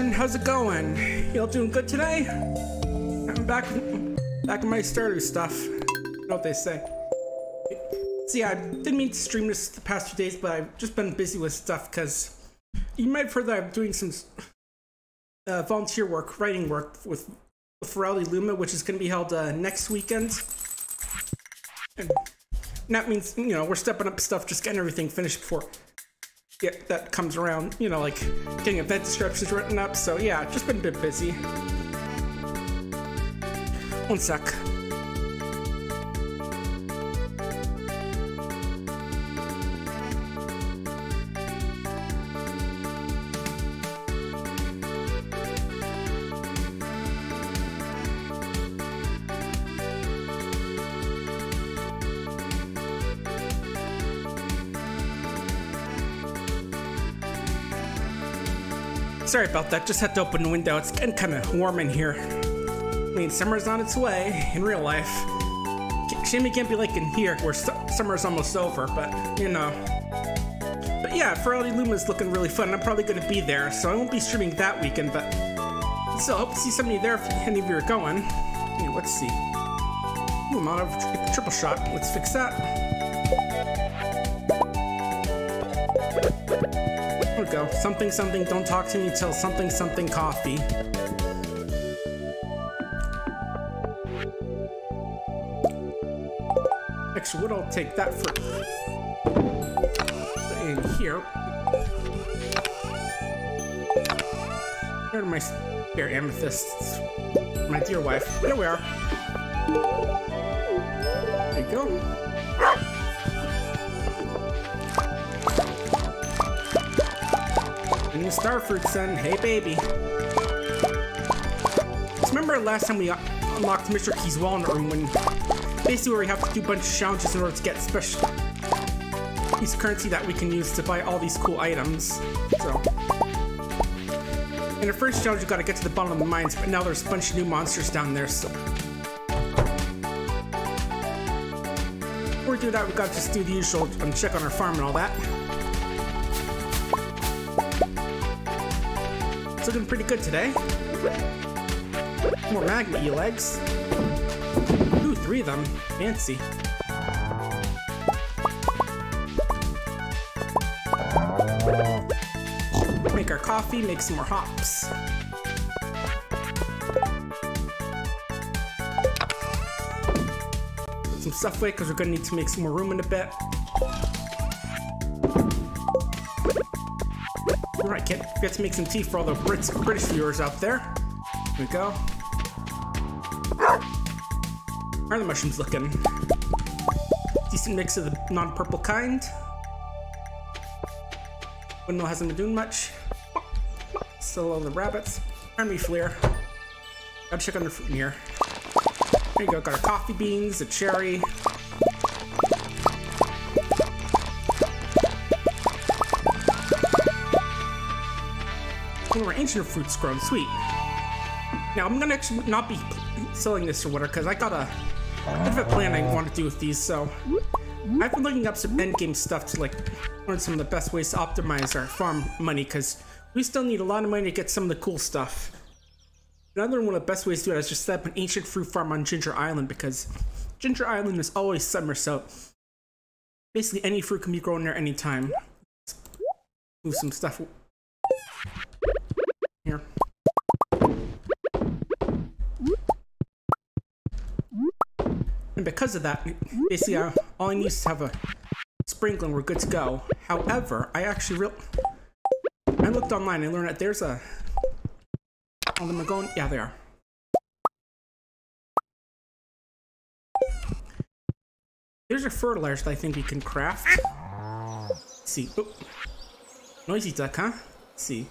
everyone, how's it going? Y'all doing good today? I'm back, back in my starter stuff. You know what they say. So yeah, I didn't mean to stream this the past few days, but I've just been busy with stuff because you might have heard that I'm doing some uh, volunteer work, writing work with, Furality Luma, which is going to be held uh, next weekend. And that means, you know, we're stepping up stuff, just getting everything finished before that comes around, you know, like getting event descriptions written up. So yeah, just been a bit busy. One sec. About that, just had to open the window. It's getting kind of warm in here. I mean, summer's on its way in real life. Shame it can't be like in here, where su summer's almost over, but you know. But yeah, Furality Luma's looking really fun. I'm probably going to be there, so I won't be streaming that weekend, but still, hope to see somebody there if any of you are going. Hey, let's see. Ooh, I'm out of triple shot. Let's fix that. Something, something, don't talk to me till something, something coffee. Actually, what I'll take that for in here. Here are my spare amethysts. My dear wife. There we are. There you go. New star son. Hey, baby. Just remember last time we unlocked Mr. Qi's walnut room when basically where we have to do a bunch of challenges in order to get special of currency that we can use to buy all these cool items. So. In the first challenge, you gotta get to the bottom of the mines, but now there's a bunch of new monsters down there, so. Before we do that, we gotta just do the usual and check on our farm and all that. Looking pretty good today. More magma eel eggs. Ooh, three of them. Fancy. Make our coffee, make some more hops. Put some stuff away because we're gonna need to make some more room in a bit. Forget to make some tea for all the Brits, British viewers out there. Here we go. How are the mushrooms looking? Decent mix of the non-purple kind. Windmill hasn't been doing much. Still all the rabbits. Army flare. Gotta check on the fruit in here. There you go, got our coffee beans, a cherry. One of our ancient fruits grown, sweet. Now I'm gonna actually not be selling this or whatever, because I got a bit of a plan I want to do with these, so I've been looking up some endgame stuff to like learn some of the best ways to optimize our farm money, because we still need a lot of money to get some of the cool stuff. Another one of the best ways to do it is just set up an ancient fruit farm on Ginger Island because Ginger Island is always summer, so basically any fruit can be grown there anytime. Move some stuff because of that, basically uh, all I need is to have a sprinkler we're good to go. However, I actually real I looked online and learned that there's a on the are. Yeah, they are. There's a fertilizer that I think we can craft. Let's see. Oh. Noisy duck, huh? Let's see.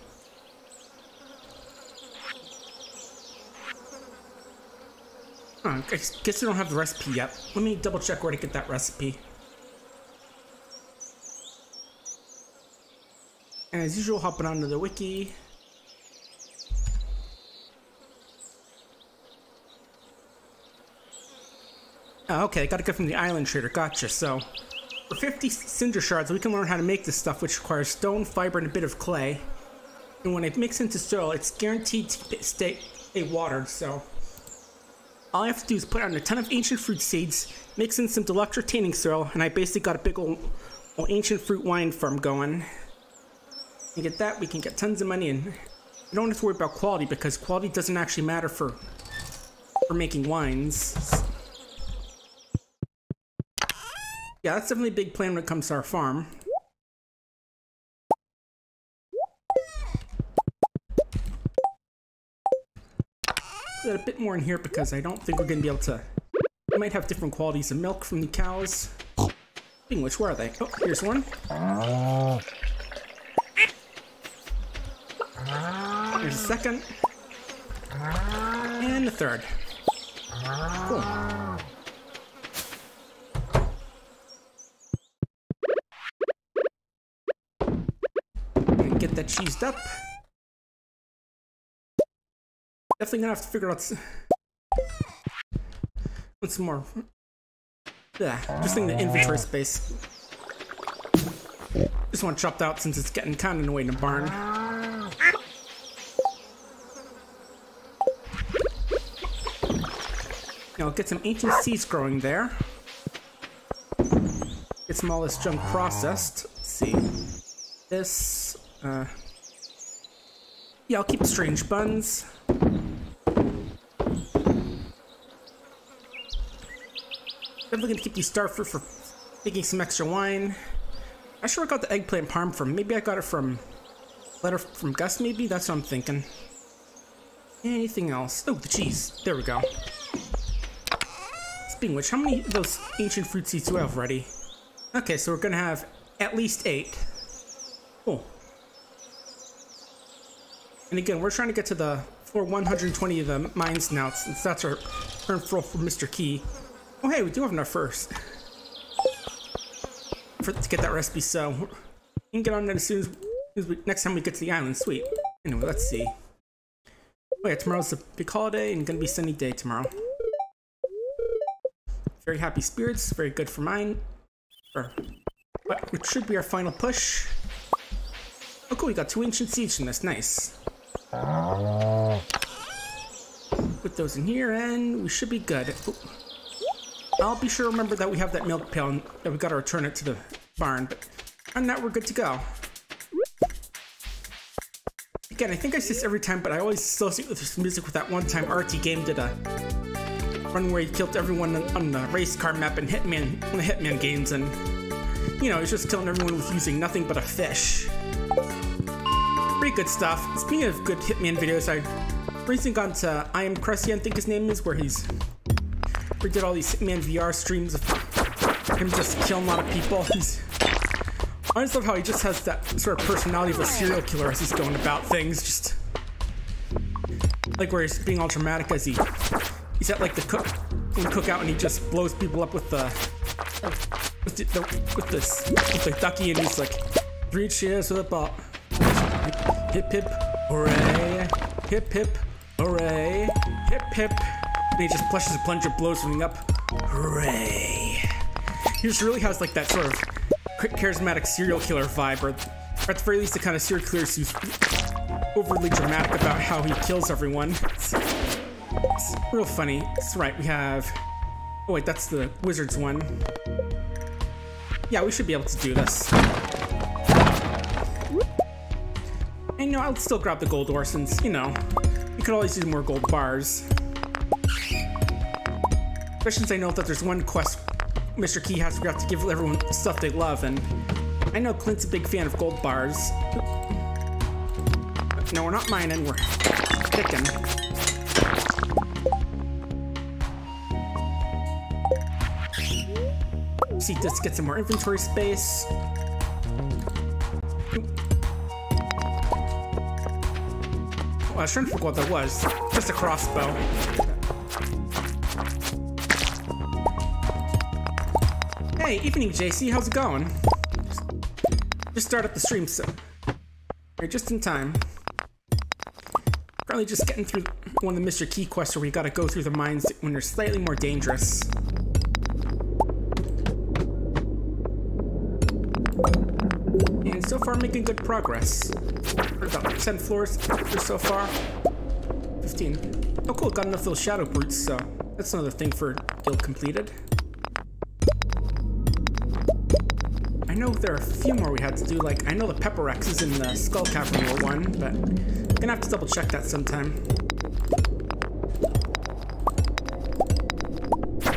I guess we don't have the recipe yet. Let me double check where to get that recipe. And as usual, hopping onto the wiki. Oh, okay, I gotta get from the island trader. Gotcha. So, for 50 cinder shards, we can learn how to make this stuff, which requires stone, fiber, and a bit of clay. And when it mixes into soil, it's guaranteed to stay, stay watered, so... All I have to do is put on a ton of ancient fruit seeds, mix in some deluxe retaining soil, and I basically got a big old, old ancient fruit wine farm going. And get that, we can get tons of money, and you don't have to worry about quality, because quality doesn't actually matter for, for making wines. Yeah, that's definitely a big plan when it comes to our farm. A bit more in here because I don't think we're going to be able to... We might have different qualities of milk from the cows. Which, where are they? Oh, here's one. Here's a second. And a third. Cool. get that cheesed up. Definitely gonna have to figure out what's more. Yeah, just in the inventory space. This one chopped out since it's getting kind of annoying in the barn. Now get some ancient seeds growing there. Get some all this junk processed. Let's see. This uh, yeah, I'll keep strange buns. Definitely gonna keep these starfruit for making some extra wine. I sure got the eggplant parm from. Maybe I got it from letter from Gus. Maybe that's what I'm thinking. Anything else? Oh, the cheese. There we go. Speaking which, how many of those ancient fruit seeds do we have ready? Okay, so we're gonna have at least eight. Cool. And again, we're trying to get to the floor 120 of the mines now, since that's our floor for Mr. Qi. Oh, hey, we do have enough first. For, to get that recipe, so we can get on that as soon as, as we, next time we get to the island. Sweet. Anyway, let's see. Oh yeah, tomorrow's a big holiday and gonna be sunny day tomorrow. Very happy spirits, very good for mine. Or, which should be our final push. Oh cool, we got two ancient seeds from this, nice. put those in here, and we should be good. I'll be sure to remember that we have that milk pail and that we gotta return it to the barn, but on that we're good to go. Again, I think I say this every time, but I always associate with this music with that one time RTGame did a run where he killed everyone on the race car map in Hitman, one the Hitman games, and you know, he's just killing everyone with using nothing but a fish. Pretty good stuff. Speaking of good Hitman videos, I recently got to I Am Cressy, I think his name is, where he's we did all these Hitman VR streams of him just killing a lot of people. He's I just love how he just has that sort of personality of a serial killer as he's going about things, just like where he's being all dramatic as he he's at like the cook the cookout and he just blows people up with the with the, the with this with the ducky and he's like three cheers with a ball hip hip hooray. Hip hip hooray. Hip hip he just plushes a plunger blows something up. Hooray. He just really has like that sort of quick, charismatic serial killer vibe or at the very least the kind of serial killer who's overly dramatic about how he kills everyone. It's, it's real funny. That's right we have oh wait that's the wizards one. Yeah, we should be able to do this. And you know, I'll still grab the gold ore since, you know, you could always use more gold bars. Especially since I know that there's one quest Mr. Qi has forgot to give everyone stuff they love, and I know Clint's a big fan of gold bars. no, we're not mining, we're picking. see, just get some more inventory space. Oh, I was trying to figure what that was. Just a crossbow. Hey, evening, JC. How's it going? Just, start up the stream, so you're just in time. Probably just getting through one of the Mr. Qi quests where we gotta go through the mines when they're slightly more dangerous. And so far making good progress. We're About 10 floors so far. 15. Oh cool, got enough those shadow brutes, so that's another thing for guild completed. Know there are a few more we had to do, like I know the Pepper Rex is in the Skull Cavern War one, but I'm gonna have to double check that sometime.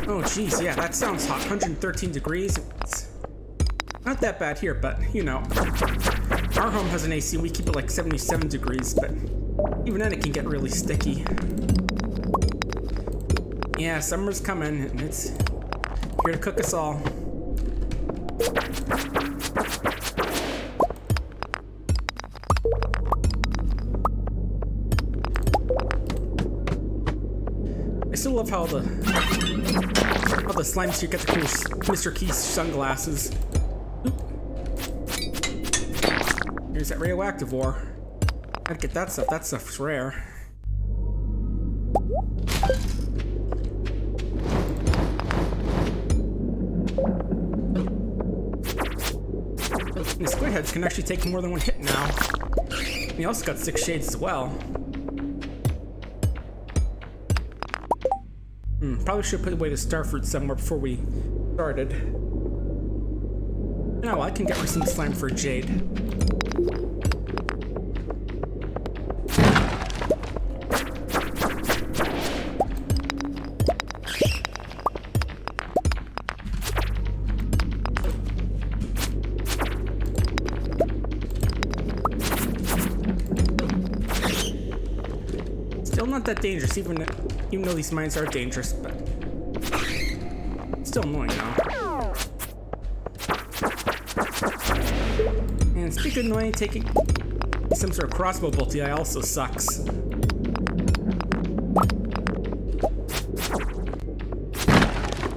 Oh geez, yeah, that sounds hot. 113 degrees. It's not that bad here, but you know, our home has an AC. We keep it like 77 degrees, but even then it can get really sticky. Yeah, summer's coming, and it's here to cook us all. How the how the slimes here get the cool Mr. Qi's sunglasses. Here's that radioactive ore. Gotta get that stuff. That stuff's rare. The squid heads can actually take more than one hit now. he also got six shades as well. Hmm, probably should put away the starfruit somewhere before we started. Now I can get some slime for jade. Still not that dangerous, even even though these mines are dangerous, but still annoying now. And speaking of annoying, taking some sort of crossbow bolt I also sucks.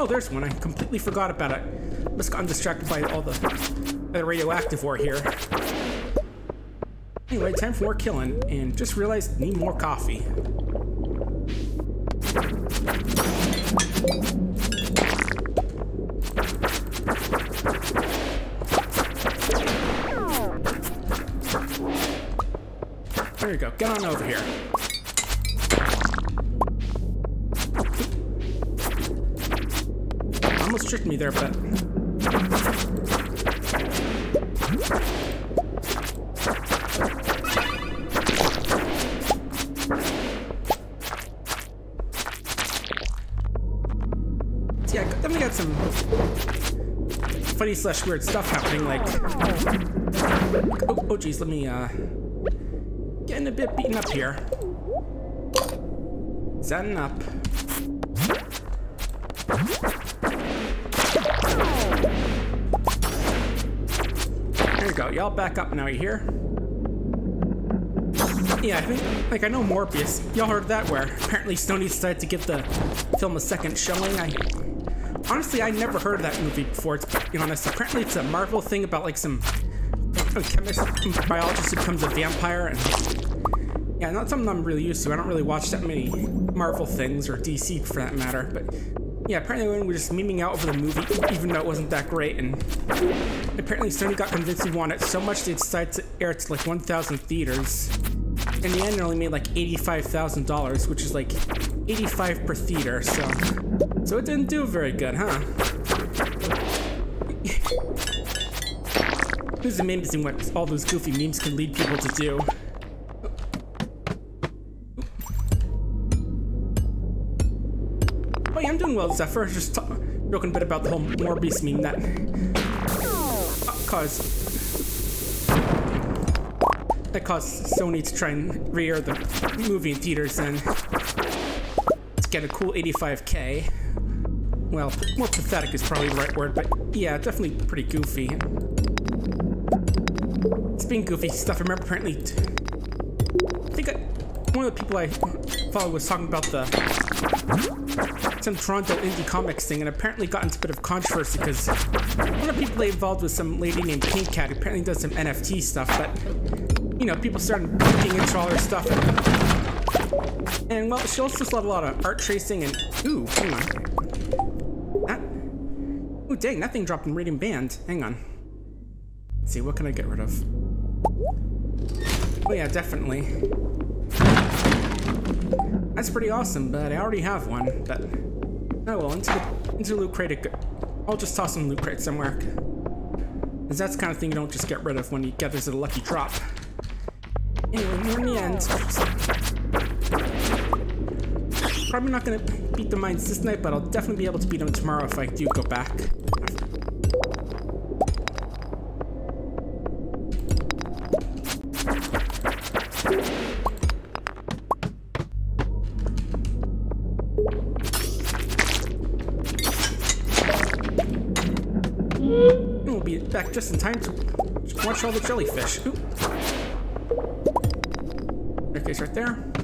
Oh, there's one. I completely forgot about it. Just got distracted by all the, the radioactive war here. Anyway, time for more killing, and just realized need more coffee. There you go. Get on over here. Almost tricked me there, but slash weird stuff happening, like... Oh, oh geez, let me, uh... Getting a bit beaten up here. Setting up. There you go. Y'all back up now, you hear? Yeah, I think, like, I know Morbius. Y'all heard that where apparently Sony decided to give the film a second showing. I honestly, I never heard of that movie before, to be honest. Apparently, it's a Marvel thing about, like, some chemist, biologist who becomes a vampire, and yeah, not something I'm really used to. I don't really watch that many Marvel things, or DC for that matter, but yeah, apparently we were just memeing out over the movie, even though it wasn't that great, and apparently Sony got convinced we wanted it so much they decided to air it to like 1,000 theaters. In the end, it only made like $85,000, which is like 85 per theater, so... So it didn't do very good, huh? It's amazing what all those goofy memes can lead people to do. Oh yeah, I'm doing well, Zephyr. Just talking a bit about the whole Morbius meme that uh, caused that caused Sony to try and re-air the movie in theaters and get a cool 85k. Well, more pathetic is probably the right word, but yeah, definitely pretty goofy. It's being goofy stuff. I remember apparently, I think I, one of the people I follow was talking about the some Toronto indie comics thing, and apparently got into a bit of controversy because one of the people they involved was some lady named Pink Cat, who apparently does some NFT stuff, but you know, people started looking into all her stuff. And, well, she also does a lot of art tracing and ooh, hang on. That ooh, dang, that thing dropped in Radiant Band. Hang on. Let's see, what can I get rid of? Oh yeah, definitely. That's pretty awesome, but I already have one. But oh well, into the into loot crate. I'll just toss some loot crate somewhere. Cause that's the kind of thing you don't just get rid of when you get there's a lucky drop. Anyway, in the end. Probably not gonna beat the mines this night, but I'll definitely be able to beat them tomorrow if I do go back. We'll be back just in time to watch all the jellyfish. Ooh. Staircase right there.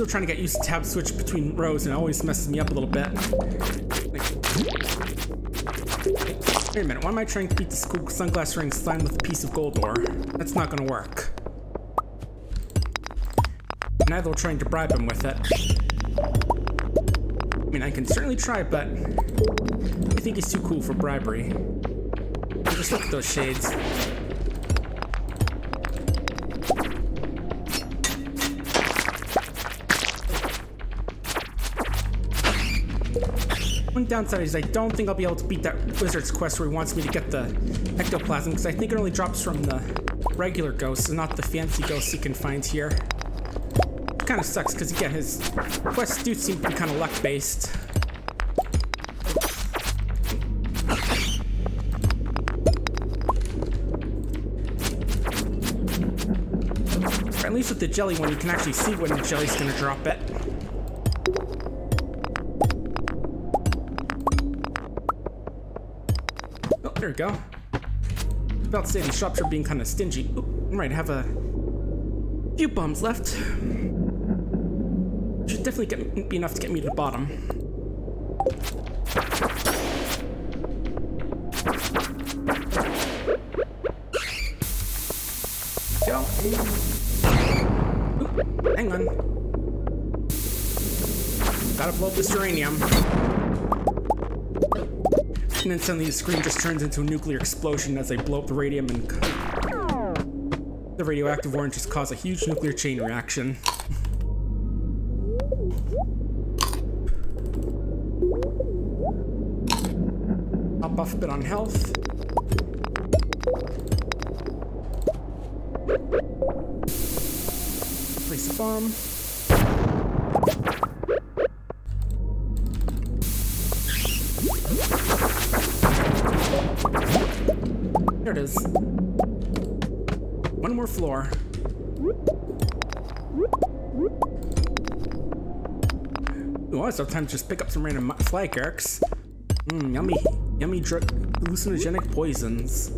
Still trying to get used to tab switch between rows and it always messes me up a little bit. Wait a minute, why am I trying to beat the school sunglass ring slime with a piece of gold ore? That's not gonna work. Neither trying to bribe him with it. I mean, I can certainly try, but I think he's too cool for bribery. Just look at those shades. Downside is I don't think I'll be able to beat that wizard's quest where he wants me to get the ectoplasm, because I think it only drops from the regular ghosts and not the fancy ghosts you can find here kind of sucks because again his quests do seem to be kind of luck based. At least with the jelly one, you can actually see when the jelly's gonna drop it. There we go. About to say these shops are being kind of stingy. Ooh, I have a few bombs left Should definitely get, be enough to get me to the bottom. Go. Hang on. Gotta blow up this uranium. And then suddenly the screen just turns into a nuclear explosion as they blow up the radium and... the radioactive ore and just cause a huge nuclear chain reaction. I'll buff a bit on health. Place a bomb. To just pick up some random flag arcs. Mmm, yummy, yummy drug hallucinogenic poisons.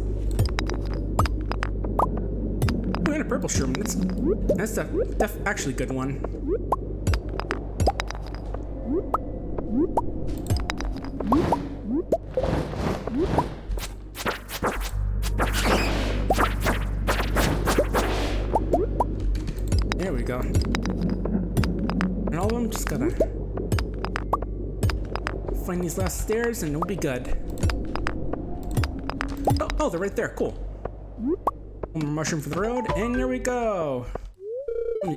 Ooh, and a purple shroom. That's, that's a actually good one. And it'll be good. Oh, oh they're right there. Cool. One more mushroom for the road, and here we go.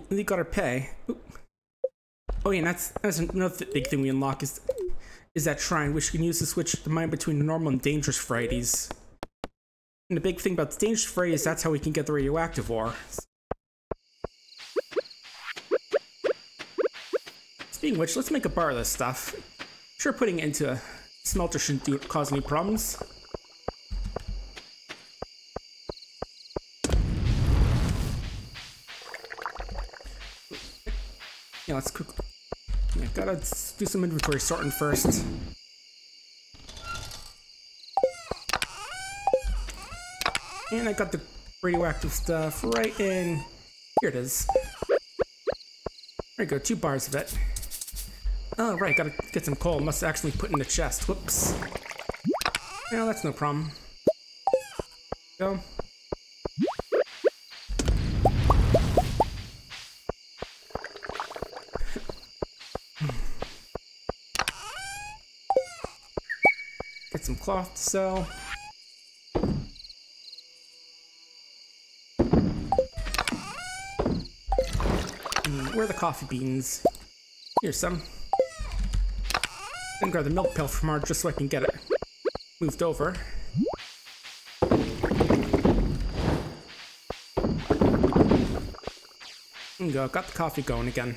We got our pay. Oh yeah, that's that's another big thing we unlock is is that shrine, which you can use to switch the mind between normal and dangerous varieties. And the big thing about the dangerous varieties, that's how we can get the radioactive ore. Speaking of which, let's make a bar of this stuff. Sure, putting it into a smelter shouldn't do, cause any problems. Yeah, let's cook. Yeah, gotta do some inventory sorting first. And I got the radioactive stuff right in. Here it is. There you go, two bars of it. Oh, right, gotta get some coal. Must actually put in the chest. Whoops. Yeah, that's no problem. Go. Get some cloth to sell. Hmm, where are the coffee beans? Here's some. And grab the milk pail from her just so I can get it moved over. Go, got the coffee going again.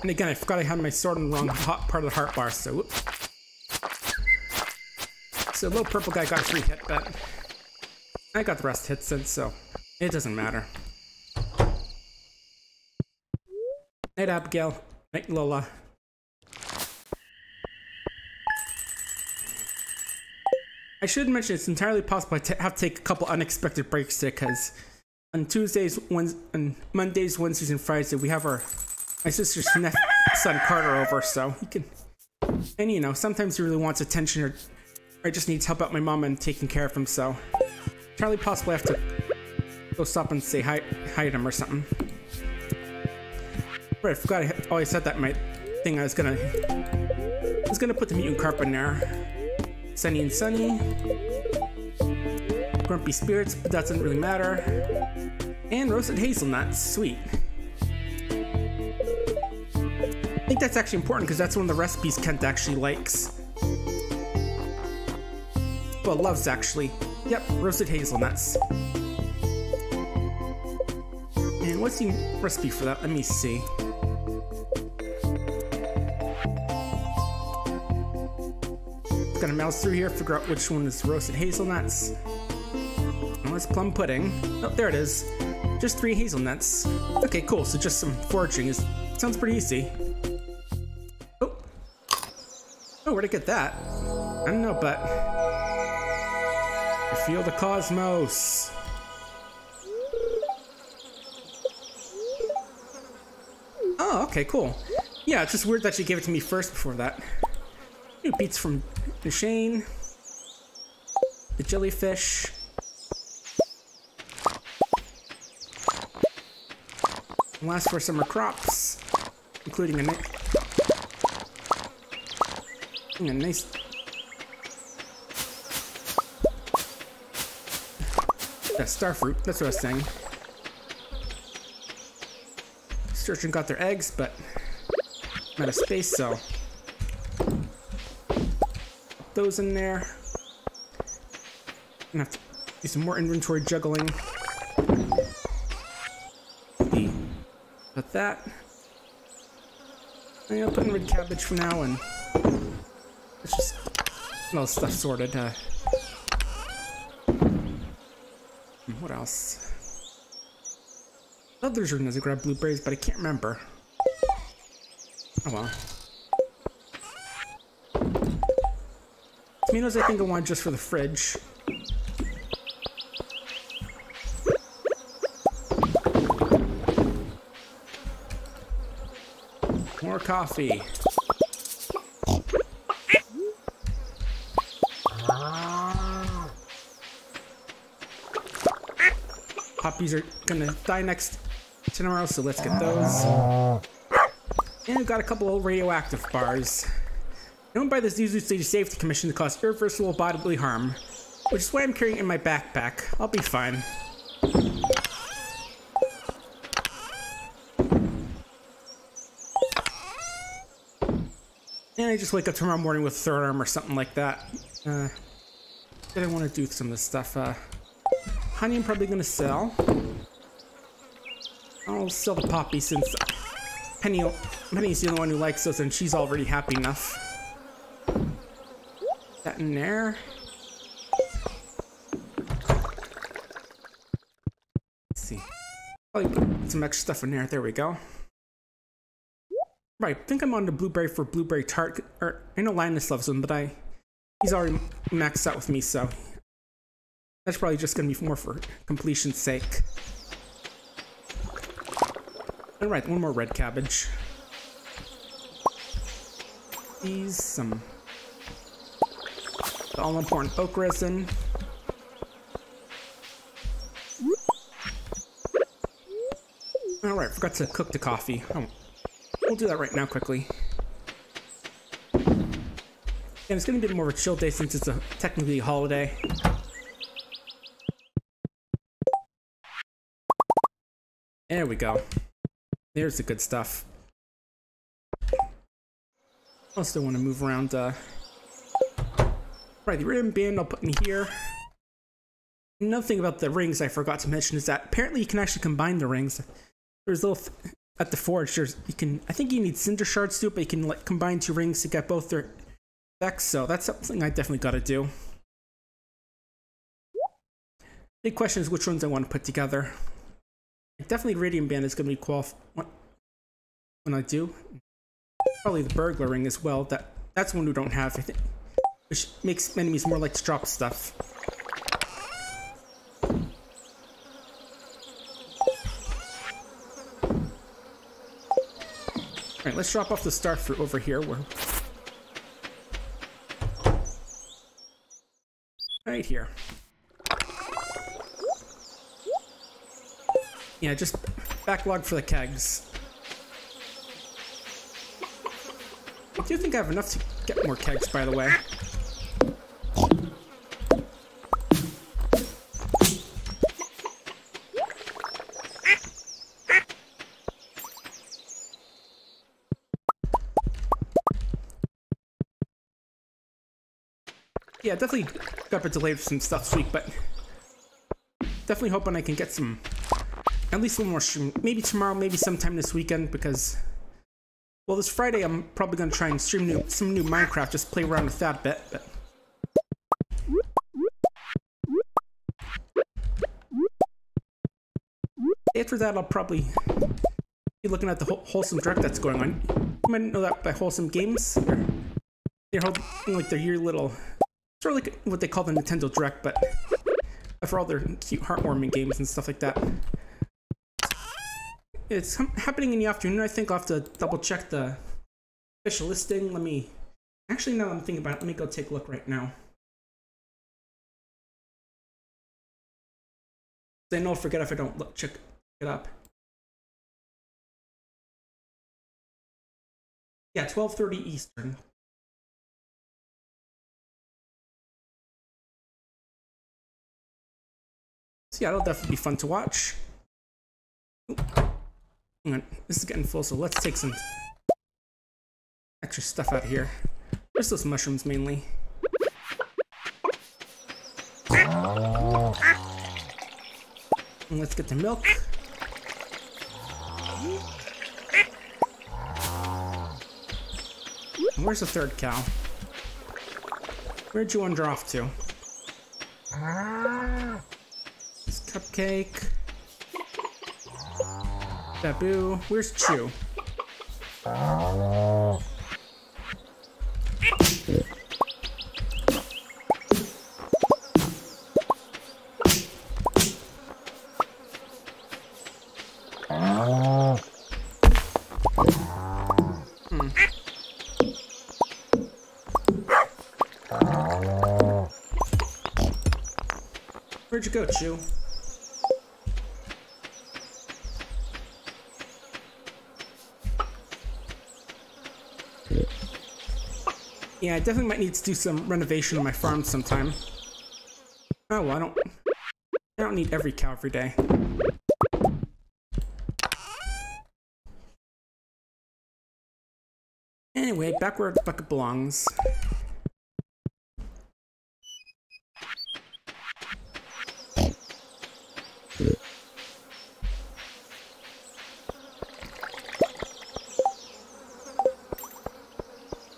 And again, I forgot I had my sword in the wrong hot part of the heart bar, so whoop. So little purple guy got a free hit, but I got the rest hit since, so it doesn't matter. Night, Abigail. Night, Lola. I should mention it's entirely possible I have to take a couple unexpected breaks today because on Tuesdays, Wednesdays, on Mondays, Wednesdays, and Fridays we have our my sister's son Carter over, so he can. And you know, sometimes he really wants attention, or, or just needs help out my mom and taking care of him. So, entirely possible I have to go stop and say hi, hi to him or something. Right, I forgot. I, oh, I said that my thing. I was gonna, I was gonna put the mutant carp in there. Sunny and Sunny. Grumpy Spirits, but that doesn't really matter. And roasted hazelnuts, sweet. I think that's actually important because that's one of the recipes Kent actually likes. Well, loves actually. Yep, roasted hazelnuts. And what's the recipe for that? Let me see. Gonna mouse through here, figure out which one is roasted hazelnuts. Oh, it's plum pudding. Oh, there it is. Just three hazelnuts. Okay, cool. So just some foraging is sounds pretty easy. Oh, oh, where'd I get that? I don't know, but I feel the cosmos. Oh, okay, cool. Yeah, it's just weird that she gave it to me first before that. New beats from the Shane, the jellyfish, and last for summer crops, including a, a nice That starfruit, that's what I was saying. Sturgeon got their eggs, but I'm out of space, so those in there. Gonna have to do some more inventory juggling. Put that. I'll put in red cabbage for now, and let's just get all stuff sorted. Uh, what else? Others are going to grab blueberries, but I can't remember. Oh well. I think I want just for the fridge. More coffee. Poppies are gonna die next tomorrow, so let's get those. And we've got a couple of radioactive bars. Known by the Zuzu City Safety Commission to cause irreversible bodily harm, which is why I'm carrying it in my backpack. I'll be fine. And I just wake up tomorrow morning with third arm or something like that. Uh, did I want to do some of this stuff? Uh, honey I'm probably going to sell. I'll sell the poppy since Penny, Penny's the only one who likes those and she's already happy enough in there. Let's see. Oh, probably put some extra stuff in there. There we go. Right, I think I'm on the blueberry for blueberry tart. Or I know Linus loves them, but I he's already maxed out with me, so that's probably just gonna be more for completion's sake. All right, one more red cabbage. These some the all-important oak resin. Alright, forgot to cook the coffee. Oh, we'll do that right now quickly. And it's gonna be more of a chill day since it's a technically a holiday. There we go. There's the good stuff. I still want to move around uh, Right, the iridium band I'll put in here. Another thing about the rings I forgot to mention is that apparently you can actually combine the rings. There's a little at the forge. There's you can I think you need cinder shards too, but you can like combine two rings to get both their effects. So that's something I definitely got to do. Big question is which ones I want to put together. Definitely Radium Band is going to be qualified when I do. Probably the Burglar Ring as well. That That's one we don't have, I think. Which makes enemies more like to drop stuff. Alright, let's drop off the star fruit over here. Where... Right here. Yeah, just backlog for the kegs. I do think I have enough to get more kegs, by the way. Yeah, definitely got a bit delayed for some stuff this week, but definitely hoping I can get some, at least little more stream. Maybe tomorrow, maybe sometime this weekend, because, well, this Friday I'm probably going to try and stream new, some new Minecraft, just play around with that a bit, but. After that, I'll probably be looking at the Wholesome Direct that's going on. You might know that by Wholesome Games. They're holding like their year little sort of like what they call the Nintendo Direct, but for all their cute, heartwarming games and stuff like that. It's happening in the afternoon. I think I'll have to double check the official listing. Let me, actually, now I'm thinking about it, let me go take a look right now. Know I'll forget if I don't look, check it up. Yeah, 12.30 Eastern. So yeah, that'll definitely be fun to watch. Hang on, this is getting full, so let's take some extra stuff out here. Just those mushrooms mainly. And let's get the milk. And where's the third cow? Where'd you wander off to? Cupcake. Babu. Where's Chew? Hmm. Where'd you go, Chew? Yeah, I definitely might need to do some renovation on my farm sometime. Oh well, I don't... I don't need every cow every day. Anyway, back where the bucket belongs.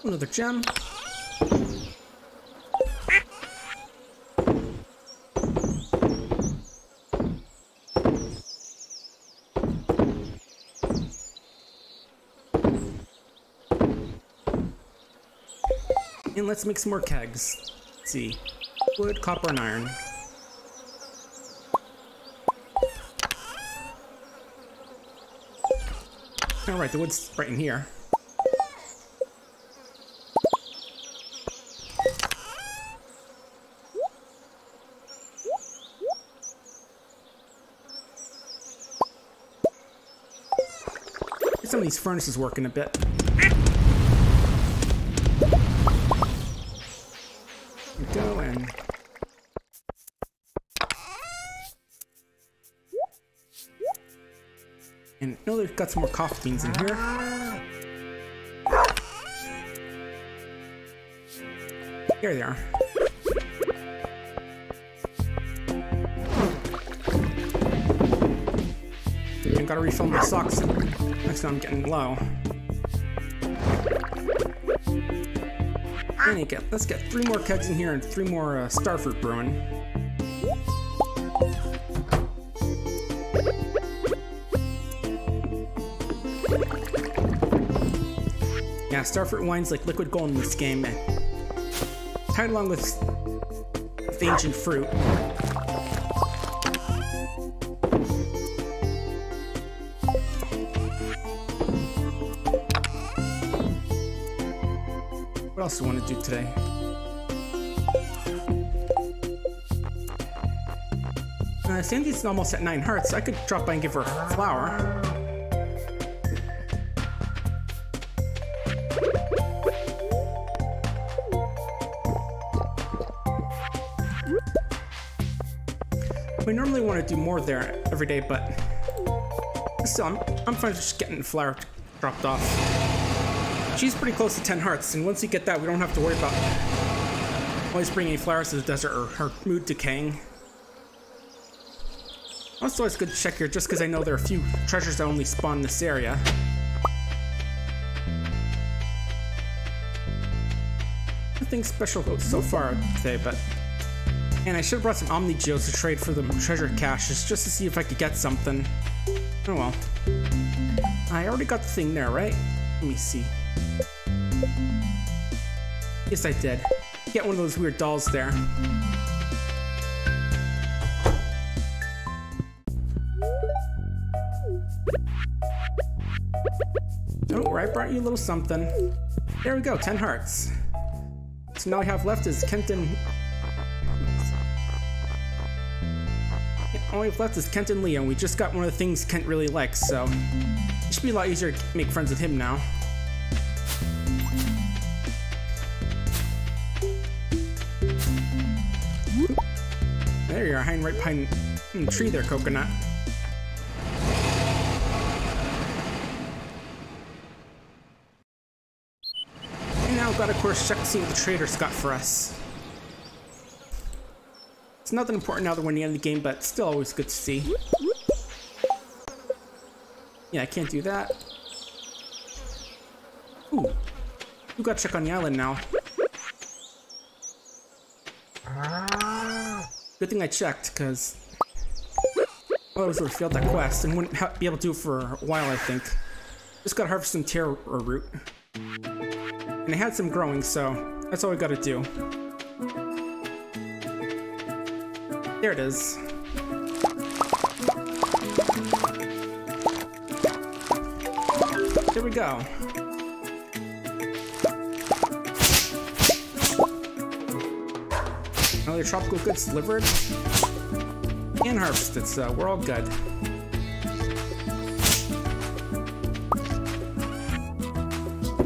Another gem. And let's make some more kegs. Let's see. Wood, copper, and iron. Alright, the wood's right in here. Some of these furnaces working a bit. Got some more coffee beans in here. Here they are. I gotta refill my socks next time I'm getting low. And get, let's get three more kegs in here and three more uh, starfruit brewing. Starfruit wine's like liquid gold in this game. Tied along with, ancient fruit. What else do I want to do today? Uh, Sandy's almost at 9 hearts. I could drop by and give her a normally want to do more there every day, but still, I'm, I'm fine just getting flower dropped off. She's pretty close to 10 hearts, and once you get that, we don't have to worry about always bringing flowers to the desert or her mood decaying. Also, it's good to check here just because I know there are a few treasures that only spawn in this area. Nothing special so far today, but... And I should have brought some Omni Geos to trade for the treasure caches just to see if I could get something. Oh well. I already got the thing there, right? Let me see. Yes, I did. Get one of those weird dolls there. Oh, right, brought you a little something. There we go, 10 hearts. So now I have left is Kenton. All we have left is Kent and Leo. and We just got one of the things Kent really likes, so it should be a lot easier to make friends with him now. There you are, hiding right behind the tree there, Coconut. And now, got of course check to see what the trader's got for us. It's nothing important now that we're in the end of the game, but still always good to see. Yeah, I can't do that. Ooh. We gotta check on the island now. Good thing I checked, because I would have failed that quest and wouldn't be able to do it for a while, I think. Just gotta harvest some taro root. And I had some growing, so that's all we gotta do. There it is. There we go. Another tropical goods delivered and harvested, so we're all good.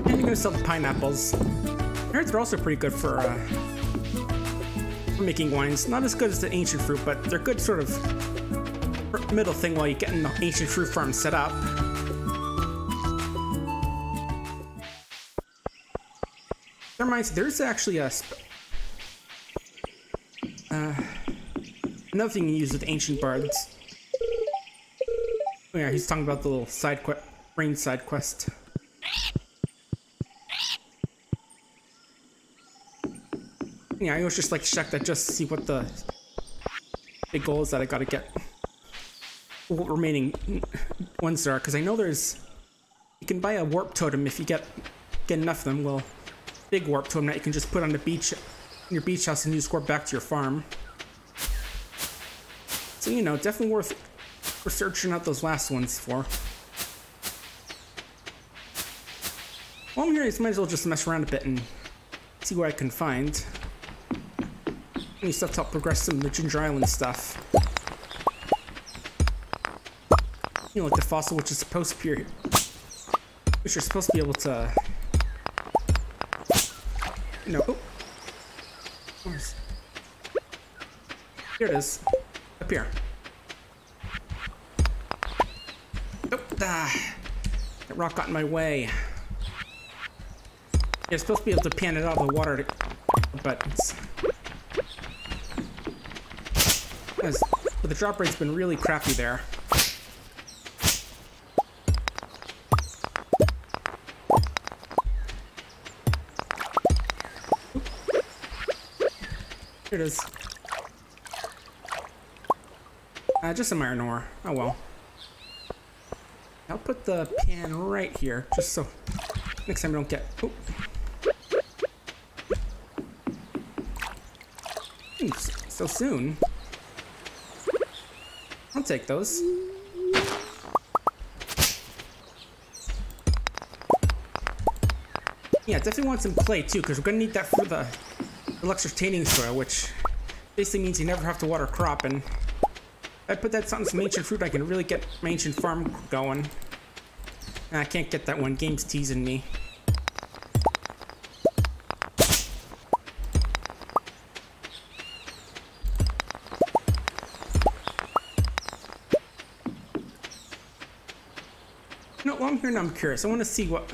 And you're gonna sell the pineapples. I heard they're also pretty good for, uh, making wines. Not as good as the ancient fruit, but they're good sort of middle thing while you're getting the ancient fruit farm set up. That reminds there's actually a uh, another thing you use with ancient bards. Oh yeah, he's talking about the little side quest, brain side quest. Yeah, I was just like check that just see what the big goals that I gotta get. What remaining ones there are, because I know there's... You can buy a warp totem if you get get enough of them. Well, big warp totem that you can just put on the beach your beach house and just warp back to your farm. So, you know, definitely worth researching out those last ones for. While I'm here, I might as well just mess around a bit and see what I can find. Any stuff to help progress some of the Ginger Island stuff. You know, like the fossil which is supposed to be which you're supposed to be able to know, oh, here it is. Up here. Oh, ah. That rock got in my way. You're supposed to be able to pan it out of the water, but it's... but the drop rate's been really crappy there. Here it is. Uh, just some iron ore. Oh well. I'll put the pan right here, just so next time we don't get... Oh. so soon. I'll take those. Yeah, definitely want some clay too, because we're gonna need that for the deluxe retaining soil, which basically means you never have to water crop. And I put that on some ancient fruit, I can really get my ancient farm going. And I can't get that one. Game's teasing me. I'm curious. I want to see what,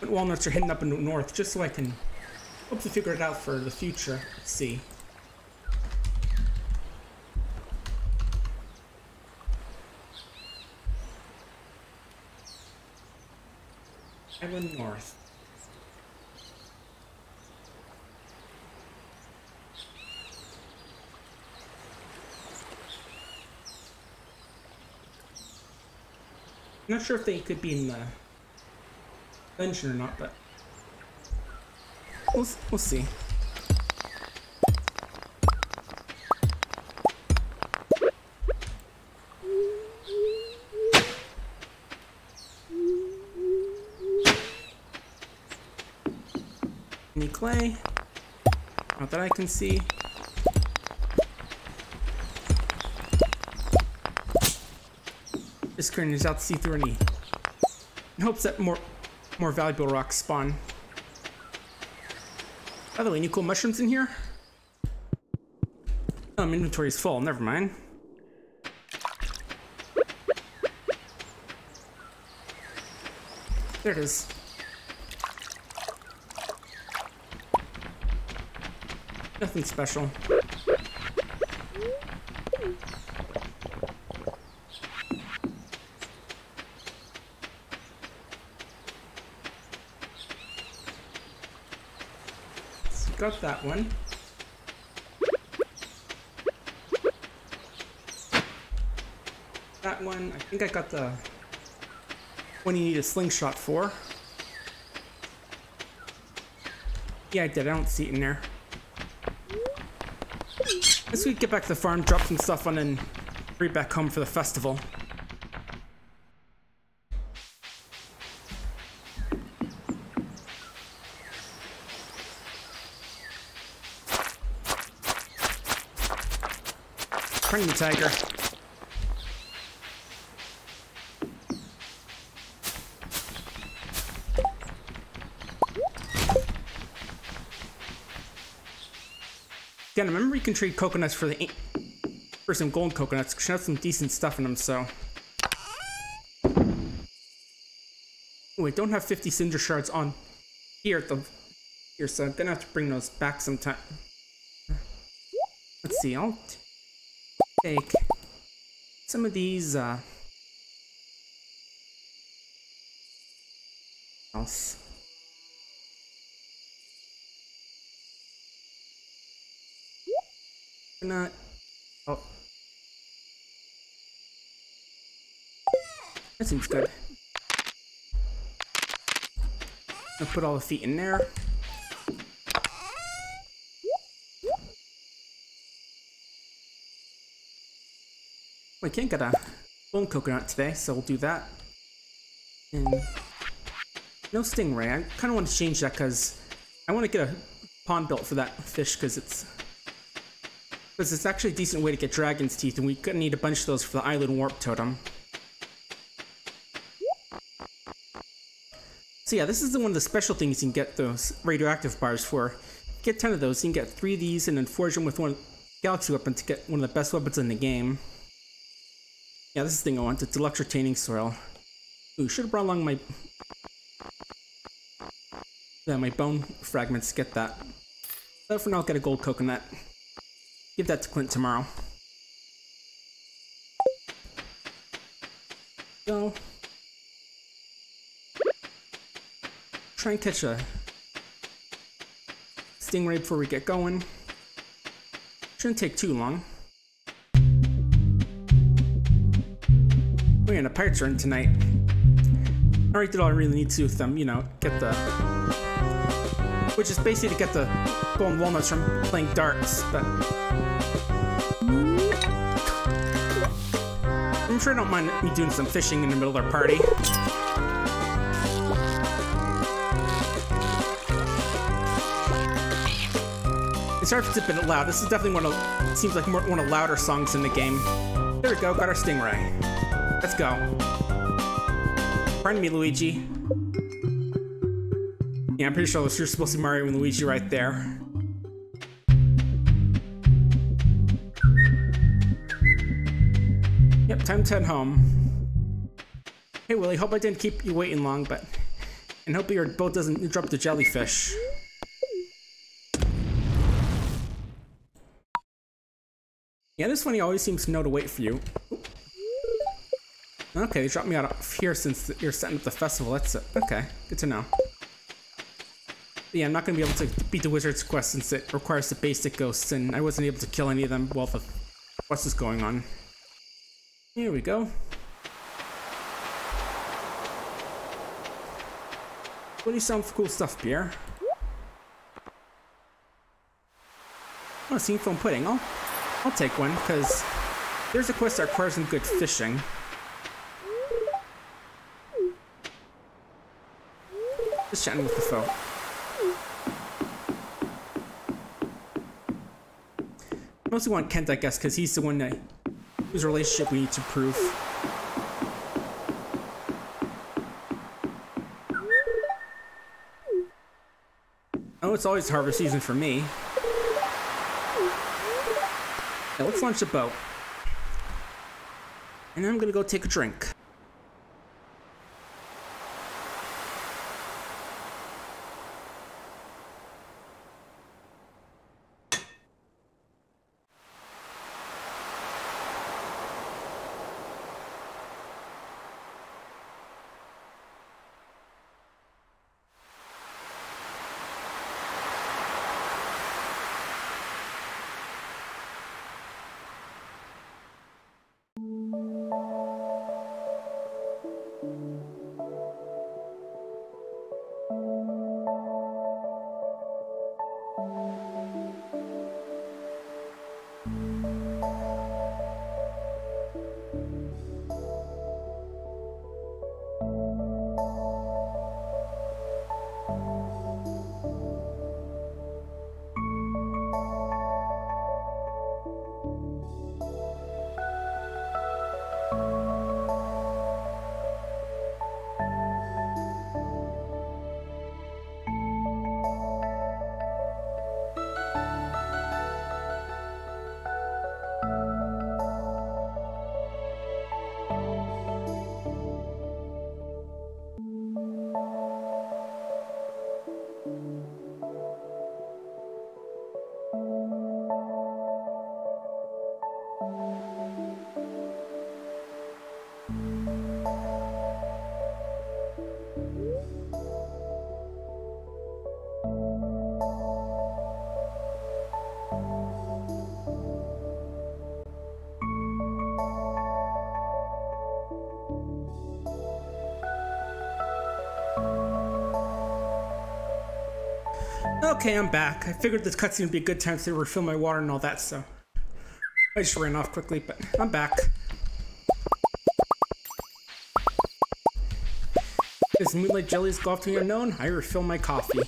what walnuts are hidden up in the north, just so I can hopefully figure it out for the future. Let's see. Island North. Not sure if they could be in the dungeon or not, but We'll, we'll see. Any clay? Not that I can see. Current is out to see through any in hopes that more more valuable rocks spawn. By the way, any cool mushrooms in here? Um, oh, inventory is full. Never mind. There it is. Nothing special. Got that one. That one, I think I got the one you need a slingshot for. Yeah, I did. I don't see it in there. Let's get back to the farm, drop some stuff on, and hurry back home for the festival. Tiger. Again, remember you can trade coconuts for the for some gold coconuts. Should have some decent stuff in them, so. Wait, don't have 50 cinder shards on here at the here, so I'm gonna have to bring those back sometime. Let's see, I'll take some of these uh else. Not. Oh. That seems good. I'll put all the feet in there. We can't get a bone coconut today, so we'll do that. And no stingray. I kind of want to change that because I want to get a pond built for that fish because it's because it's actually a decent way to get dragon's teeth, and we could need a bunch of those for the island warp totem. So yeah, this is one of the special things you can get those radioactive bars for. Get 10 of those, you can get 3 of these and then forge them with one galaxy weapon to get one of the best weapons in the game. Yeah, this is the thing I want, it's electro retaining soil. Ooh, should have brought along my... Yeah, my bone fragments get that. But for now, I'll get a gold coconut. Give that to Clint tomorrow. Go. Try and catch a stingray before we get going. Shouldn't take too long. Pirates are in tonight. I already did all I really need to with them, you know, get the... Which is basically to get the golden walnuts from playing darts, but... I'm sure I don't mind me doing some fishing in the middle of our party. It's hard a bit loud. This is definitely one of, seems like more, one of the louder songs in the game. There we go, got our stingray. Let's go. Pardon me, Luigi. Yeah, I'm pretty sure you're supposed to be Mario and Luigi right there. Yep, time to head home. Hey Willy, hope I didn't keep you waiting long, but... And hope your boat doesn't drop the jellyfish. Yeah, this one he always seems to know to wait for you. Okay, they dropped me out of here since you're setting up the festival. That's it. Okay, good to know. Yeah, I'm not going to be able to beat the wizard's quest since it requires the basic ghosts, and I wasn't able to kill any of them while the quest is going on. Here we go. What do you sound for cool stuff, Pierre? Oh, Seafoam Pudding. I'll, I'll take one, because there's a quest that requires some good fishing. Just chatting with the foe. Mostly want Kent, I guess, because he's the one that whose relationship we need to prove. Oh, it's always harvest season for me. Let's launch the boat. And I'm gonna go take a drink. Okay, I'm back. I figured this cutscene would be a good time to refill my water and all that, so I just ran off quickly, but I'm back. As moonlight jellies go off to the unknown, I refill my coffee.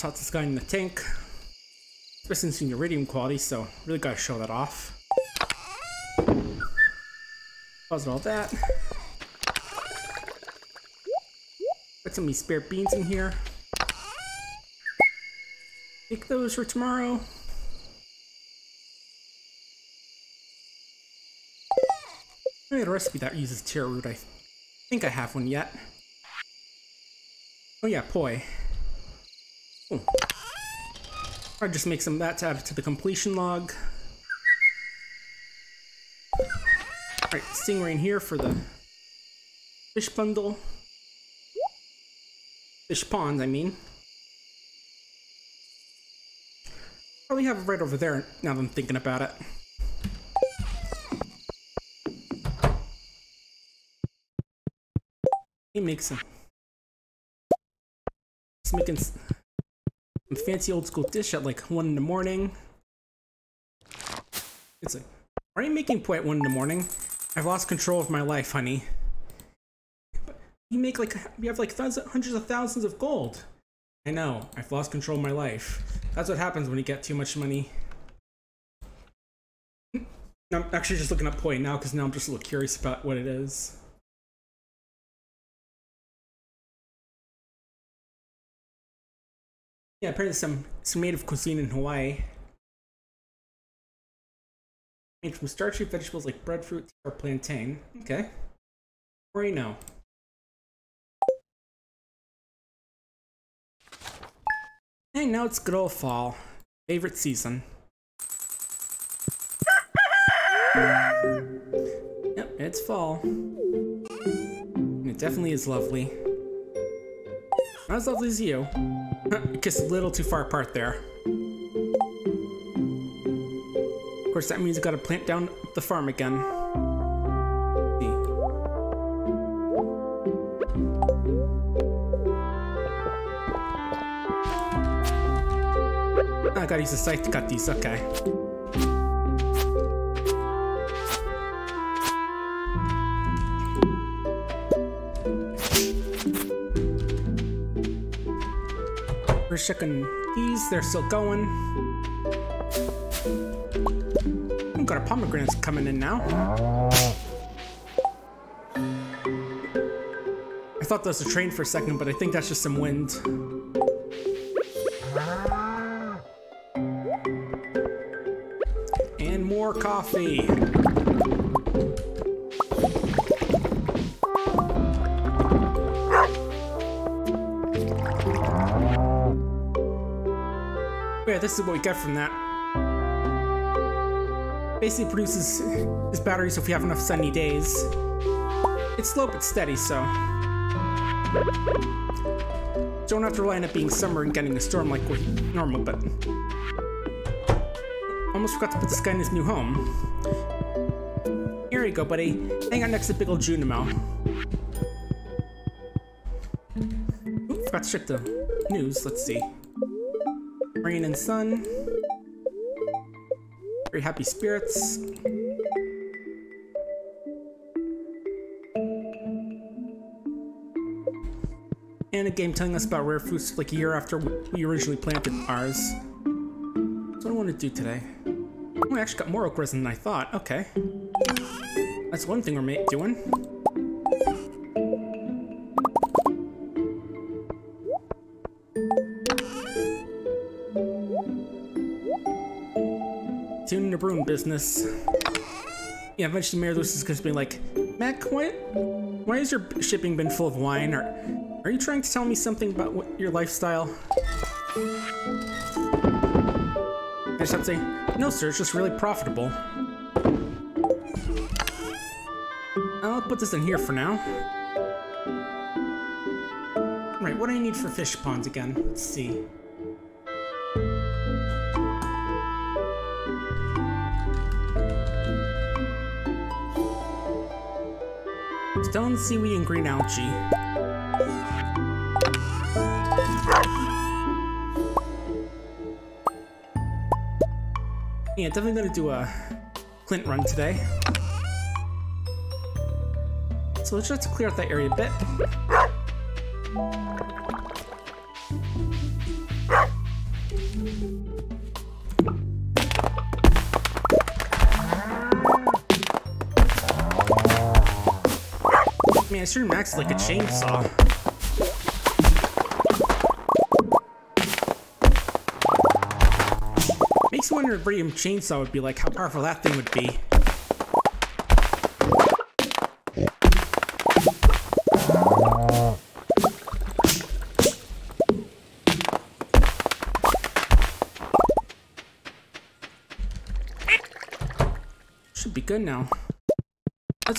Toss this guy in the tank. Especially since iridium quality, so really gotta show that off. Pause all that. Put some of these spare beans in here. Take those for tomorrow. I made a recipe that uses taro root. I think I have one yet. Oh yeah, poi. Oh. I just make some that to add to the completion log. Alright, stingray in here for the fish bundle. Fish pond, I mean. Probably have it right over there now that I'm thinking about it. He makes some. He's making fancy old school dish at like 1 in the morning. It's like, are you making poi at 1 in the morning? I've lost control of my life, honey. You make like, you have like thousands, hundreds of thousands of gold. I know, I've lost control of my life. That's what happens when you get too much money. Hmm. I'm actually just looking up poi now because now I'm just a little curious about what it is. Yeah, apparently some some native cuisine in Hawaii. Made from starchy vegetables like breadfruit or plantain. Okay. Know. Hey, now it's good old fall. Favorite season. Yep, it's fall. And it definitely is lovely. Not as lovely as you. Just a little too far apart there. Of course, that means you gotta plant down the farm again. I gotta use the scythe to cut these, okay. We're checking these, they're still going. of pomegranates coming in now. I thought that was a train for a second, but I think that's just some wind. And more coffee. This is what we get from that. Basically produces this batteries if we have enough sunny days. It's slow but steady, so. Don't have to rely on it being summer and getting a storm like we're normal, but. Almost forgot to put this guy in his new home. Here you go, buddy. Hang out next to big old Junimo. Ooh, forgot to check the news. Let's see. Rain and sun. Very happy spirits. And a game telling us about rare foods like a year after we originally planted ours. That's what I want to do today. Oh, I actually got more oak resin than I thought. Okay. That's one thing we're doing. Business. Yeah, eventually Mayor Lewis is gonna be like, Meck, why, why has your shipping been full of wine? Or are you trying to tell me something about what, your lifestyle? I just have to say, no sir, it's just really profitable. I'll put this in here for now. Right, what do I need for fish ponds again? Let's see. Stone, seaweed, and green algae. Yeah, definitely gonna do a Clint run today. So let's to clear out that area a bit. Sure acts like a chainsaw. Makes me wonder if Radium Chainsaw would be like, how powerful that thing would be. Should be good now.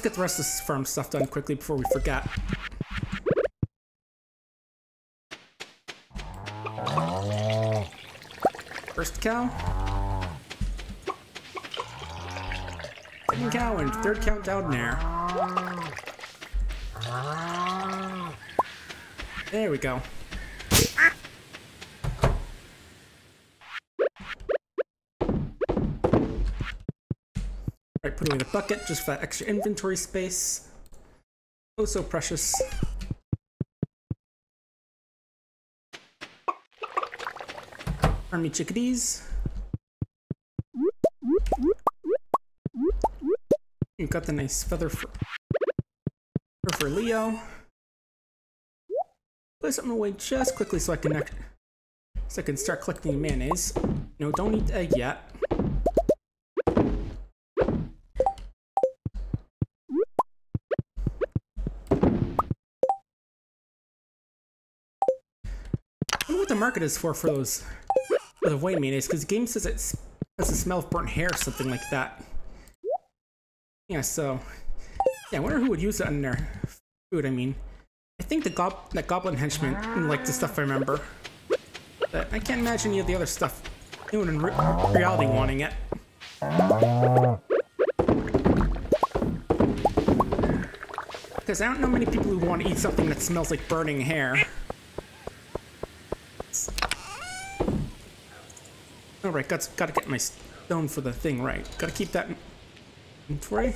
Let's get the rest of this farm stuff done quickly before we forget. First cow. Second cow and third cow down there. There we go. Right, put away the bucket just for that extra inventory space. Oh, so precious. Army chickadees. You've got the nice feather for, for Leo. Put something away just quickly so I can so I can start collecting mayonnaise. No, don't eat the egg yet. Market is for for those for the void mayonnaise because the game says it has a smell of burnt hair or something like that. Yeah, so yeah, I wonder who would use it in their food. I mean, I think the gob that goblin henchman like the stuff I remember, but I can't imagine any of the other stuff anyone in re reality wanting it. Because I don't know many people who want to eat something that smells like burning hair. All right, got got to get my stone for the thing right. Got to keep that inventory.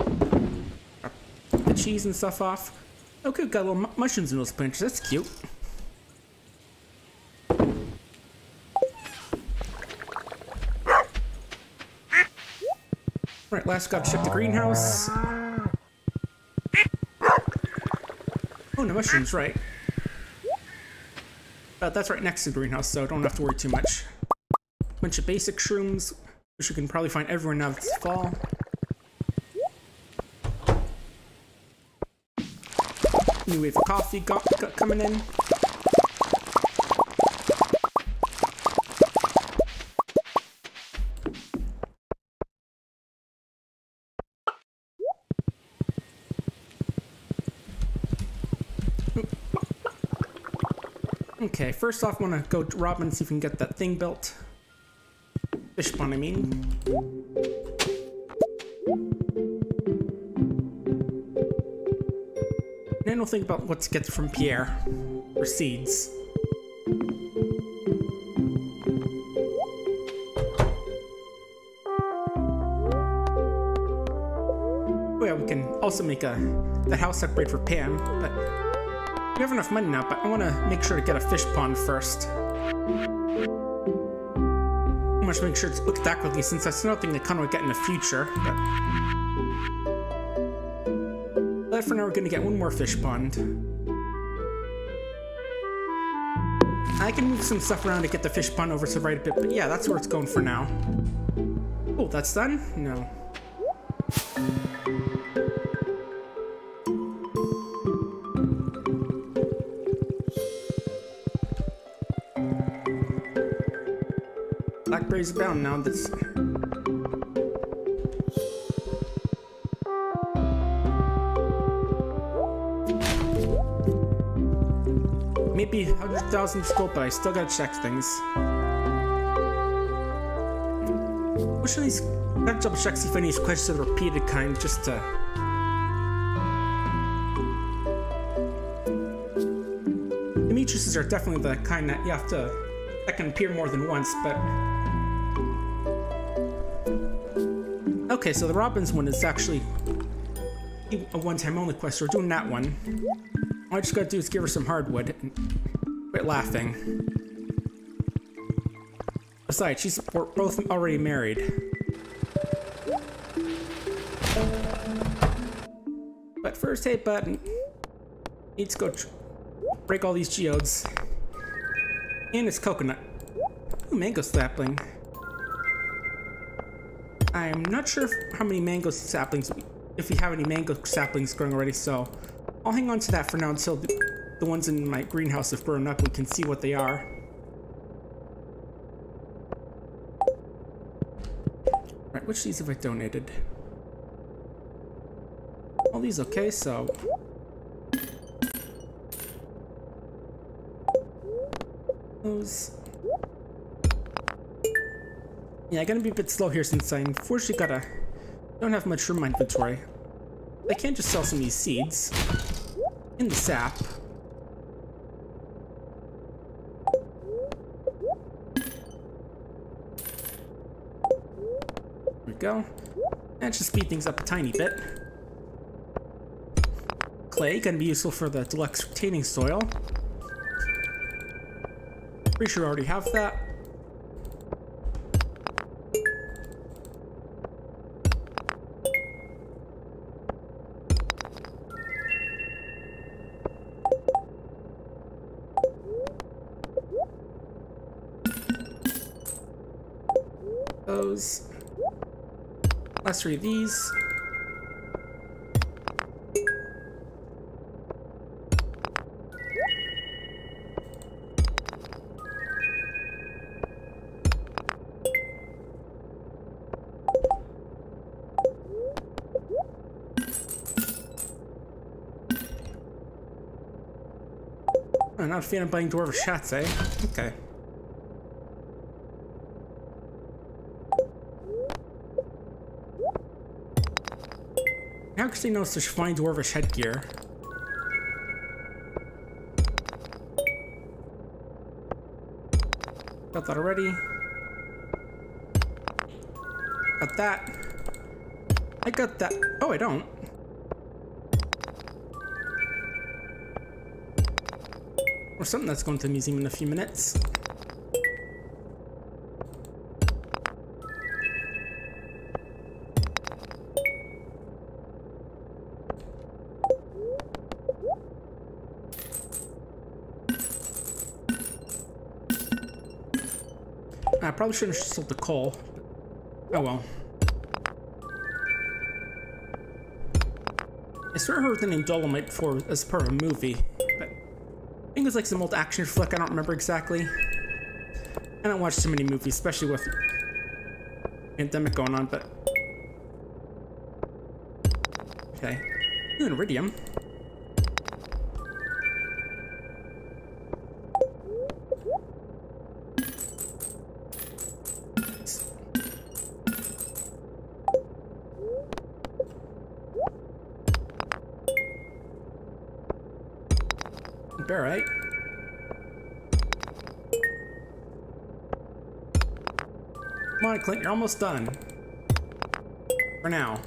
The cheese and stuff off. Okay, got little mushrooms in those planters. That's cute. Right, last got to check the greenhouse. Oh, no mushrooms, right. But that's right next to the greenhouse, so don't have to worry too much. Bunch of basic shrooms, which you can probably find everywhere now this fall. New wave of coffee got, got coming in. Okay, first off, I want to go to Robin and see if we can get that thing built. Fish I mean. Then we'll think about what to get from Pierre. For seeds. Oh yeah, we can also make a the house upgrade for Pam, but we have enough money now, but I want to make sure to get a fish pond first. I must make sure it's look at that quickly, since that's another thing that of get in the future. But, but for now, we're going to get one more fish pond. I can move some stuff around to get the fish pond over to the right a bit, but yeah, that's where it's going for now. Oh, that's done? No. Blackberries abound now. That's maybe 100,000 scope, but I still gotta check things. Which of these? Gotta double check if any of questions are repeated kind, just to. The matrices are definitely the kind that you have to that can appear more than once, but Okay, so the Robins one is actually a one-time only quest. We're doing that one. All I just gotta do is give her some hardwood and quit laughing. Besides, she's both already married. But first, hey, button. Need to go break all these geodes. And it's coconut. Ooh, mango sapling. I'm not sure how many mango saplings, if we have any mango saplings growing already, so I'll hang on to that for now until the, the ones in my greenhouse have grown up we can see what they are. Right, which of these have I donated? All these okay, so... Those... Yeah, I'm gonna be a bit slow here since I unfortunately gotta... don't have much room in my inventory. I can't just sell some of these seeds. In the sap. There we go. That should speed things up a tiny bit. Clay, gonna be useful for the deluxe retaining soil. Pretty sure I already have that. These. I'm not a fan of buying dwarven shots, eh? Okay. How could they know such fine dwarvish headgear? Got that already. Got that. I got that. Oh, I don't. Or something that's going to the museum in a few minutes. Probably shouldn't have sold the coal. Oh well. I swear I heard the name Dolomite before as part of a movie, but I think it was like some old action flick, I don't remember exactly. I don't watch too many movies, especially with pandemic going on, but... Okay. Ooh, iridium. Baryte. Come on, Clint, you're almost done. For now.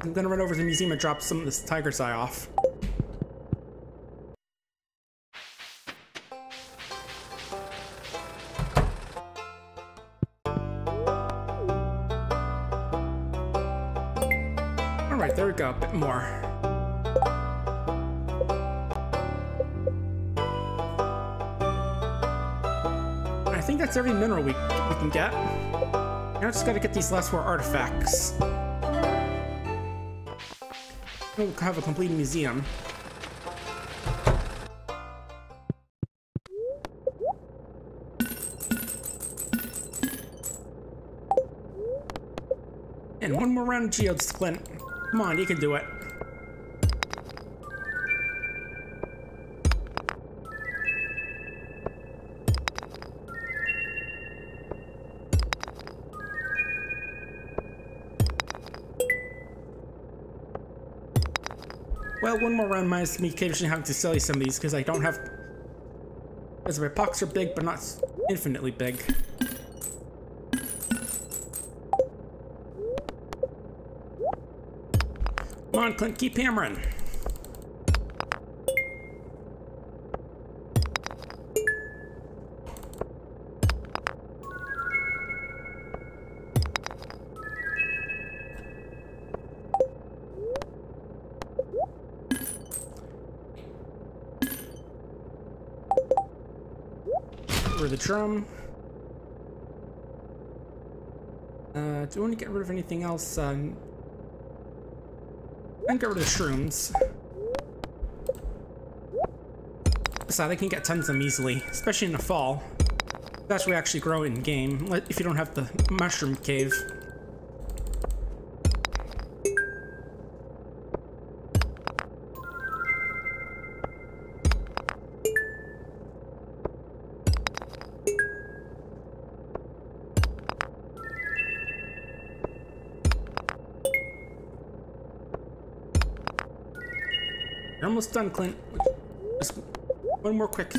I'm gonna run over to the museum and drop some of this tiger's eye off. Alright, there we go, a bit more. That's every mineral we, we can get. Now I just gotta get these last four artifacts. We'll have a complete museum. And one more round of geodes, Clint. Come on, you can do it. One more round minus me occasionally having to sell you some of these because I don't have... Because my pockets are big, but not infinitely big. Come on, Clint, keep hammering. Drum. Uh, do we want to get rid of anything else? Um, I can get rid of shrooms. So they can get tons of them easily, especially in the fall. That's where we actually grow in game, if you don't have the mushroom cave. Done, Clint. Just one more quick.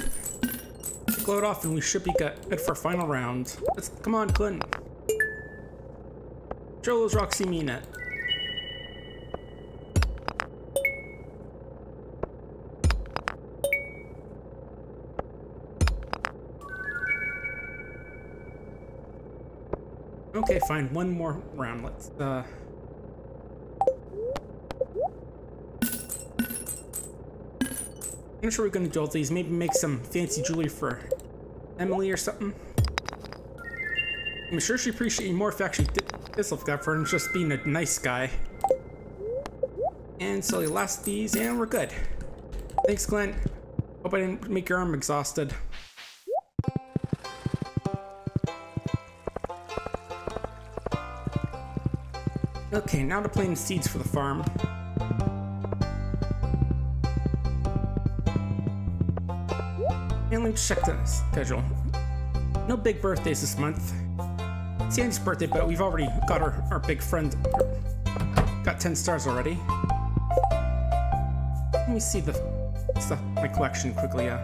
Glow it off and we should be good for final round. Let's come on, Clint. Those Roxy it. Okay, fine. One more round. Let's uh I'm sure we're gonna do all these. Maybe make some fancy jewelry for Emily or something. I'm sure she'd appreciate more if actually this like that for just being a nice guy. And so the last these, and we're good. Thanks, Clint. Hope I didn't make your arm exhausted. Okay, now to plant seeds for the farm. Check the schedule. No big birthdays this month. It's Andy's birthday, but we've already got our, our big friend. Got 10 stars already. Let me see the stuff my collection quickly, yeah.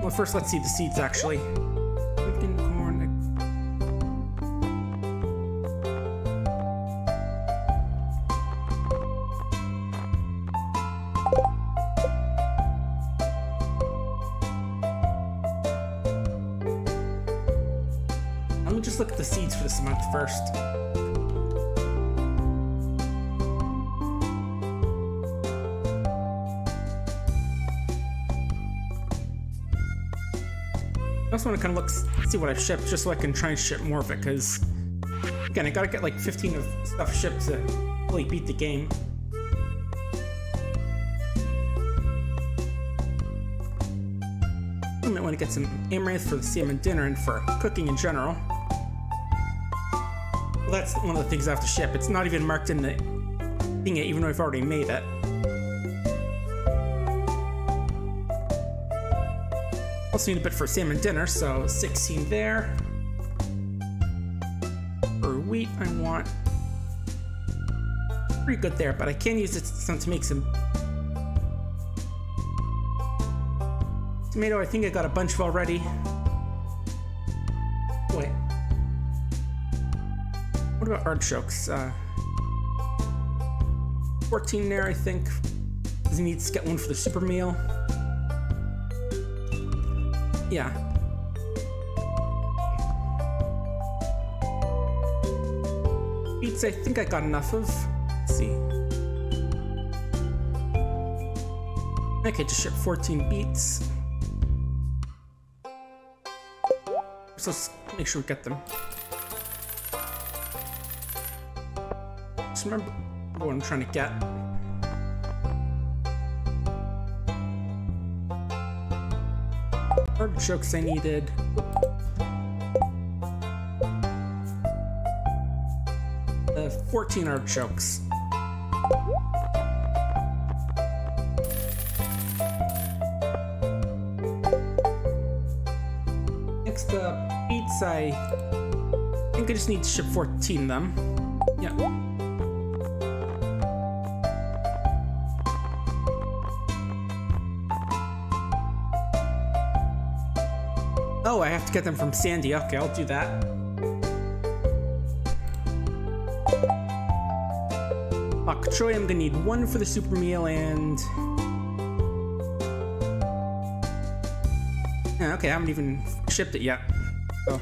Well, first let's see the seeds actually. First. also want to kind of look, see what I've shipped, just so I can try and ship more of it, because, again, I gotta get like 15 of stuff shipped to really beat the game. I might want to get some amaranth for the salmon dinner and for cooking in general. That's one of the things I have to ship. It's not even marked in the thing yet, even though I've already made it. Also need a bit for salmon dinner, so 16 there. For wheat, I want pretty good there, but I can use it to make some tomato. I think I got a bunch of already. Wait. What about artichokes? Uh, 14 there, I think. Does he need to get one for the super meal? Yeah. Beets, I think I got enough of. Let's see. Okay, just ship 14 beets. So let's make sure we get them. Remember what I'm trying to get. artichokes I needed. Uh, 14 artichokes. Next up, beets I think I just need to ship 14 of them. Get them from Sandy. Okay, I'll do that. Bok choy, I'm gonna need one for the super meal and... Okay, I haven't even shipped it yet. So,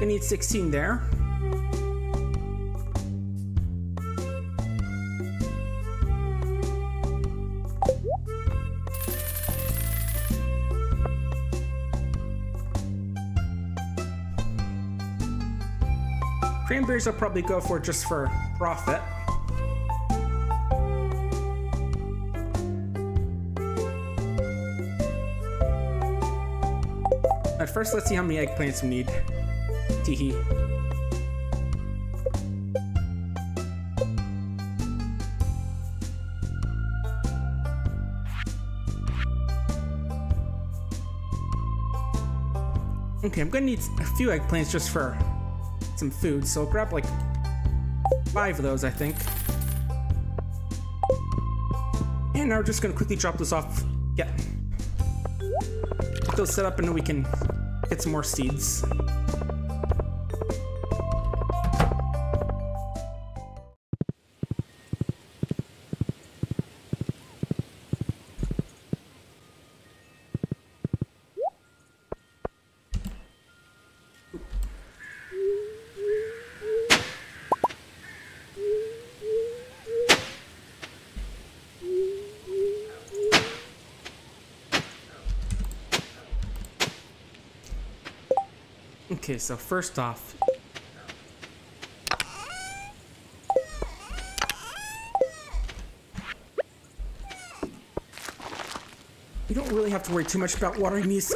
I need 16 there. Cranberries I'll probably go for just for profit. At first, let's see how many eggplants we need. Teehee. Okay, I'm gonna need a few eggplants just for some food, so I'll grab like five of those, I think. And now we're just gonna quickly drop this off. Yeah. Get those set up and then we can get some more seeds. So first off, you don't really have to worry too much about watering these.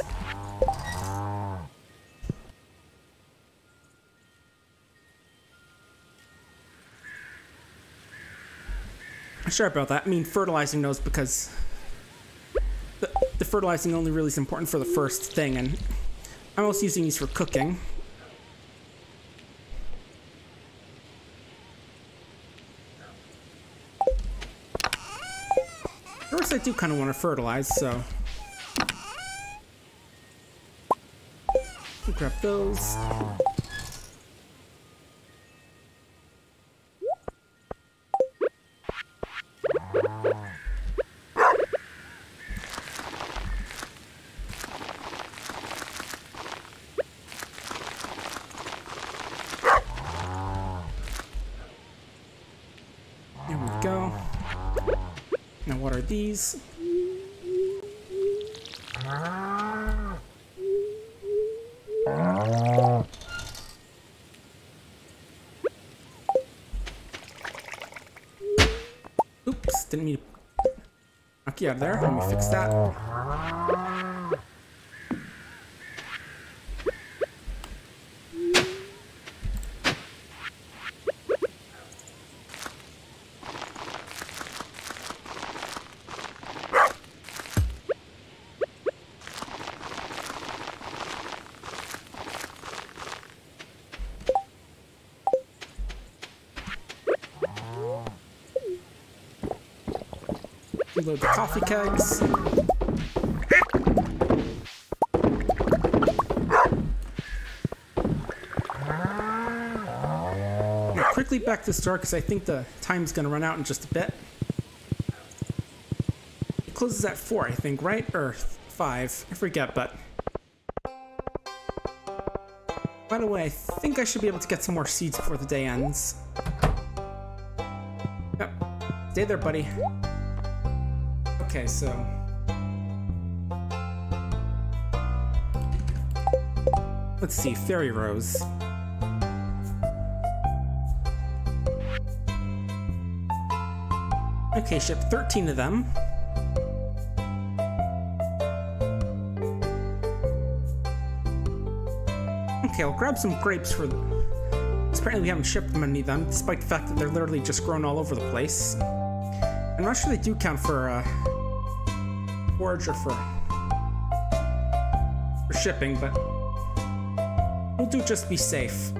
Sure about that. I mean, fertilizing those because the, the fertilizing only really is important for the first thing, and I'm also using these for cooking. Do kind of want to fertilize, so... Grab those. please. Oops, didn't mean to... Monkey out there, let me fix that. The coffee kegs. Quickly back to the store because I think the time's gonna run out in just a bit. It closes at four, I think, right? Or five? I forget, but. By the way, I think I should be able to get some more seeds before the day ends. Yep. Stay there, buddy. Okay, so... Let's see, Fairy Rose. Okay, ship 13 of them. Okay, I'll grab some grapes for... them. Apparently we haven't shipped many of them, despite the fact that they're literally just grown all over the place. I'm not sure they do count for, uh, forage or for, for shipping, but we'll do just be safe.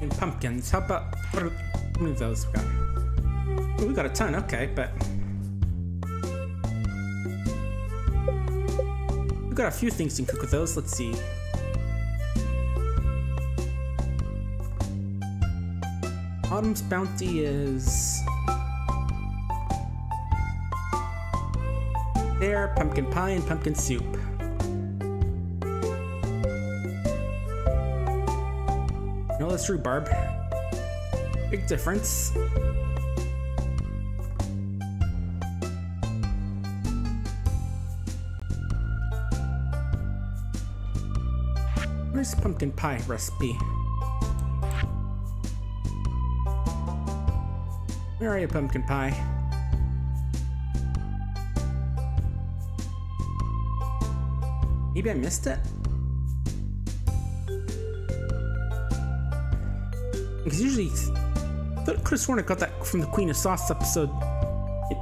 And pumpkins. How about what are how many of those we got? We got a ton. Okay, but we've got a few things to cook with those. Let's see. Autumn's bounty is there. Pumpkin pie and pumpkin soup. No, that's rhubarb. Big difference. Pumpkin pie recipe? Where are you, pumpkin pie? Maybe I missed it? Because usually, I could have sworn I got that from the Queen of Sauce episode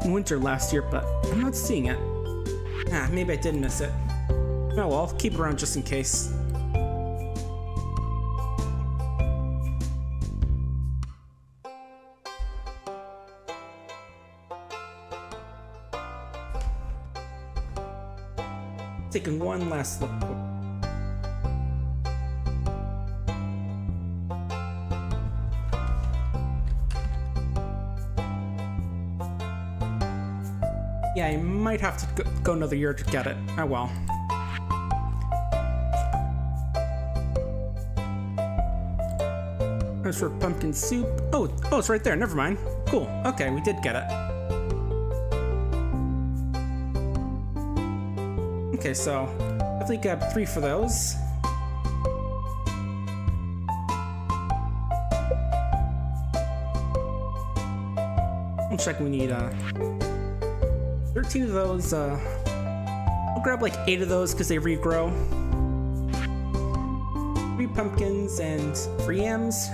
in winter last year, but I'm not seeing it. Ah, maybe I did miss it. Oh well, I'll keep around just in case. Taking one last look. Yeah, I might have to go, another year to get it. Oh well. As for pumpkin soup, oh, oh, it's right there. Never mind. Cool. Okay, we did get it. Okay, so definitely grab three for those. I'm checking. We need uh, 13 of those. Uh, I'll grab like eight of those because they regrow. Three pumpkins and three yams.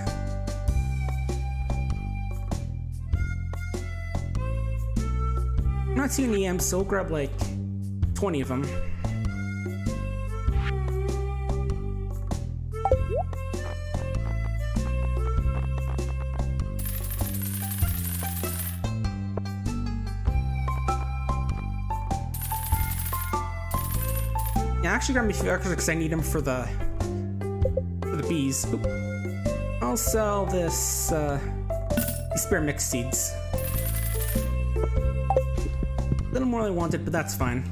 I'm not seeing any yams, so I'll grab like 20 of them. Actually grab me a few because I need them for the for the bees. I'll sell this uh, these spare mixed seeds. A little more than I wanted, but that's fine.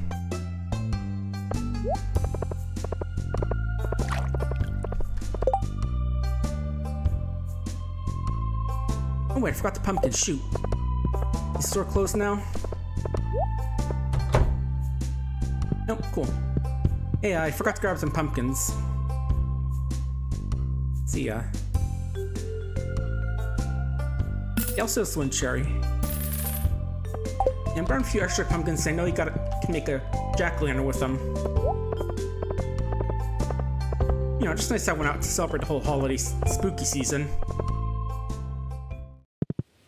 Oh wait, I forgot the pumpkin. Shoot. The store closed now? Hey, I forgot to grab some pumpkins. See ya. He also has one cherry. And burn a few extra pumpkins. I know you got can make a jack o' lantern with them. You know, just nice to have one out to celebrate the whole holiday spooky season.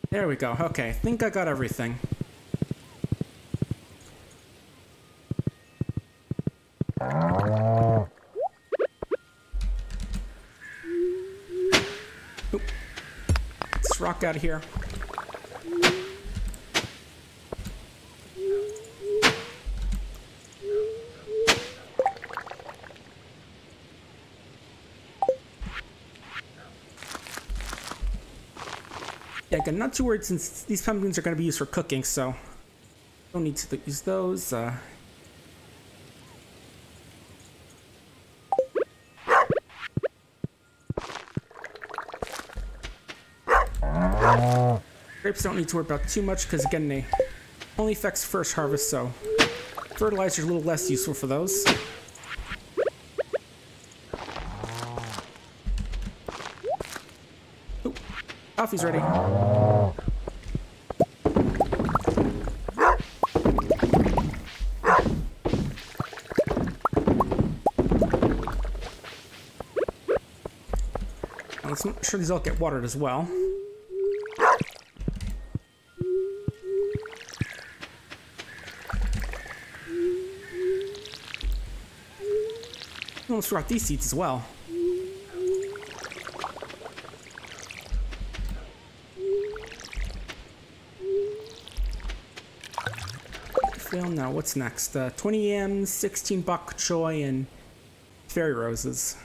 There we go. Okay, I think I got everything. Out of here. Yeah, again, not too worried since these pumpkins are going to be used for cooking, so don't need to use those. Uh, grapes don't need to worry about too much because again, they only affects first harvest, so fertilizer is a little less useful for those. Ooh, coffee's ready. Make sure these all get watered as well. Forgot these seeds as well. Fail now. What's next? Uh, 20 yams, 16 bok choy, and fairy roses.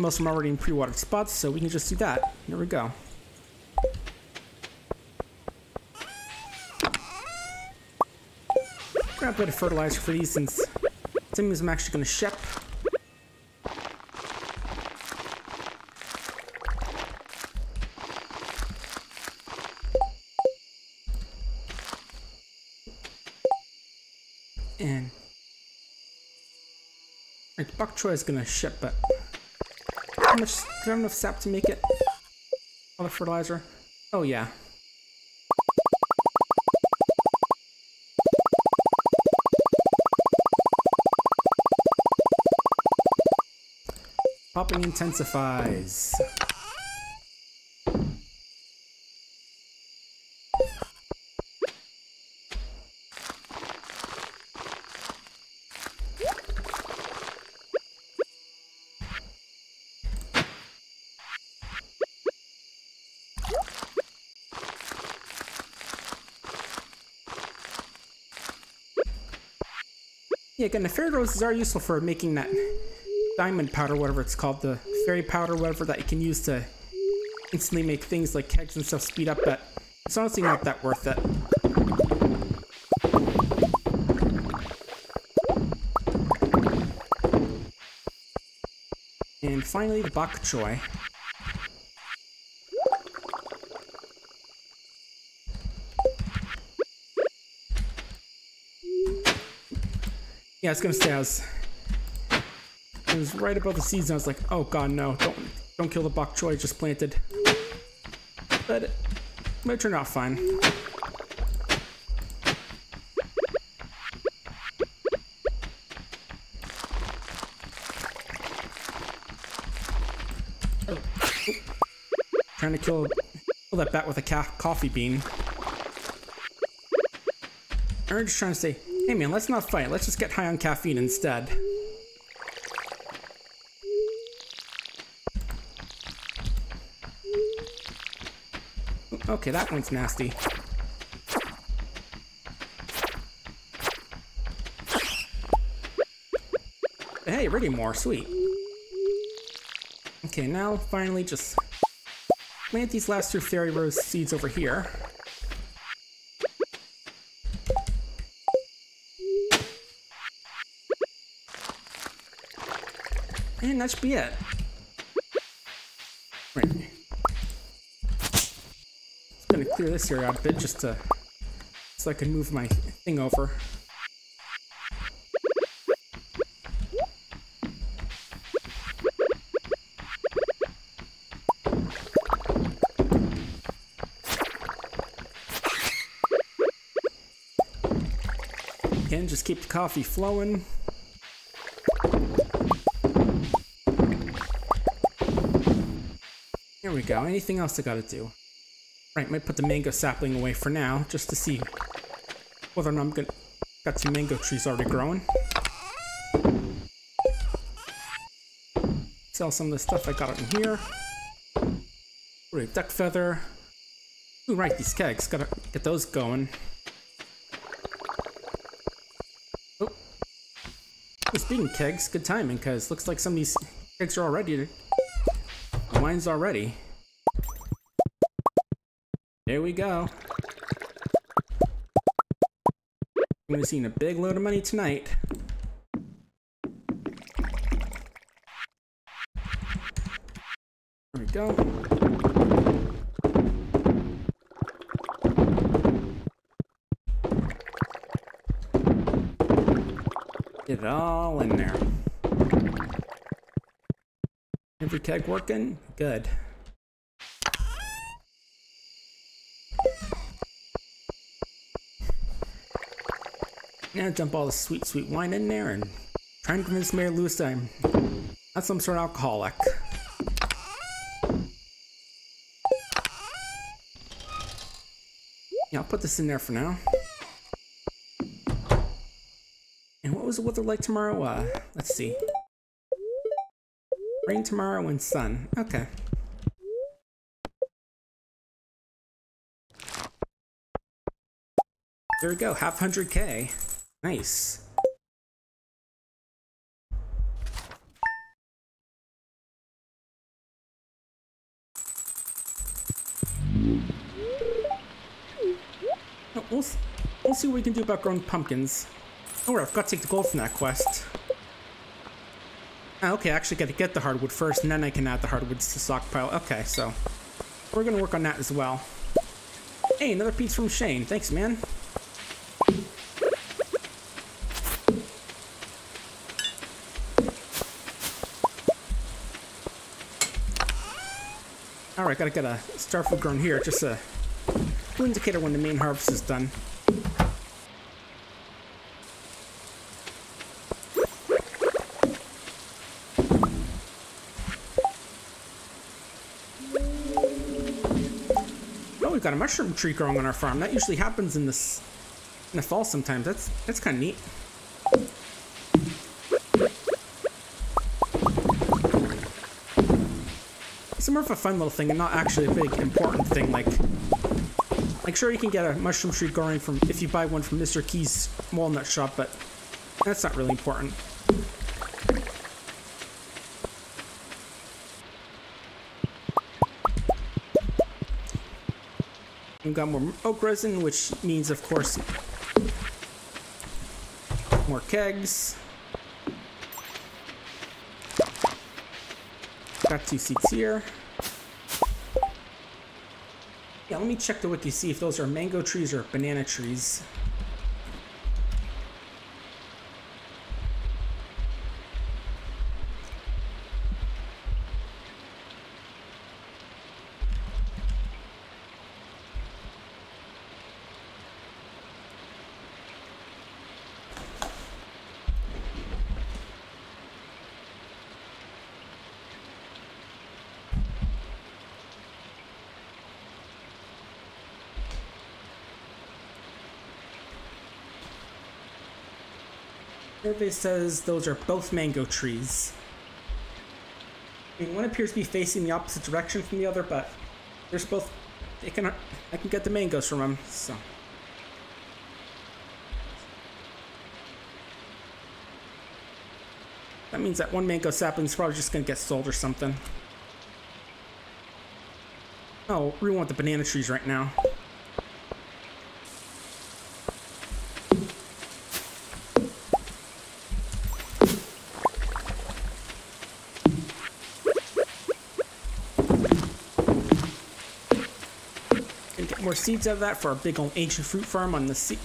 Most of them already in pre-watered spots, so we can just do that. There we go. Grab a bit of fertilizer for these since of these I'm actually going to ship. And like bok choy is gonna ship, but much? Do I have enough sap to make it? All the fertilizer? Oh yeah. Popping intensifies. Yeah, again, the fairy roses are useful for making that diamond powder, whatever it's called, the fairy powder, whatever that you can use to instantly make things like kegs and stuff speed up, but it's honestly not that worth it. And finally, the bok choy. Yeah, it's gonna say I was. It was right above the seeds, and I was like, oh god, no! Don't don't kill the bok choy I just planted. But it might turn out fine. Trying to kill, kill that bat with a coffee bean. I'm just trying to say, hey man, let's not fight. Let's just get high on caffeine instead. Okay, that one's nasty. Hey, really more, sweet. Okay, now finally just plant these last two fairy rose seeds over here. And that should be it. Right. Just gonna clear this area out a bit just to so I can move my thing over. Again, just keep the coffee flowing. Here we go. Anything else I gotta do? Right, might put the mango sapling away for now, just to see whether or not I'm gonna... Got some mango trees already growing. Sell some of the stuff I got in here. Right, duck feather. Ooh, right, these kegs. Gotta get those going. Oh. Speaking kegs, good timing, because looks like some of these kegs are all ready. Mine's already. There we go. I'm gonna see a big load of money tonight. There we go. Get it all in keg working? Good. Now dump all the sweet, sweet wine in there and try and convince Lewis that I'm not some sort of alcoholic. Yeah, I'll put this in there for now. And what was the weather like tomorrow? Uh, let's see. Rain tomorrow and sun. Okay. There we go, half hundred K. Nice. Oh, we'll, we'll see what we can do about growing pumpkins. Oh, I've got to take the gold from that quest. Ah, okay, I actually got to get the hardwood first, and then I can add the hardwoods to the stockpile. Okay, so we're gonna work on that as well. Hey, another piece from Shane. Thanks, man. Alright, gotta get a starfruit grown here, just a indicator when the main harvest is done. We've got a mushroom tree growing on our farm. That usually happens in this in the fall sometimes. That's that's kind of neat. It's more of a fun little thing and not actually a big important thing like like sure you can get a mushroom tree growing from if you buy one from Mr. Qi's walnut shop, but that's not really important. We've got more oak resin, which means, of course, more kegs. Got two seats here. Yeah, let me check the wiki, see if those are mango trees or banana trees. Survey says those are both mango trees. I mean, one appears to be facing the opposite direction from the other, but there's both. They can. I can get the mangoes from them. So. That means that one mango sapling is probably just gonna get sold or something. Oh, we want the banana trees right now. Seeds out of that for our big old ancient fruit farm on the sea.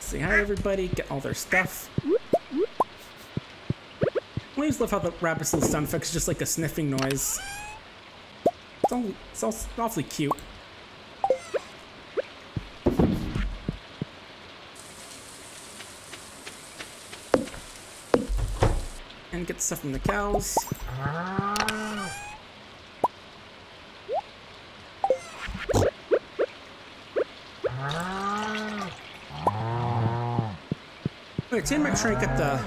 Say hi everybody, get all their stuff. I always love how the rabbit's little sound effect is just like a sniffing noise. It's, all, it's all, awfully cute. And get stuff from the cows. Wait, today I might try and get the...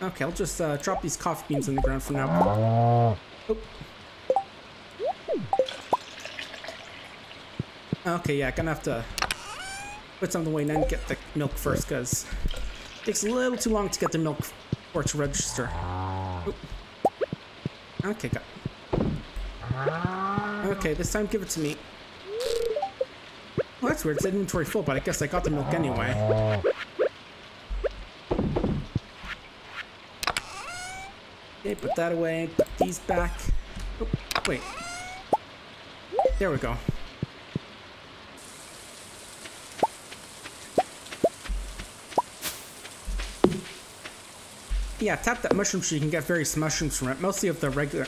Okay, I'll just uh, drop these coffee beans on the ground for now. Oh. Okay, yeah, gonna have to put something away and then get the milk first, because takes a little too long to get the milk for it to register. Oh. Okay, got Okay, this time give it to me. Well, that's weird. It's inventory full, but I guess I got the milk anyway. Okay, put that away. Put these back. Oh, wait. There we go. Yeah, tap that mushroom so you can get various mushrooms from it. Mostly of the regular...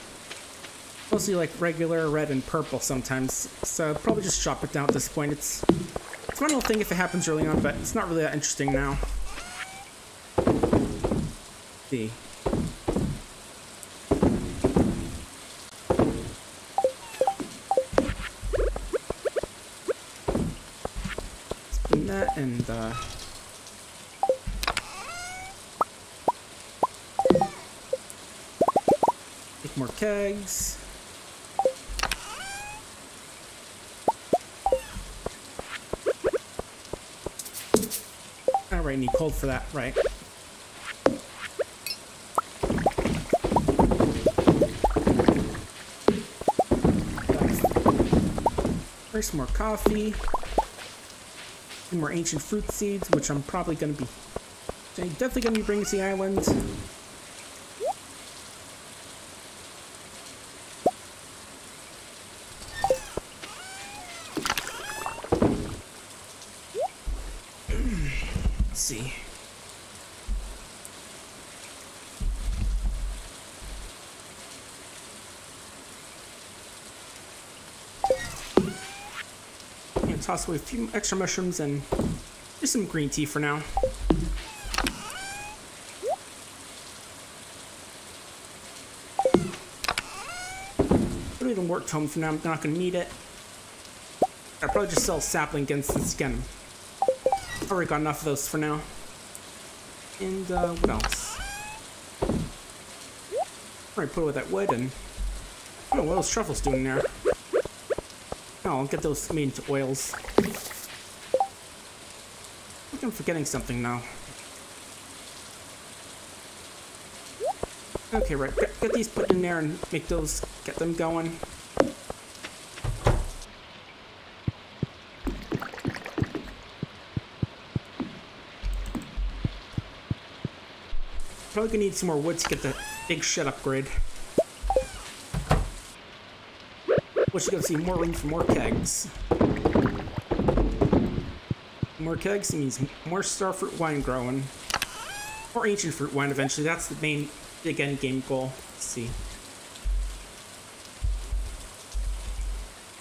Mostly like regular red and purple sometimes. So probably just chop it down at this point. It's, it's one little thing if it happens early on, but it's not really that interesting now. Let's see. Spin that and uh Take more kegs. Alright, need cold for that, right. First, more coffee. More ancient fruit seeds, which I'm probably going to be... Definitely going to be bringing to the island. Let's see. I'm gonna toss away a few extra mushrooms and just some green tea for now. I Don't even work home for now. I'm not gonna need it. I'll probably just sell sapling again since again already got enough of those for now. And, uh, what else? Alright, put away that wood and... I don't know what those truffles doing there. I'll get those made into oils. I think I'm forgetting something now. Okay, right, get, get these put in there and make those, get them going. Probably gonna need some more wood to get the big shed upgrade. Which is gonna see more room for more kegs. More kegs means more starfruit wine growing. More ancient fruit wine eventually. That's the main big end game goal. Let's see.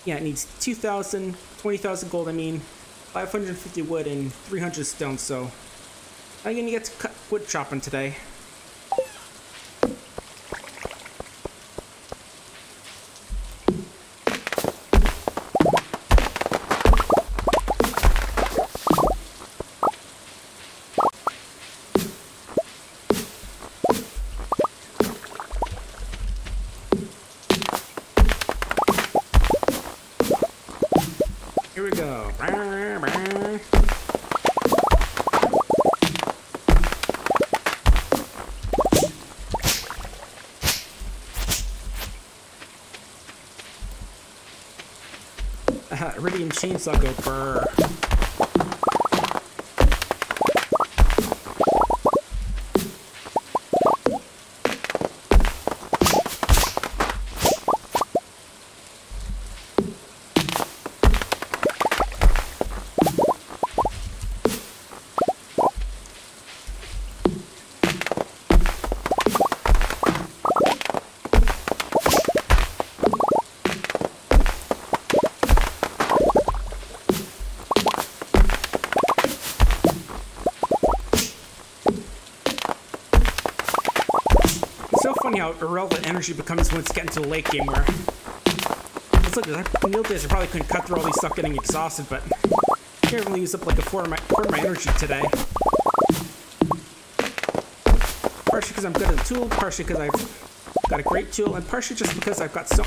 Yeah, it needs 2,000, 20,000 gold, I mean, 550 wood and 300 stone, so I'm gonna get to cut wood chopping today. Iridium chainsaw irrelevant energy becomes when it's getting to the late game where let's look the old days I probably couldn't cut through all these stuff getting exhausted, but I only use up like a quarter of my quarter of my energy today. Partially because I'm good at the tool, partially because I've got a great tool, and partially just because I've got so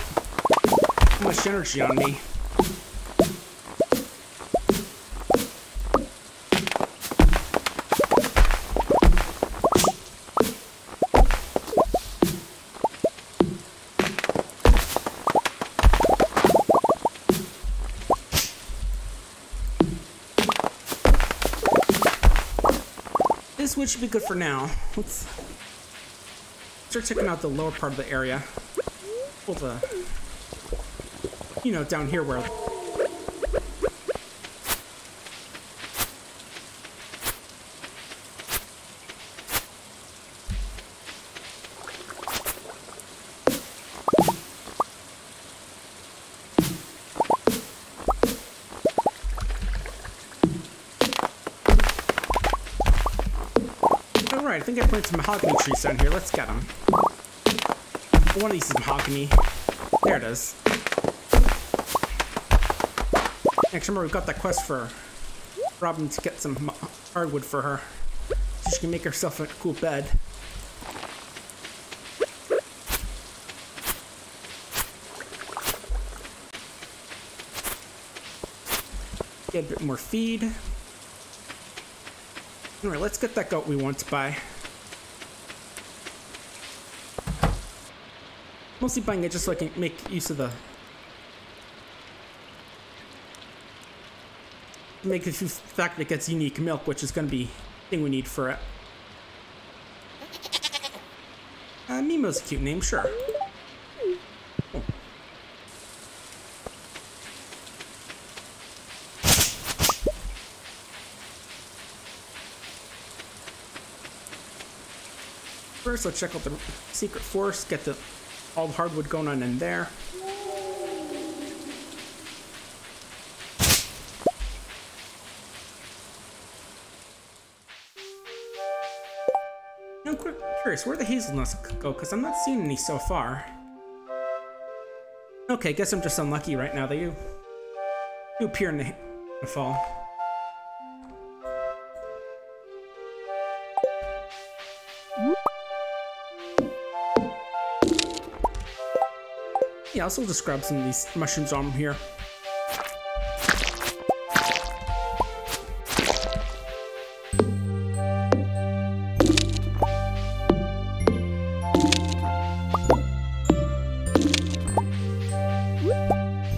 much energy on me. Should be good for now. Let's start checking out the lower part of the area. Well, the, you know, down here where Planted some mahogany trees down here. Let's get them. One of these is mahogany. There it is. Next, remember, we've got that quest for Robin to get some hardwood for her. So she can make herself a cool bed. Get a bit more feed. Alright, let's get that goat we want to buy. Mostly buying it just so I can make use of the... Make the fact that it gets unique milk, which is going to be thing we need for it. Uh, Mimo's a cute name, sure. First, let's check out the secret forest, get the all the hardwood going on in there. I'm curious, where the hazelnuts go? Because I'm not seeing any so far. Okay, guess I'm just unlucky right now. Do, do appear in the, in the fall. Yeah, I'll still just grab some of these mushrooms on here.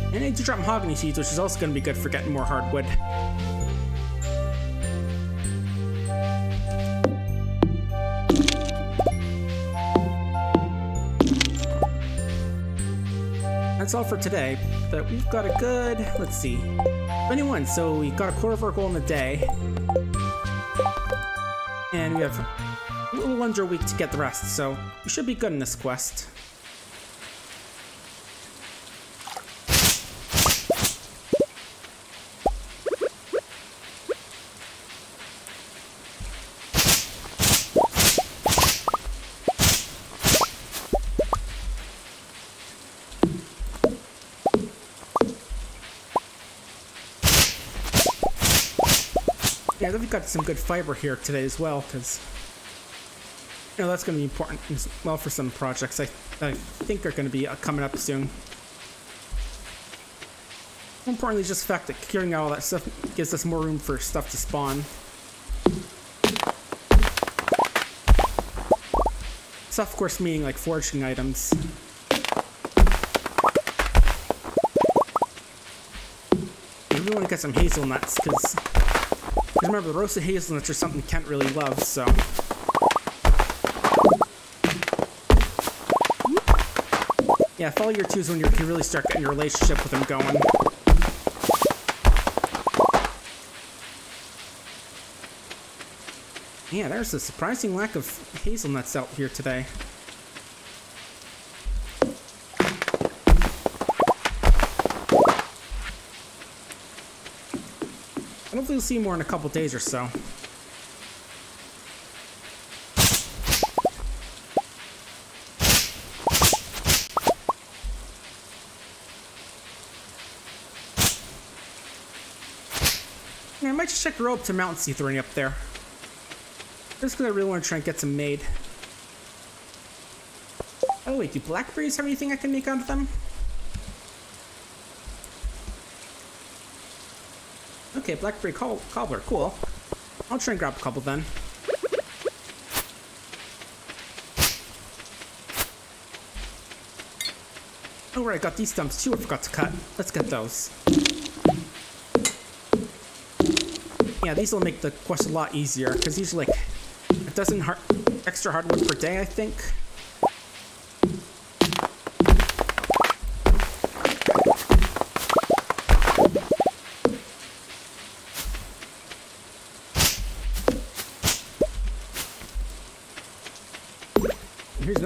And I need to drop mahogany seeds, which is also going to be good for getting more hardwood. That's all for today. But we've got a good, let's see, 21. So we got a quarter of our goal in the day. And we have a little under a week to get the rest, so we should be good in this quest. We've got some good fiber here today as well, because you know that's going to be important as well for some projects I, I think are going to be uh, coming up soon. More importantly, just the fact that clearing out all that stuff gives us more room for stuff to spawn. Stuff, of course, meaning like foraging items. We want to get some hazelnuts, because remember, the roasted hazelnuts are something Kent really loves, so... Yeah, follow your twos when you can really start getting your relationship with them going. Yeah, there's a surprising lack of hazelnuts out here today. Hopefully we'll see more in a couple days or so. Yeah, I might just check the up to there any up there. Just because I really want to try and get some made. Oh wait, do blackberries have anything I can make out of them? Okay, blackberry cobbler, cool. I'll try and grab a couple then. Oh right, I got these stumps too I forgot to cut. Let's get those. Yeah, these will make the quest a lot easier, because these are like a dozen hard extra hardwood per day, I think.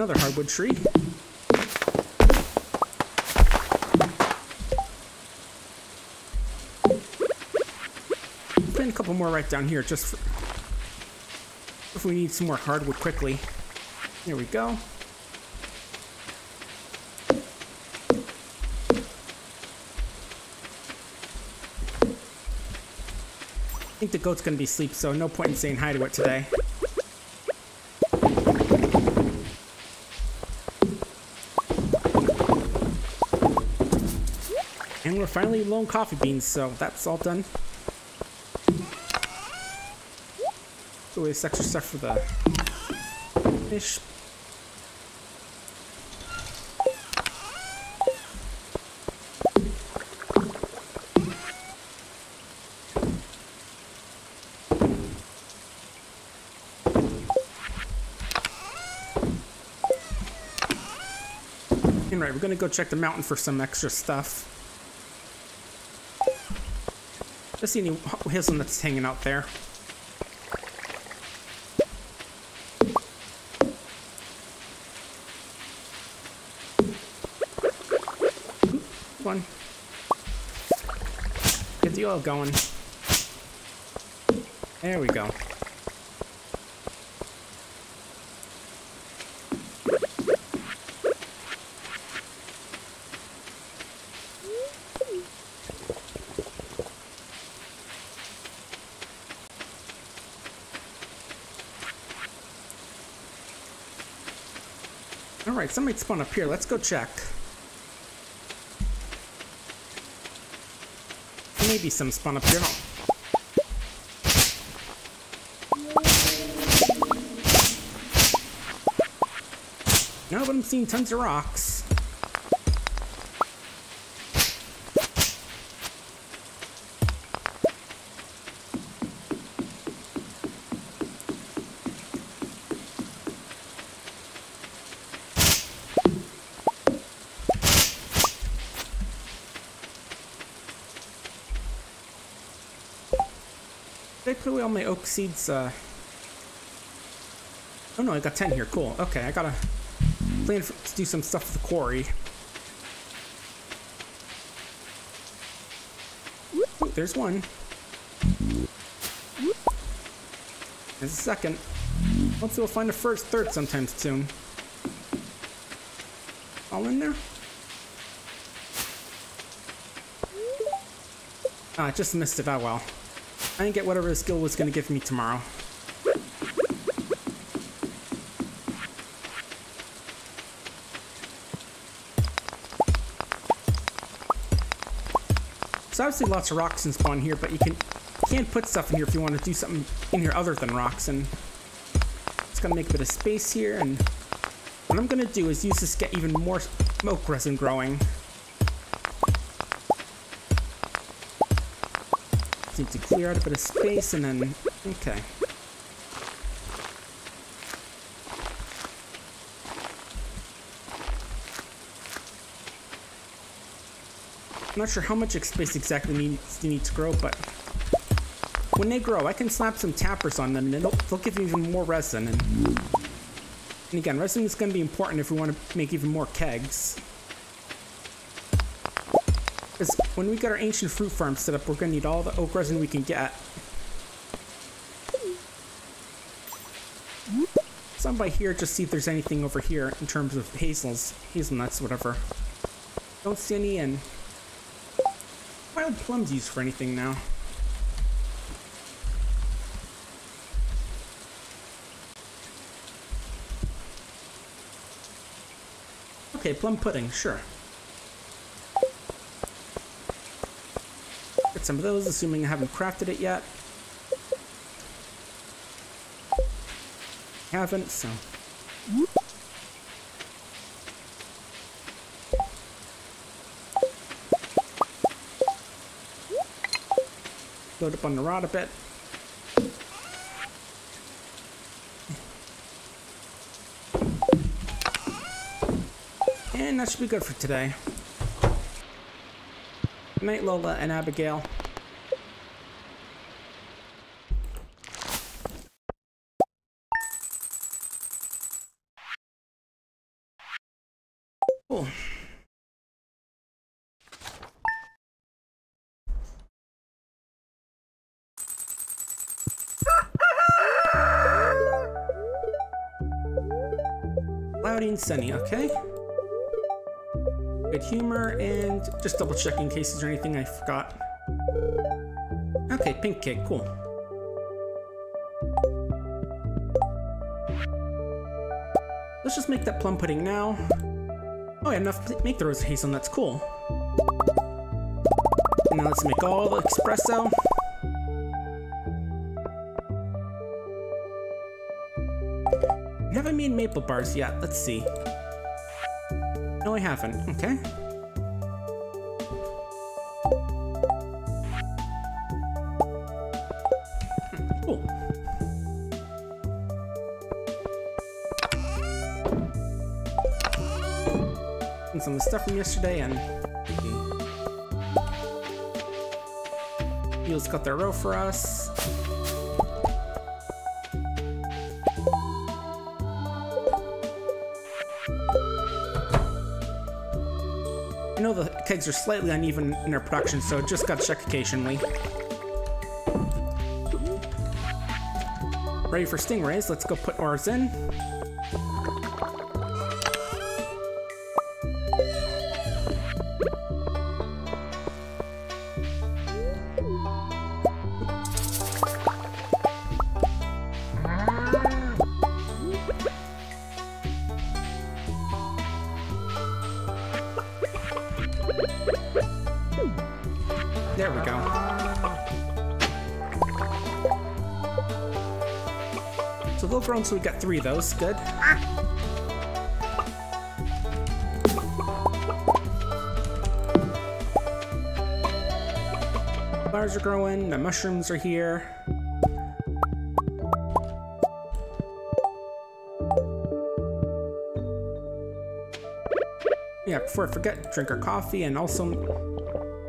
Another hardwood tree. Plant a couple more right down here, just if we need some more hardwood quickly. Here we go. I think the goat's gonna be asleep, so no point in saying hi to it today. we're finally low coffee beans, so that's all done. So this extra stuff for the fish. Alright, we're gonna go check the mountain for some extra stuff. Let's see any hazelnuts hanging out there. One. Get the oil going. There we go. Alright, somebody spawned up here. Let's go check. Maybe some spawn up here. No, but I'm seeing tons of rocks. put away all my oak seeds? Uh... Oh no, I got 10 here. Cool. Okay, I gotta plan for, to do some stuff with the quarry. Ooh, there's one. There's a second. Hopefully we'll find a first, third sometime soon. All in there? Ah, I just missed it. Oh well. I didn't get whatever the skill was going to give me tomorrow. So obviously lots of rocks in spawn here, but you can can put stuff in here if you want to do something in here other than rocks. And it's going to make a bit of space here. And what I'm going to do is use this to get even more smoke resin growing. Need to clear out a bit of space and then... Okay. I'm not sure how much space exactly needs, they need to grow, but when they grow, I can slap some tappers on them and they'll, they'll give you even more resin. And, and again, resin is going to be important if we want to make even more kegs. Because when we get our ancient fruit farm set up, we're to need all the oak resin we can get. Some by here, just see if there's anything over here in terms of hazels, hazelnuts, whatever. Don't see any, and wild plums used for anything now? Okay, plum pudding, sure. Some of those, assuming I haven't crafted it yet. Haven't, so... Load up on the rod a bit. And that should be good for today. Good night, Lola and Abigail. Sunny, okay? Good humor, and just double check in case there's anything I forgot. Okay, pink cake, cool. Let's just make that plum pudding now. Oh, yeah, enough to make the rose hazelnuts, cool. Now let's make all the espresso. Maple bars yet. Let's see. No, I haven't. Okay. Some of the stuff from yesterday and Heels got their roe for us. Kegs are slightly uneven in their production, so just gotta check occasionally. Ready for stingrays, let's go put ours in. So we got three of those. Good. Flowers are growing, the mushrooms are here. Yeah, before I forget, drink our coffee and also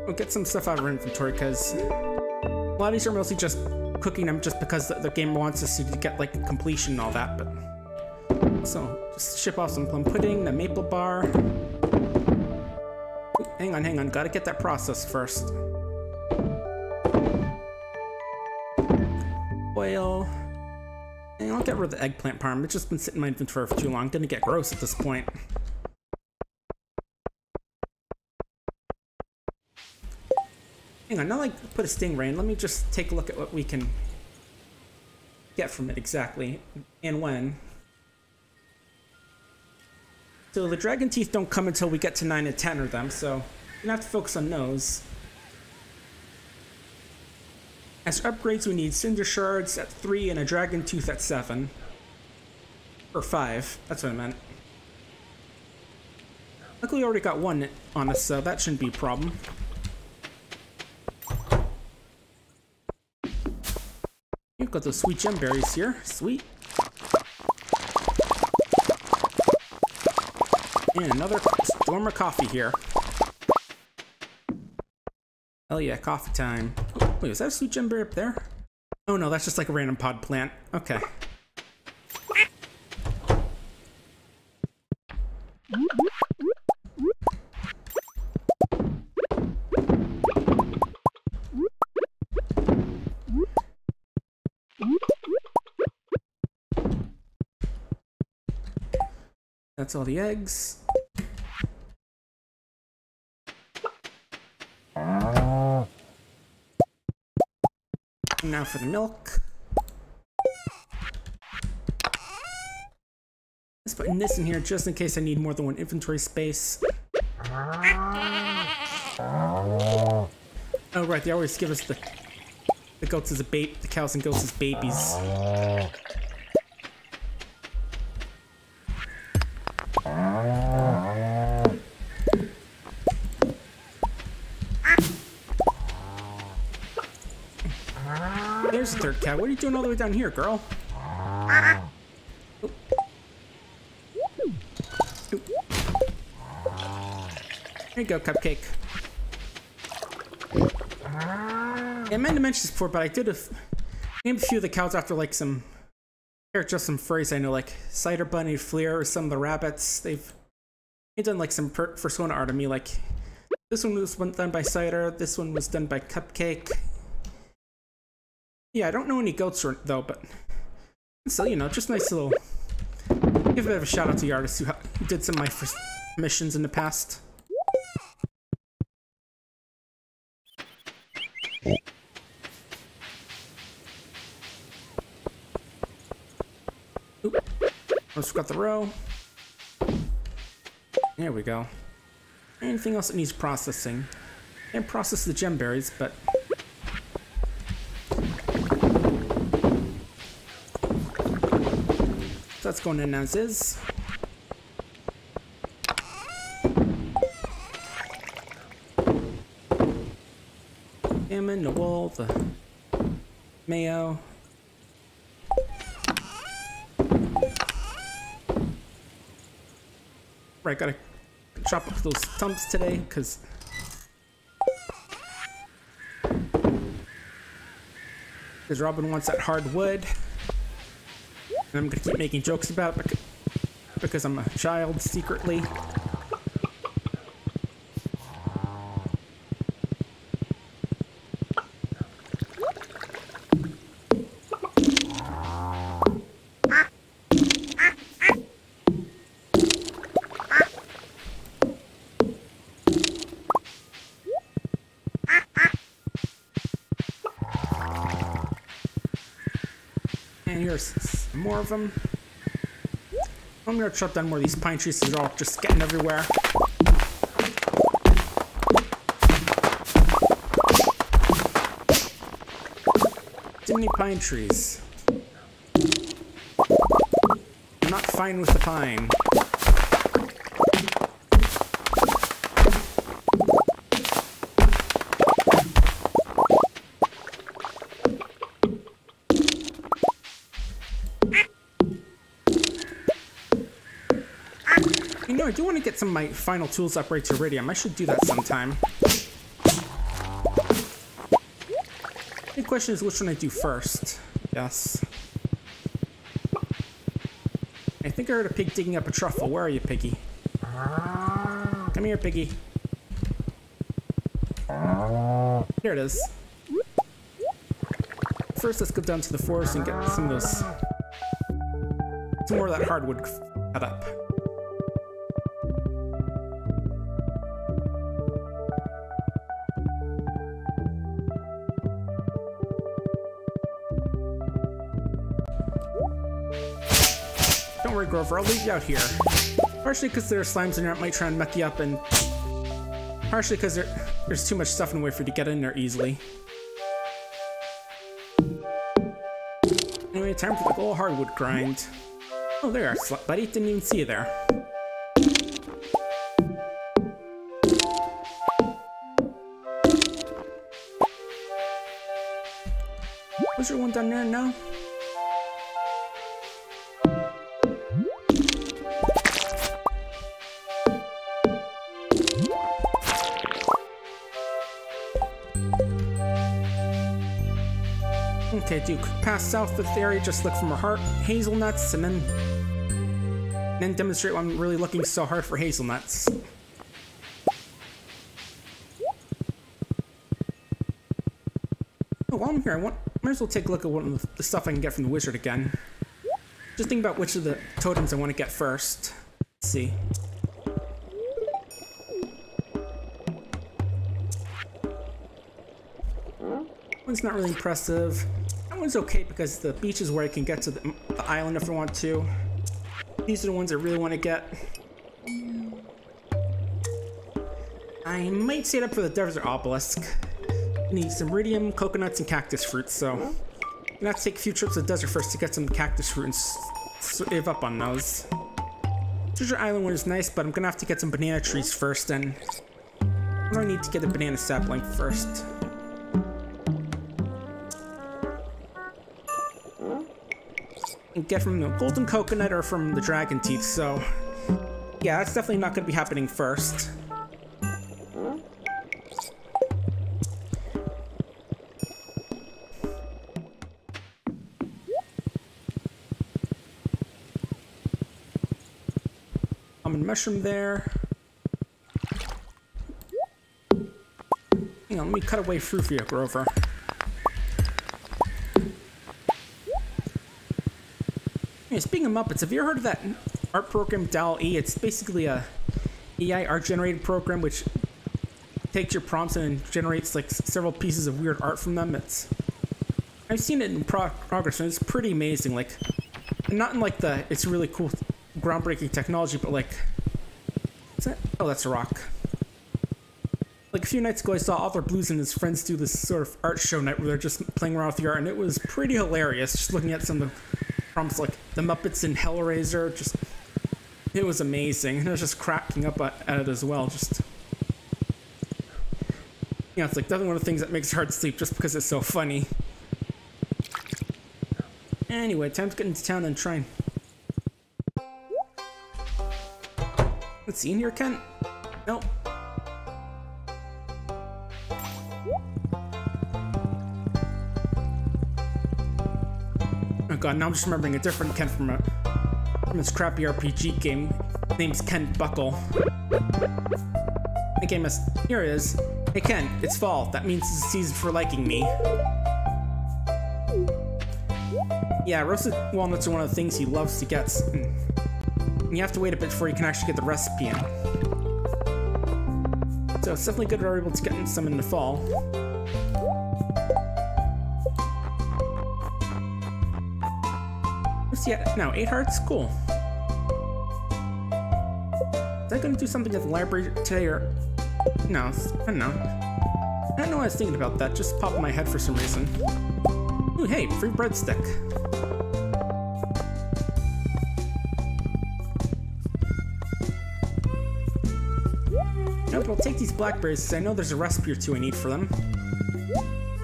we'll get some stuff out of our inventory because a lot of these are mostly just cooking them just because the, game wants us to get like completion and all that, but so just ship off some plum pudding, the maple bar. Hang on, hang on, gotta get that processed first. Oil. And I'll get rid of the eggplant parm. It's just been sitting in my inventory for too long. Gonna get gross at this point. Hang on, not like put a stingray in. Let me just take a look at what we can get from it exactly and when. So the dragon teeth don't come until we get to 9 and 10 of them, so you have to focus on those. As upgrades, we need cinder shards at 3 and a dragon tooth at 7. Or 5, that's what I meant. Luckily, we already got one on us, so that shouldn't be a problem. Got those sweet gem berries here. Sweet. And another stormer coffee here. Hell yeah, coffee time. Wait, is that a sweet gem berry up there? Oh no, that's just like a random pod plant. Okay. All the eggs. Now for the milk. Let's put this in here just in case I need more than one inventory space. Oh right, they always give us the the goats as a bait, the cows and goats as babies. Cat. What are you doing all the way down here, girl? There you go, Cupcake. Yeah, I meant to mention this before, but I did a named a few of the cows after like some or just some phrase I know, like Cider Bunny, Fleer, or some of the rabbits. They've they've done like some per persona art of me. Like this one was done by Cider. This one was done by Cupcake. Yeah, I don't know any goats though, but still, you know, just nice little. Give a bit of a shout out to the artist who, did some of my missions in the past. Oop. Let's got the roe. There we go. Anything else that needs processing? Can't process the gem berries, but that's going in as is. Salmon, the wool, the mayo. Right, gotta chop up those stumps today, because because Robin wants that hard wood. I'm gonna keep making jokes about because I'm a child secretly. Of them. I'm gonna chop down more of these pine trees they're all just getting everywhere. Too many pine trees. I'm not fine with the pine. I do want to get some of my final tools upgrade to Iridium. I should do that sometime. The question is which one I do first. Yes. I think I heard a pig digging up a truffle. Where are you, piggy? Come here, piggy. Here it is. First, let's go down to the forest and get some of those... Some more of that hardwood cut up. Grover, I'll leave you out here. Partially because there are slimes in there that might try and muck you up, and partially because there, there's too much stuff in the way for you to get in there easily. Anyway, time for the old hardwood grind. Oh, there you are, buddy. Didn't even see you there. Was there one down there? No? Okay, Duke. Pass south of the area, just look for more heart hazelnuts, and then then demonstrate why I'm really looking so hard for hazelnuts. Oh, while I'm here, I want, might as well take a look at one of the stuff I can get from the wizard again. Just think about which of the totems I want to get first. Let's see. One's not really impressive. One's okay because the beach is where I can get to the, the island if I want to. These are the ones I really want to get. I might save up for the desert obelisk. Need some iridium, coconuts, and cactus fruits, so... I'm gonna have to take a few trips to the desert first to get some cactus fruit and save up on those. Treasure Island one is nice, but I'm gonna have to get some banana trees first, and... I need to get a banana sapling first. And get from the golden coconut or from the dragon teeth, so... Yeah, that's definitely not gonna be happening first. Almond mushroom there. Hang on, let me cut away fruit Grover. Hey, speaking of Muppets, have you ever heard of that art program DALL-E? It's basically a AI art generated program which takes your prompts and generates like several pieces of weird art from them. It's I've seen it in pro progress and it's pretty amazing. Like, not in like the it's really cool, groundbreaking technology, but like, that? Oh, that's a rock. Like a few nights ago, I saw Arthur Blues and his friends do this sort of art show night where they're just playing around with the art, and it was pretty hilarious. Just looking at some of the prompts, like the Muppets and Hellraiser, just it was amazing. And I was just cracking up at, it as well. Just you know, it's like definitely one of the things that makes hard sleep just because it's so funny. Anyway, time to get into town and try and... Let's see in here, Kent? Nope. Now I'm just remembering a different Ken from a from this crappy RPG game. His name's Ken Buckle. The game is here it is. Hey Ken, it's fall. That means it's a season for liking me. Yeah, roasted walnuts are one of the things he loves to get. And you have to wait a bit before you can actually get the recipe in. So it's definitely good we're able to get some in the fall. What's yet? No, eight hearts? Cool. Is I gonna do something at the library today or... No, I don't know. I don't know I was thinking about that, just popped in my head for some reason. Ooh, hey, free breadstick. Nope, I'll take these blackberries I know there's a recipe or two I need for them.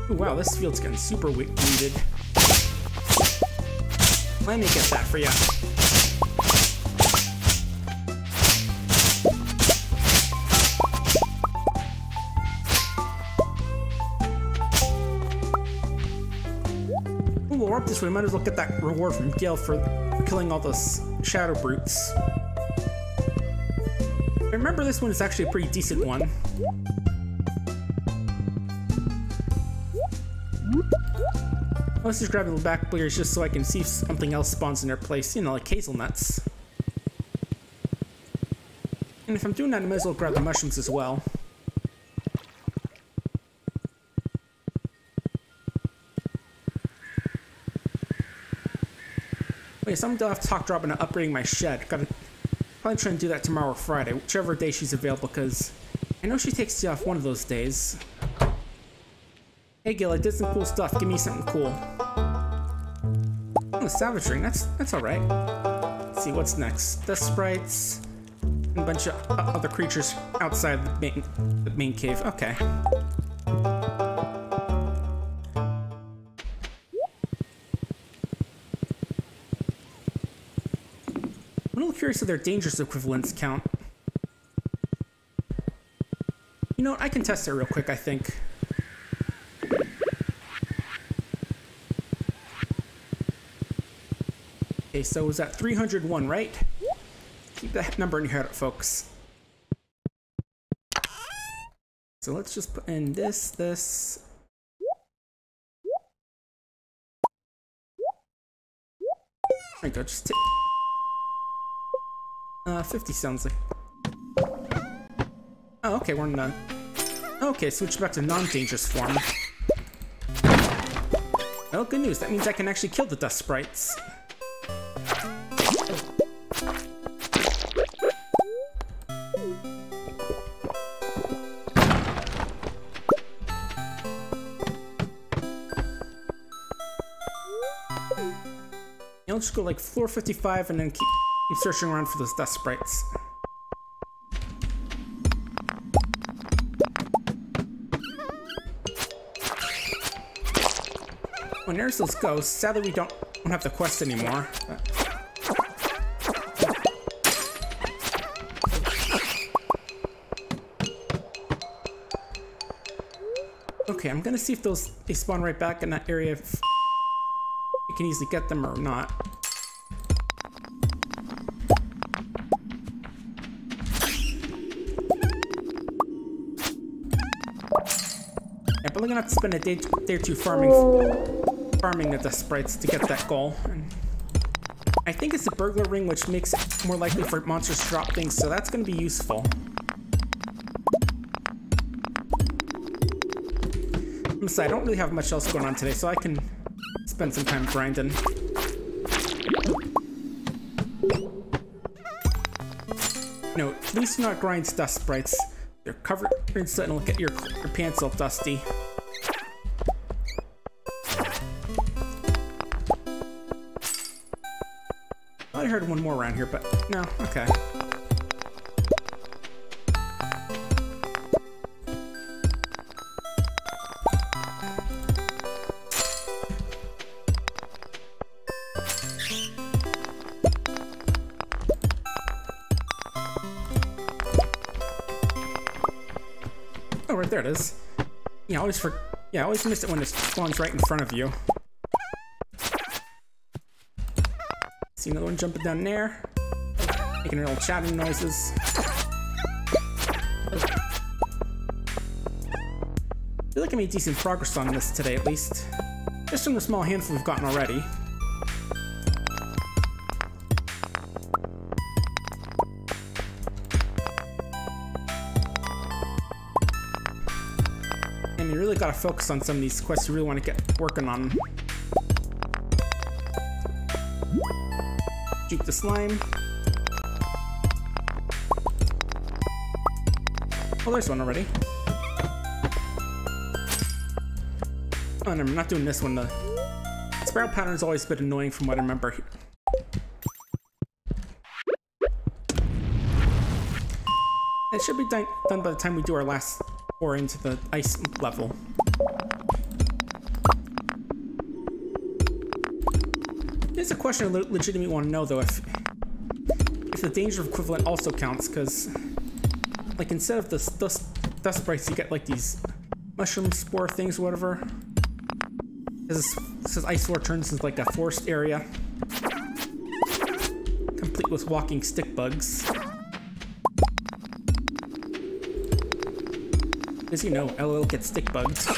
Ooh, wow, this field's getting super weeded. Let me get that for you. Ooh, we're up this way. Might as well get that reward from Gil for killing all those shadow brutes. Remember this one is actually a pretty decent one. Let's just grab the back blackberries just so I can see if something else spawns in their place, you know, like hazelnuts. And if I'm doing that, I might as well grab the mushrooms as well. Wait, someone still have to talk Drop into upgrading my shed. Gotta probably try and do that tomorrow or Friday, whichever day she's available, because I know she takes you off one of those days. Hey Gil, I did some cool stuff. Give me something cool. Savage Ring. That's that's all right. Let's see what's next. The sprites, and a bunch of other creatures outside the main, the main cave. Okay. I'm a little curious of their dangerous equivalence count. You know what? I can test it real quick. I think. Okay, so it was at 301, right? Keep that number in your head, folks. So let's just put in this, this. There we just Uh, 50 sounds like... Oh, okay, we're the... Okay, switch back to non-dangerous form. Well, good news. That means I can actually kill the dust sprites. I'll just go like floor 55 and then keep, keep searching around for those dust sprites. When there's those ghosts, sadly we don't, don't have the quest anymore. But... Okay, I'm gonna see if those they spawn right back in that area. If you can easily get them or not. We're gonna have to spend a day, or two farming, farming the dust sprites to get that goal. And I think it's the burglar ring, which makes it more likely for monsters to drop things, so that's gonna be useful. Besides, I don't really have much else going on today, so I can spend some time grinding. No, please do not grind dust sprites. They're covered in soot and will get your, your pants all dusty. Heard one more around here, but no, okay. Oh, right there it is. Yeah, I always for yeah, I always miss it when it spawns right in front of you. See another one jumping down there. Making little chatting noises. I feel like I made decent progress on this today, at least. Just from the small handful we've gotten already. And you really gotta focus on some of these quests you really want to get working on. The slime. Oh, there's one already. Oh, I'm not doing this one. The spiral pattern's always a bit annoying from what I remember. It should be done by the time we do our last pour into the ice level. There's a question I legitimately want to know though if if the danger equivalent also counts because like instead of the dust dust sprites you get like these mushroom spore things or whatever. This, this is ice floor turns into like a forest area complete with walking stick bugs. As you know, LL gets stick bugs.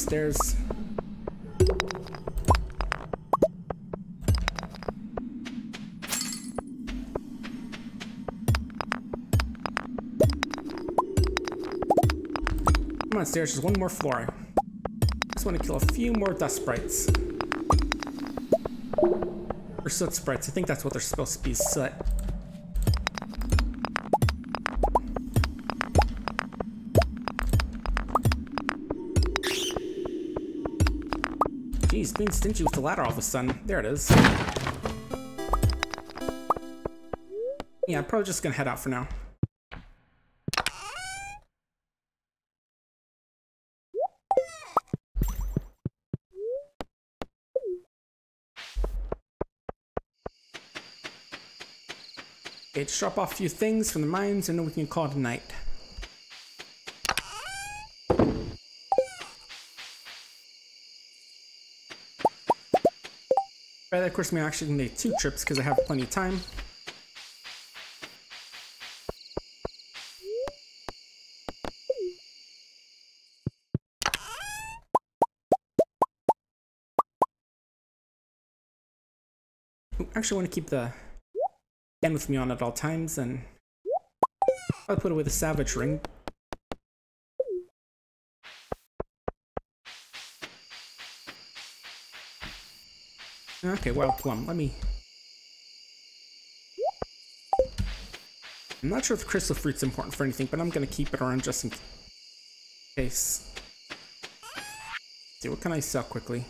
Stairs. Come on, stairs, just one more floor. I Just want to kill a few more dust sprites. Or soot sprites, I think that's what they're supposed to be, soot. Being stingy with the ladder all of a sudden. There it is. Yeah, I'm probably just gonna head out for now. Okay, just drop off a few things from the mines and then we can call it a night. By that, of course, I'm actually make two trips because I have plenty of time. Actually, want to keep the gun with me on at all times, and I'll put away the savage ring. Okay, wild plum. Let me. I'm not sure if crystal fruit's important for anything, but I'm gonna keep it around just in case. Let's see, what can I sell quickly?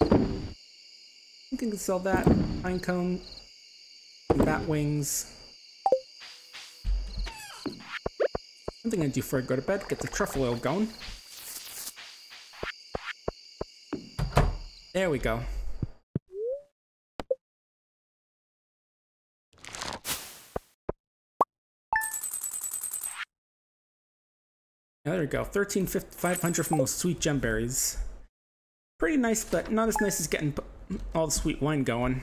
I can sell that. Pine cone, bat wings. Something I do before I go to bed, get the truffle oil going. There we go. there we go. 13,500 from those sweet gem berries. Pretty nice, but not as nice as getting all the sweet wine going.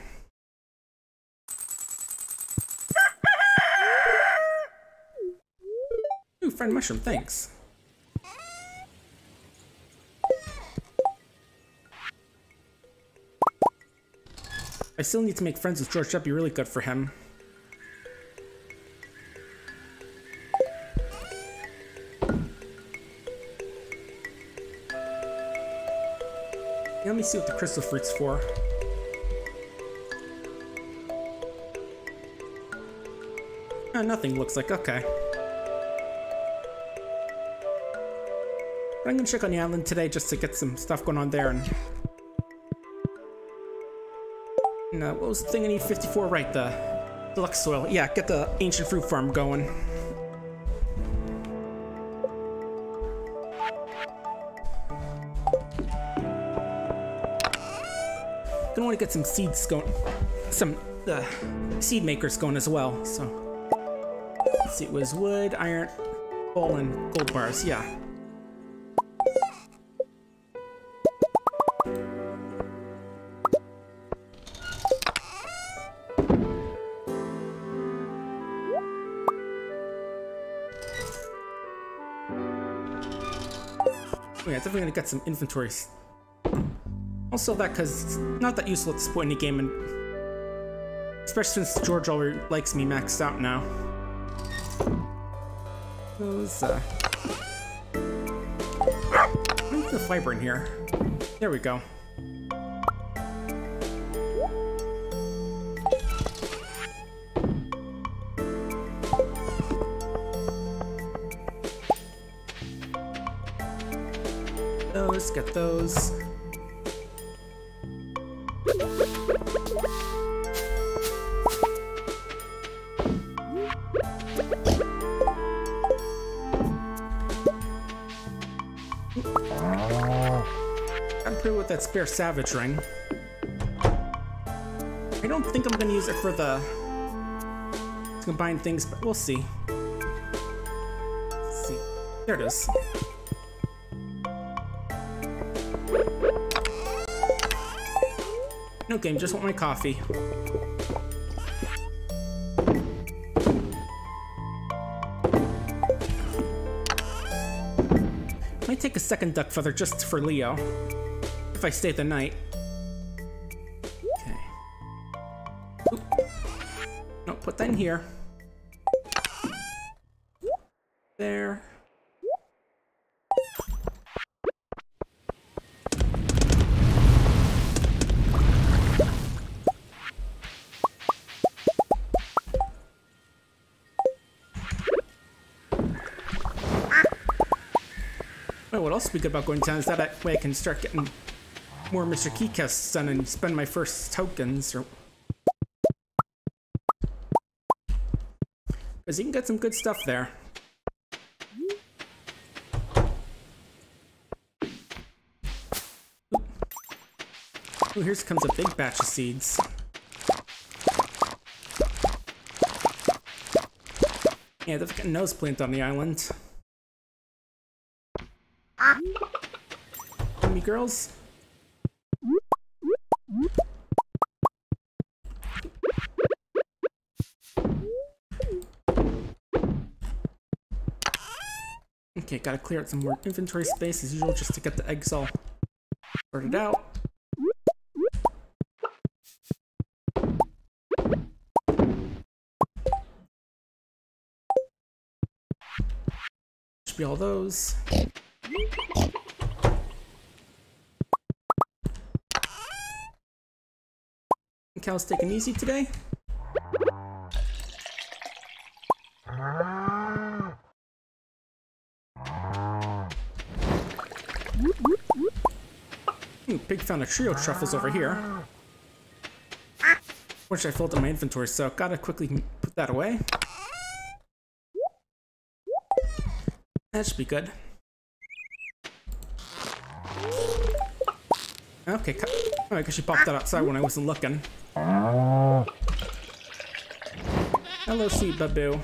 Ooh, friend mushroom, thanks. I still need to make friends with George. That'd be really good for him. Let me see what the crystal fruit's for. Oh, nothing looks like, okay. I'm gonna check on the island today just to get some stuff going on there and uh, what was the thing I need 54? Right, the deluxe soil. Yeah, get the ancient fruit farm going. Gonna want to get some seeds going, some uh, seed makers going as well. So, let's see, it was wood, iron, coal, and gold bars. Yeah. Definitely gonna get some inventories. I'll sell that because it's not that useful at this point in the game, and especially since George already likes me maxed out now. Those, uh... Where's the fiber in here? There we go. Those. I'm pretty with that spare savage ring. I don't think I'm gonna use it for the to combine things, but we'll see. Let's see. There it is. No game, just want my coffee. Might take a second duck feather just for Leo. If I stay the night. Okay. Oop. No, put that in here. Good about going down is that way I can start getting more Mr. Keycasts done and spend my first tokens or Because you can get some good stuff there. Ooh, here comes a big batch of seeds. Yeah, they've got a nose plant on the island. Me girls? Okay, gotta clear out some more inventory space as usual just to get the eggs all sorted out. Should be all those. Cal's taking easy today? Hmm, Ooh, Pig found a trio truffles over here. Which I filled in my inventory, so gotta quickly put that away. That should be good. Okay, oh, I guess she popped that outside when I wasn't looking. Hello, sweet baboo.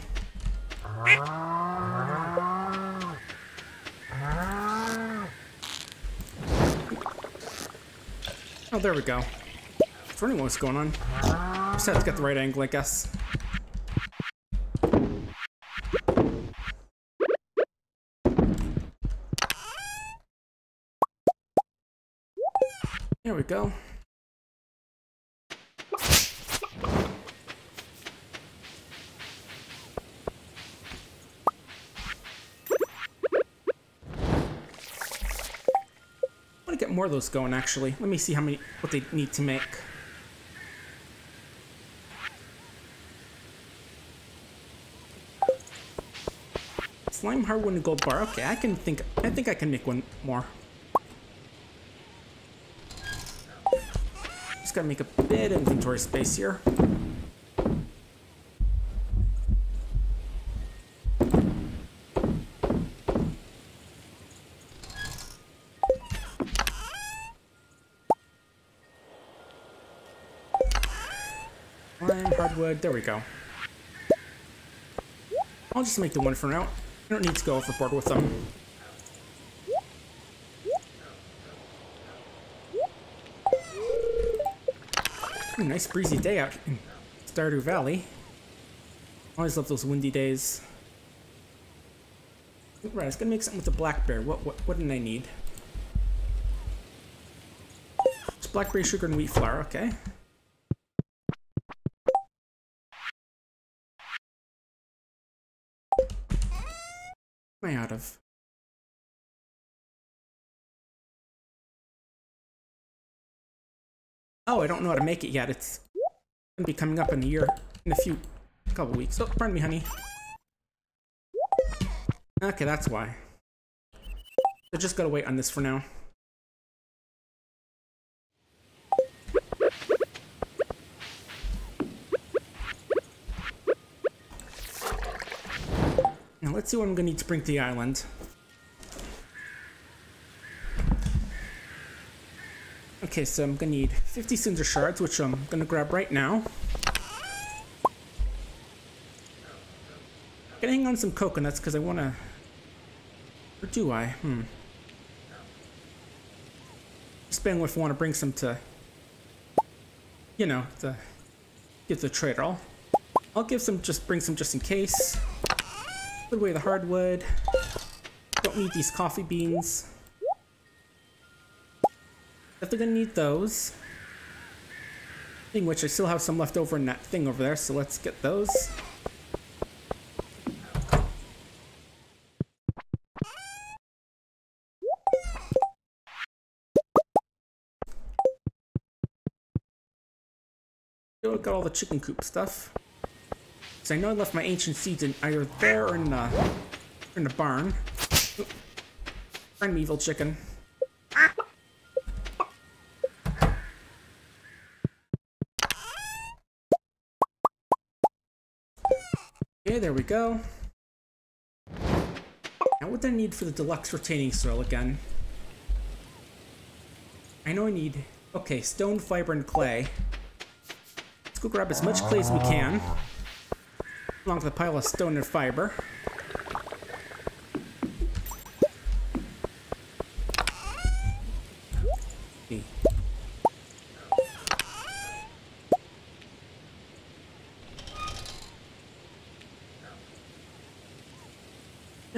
Oh, there we go. It's running what's going on. Just have to get the right angle, I guess. We go. I want to get more of those going, actually. Let me see how many, what they need to make. Slime hardwood and gold bar. Okay, I can think, I think I can make one more. Just gotta make a bit of inventory space here. Hardwood, there we go. I'll just make the one for now. I don't need to go off the board with them. Ooh, nice breezy day out in Stardew Valley. Always love those windy days. Right, I was gonna make something with the black bear. What what what did I need? It's blackberry sugar and wheat flour, okay. Oh, I don't know how to make it yet. It's gonna be coming up in a year, in a few, couple weeks. Oh, pardon me, honey. Okay, that's why. I just gotta wait on this for now. Now let's see what I'm gonna need to bring to the island. Okay, so I'm gonna need 50 cinder shards, which I'm gonna grab right now. I'm Gonna hang on some coconuts because I wanna. Or do I? Hmm. Spend want to bring some to. You know, to give the trader. I'll, I'll give some, just bring some just in case. Put away the hardwood. Don't need these coffee beans. Definitely gonna need those. In which I still have some left over in that thing over there, so let's get those. Got all the chicken coop stuff. So I know I left my ancient seeds in either there or in the, in the barn. I'm evil chicken. There we go. Now what do I need for the deluxe retaining soil again? I know I need... Okay, stone, fiber, and clay. Let's go grab as much clay as we can. Along with a pile of stone and fiber.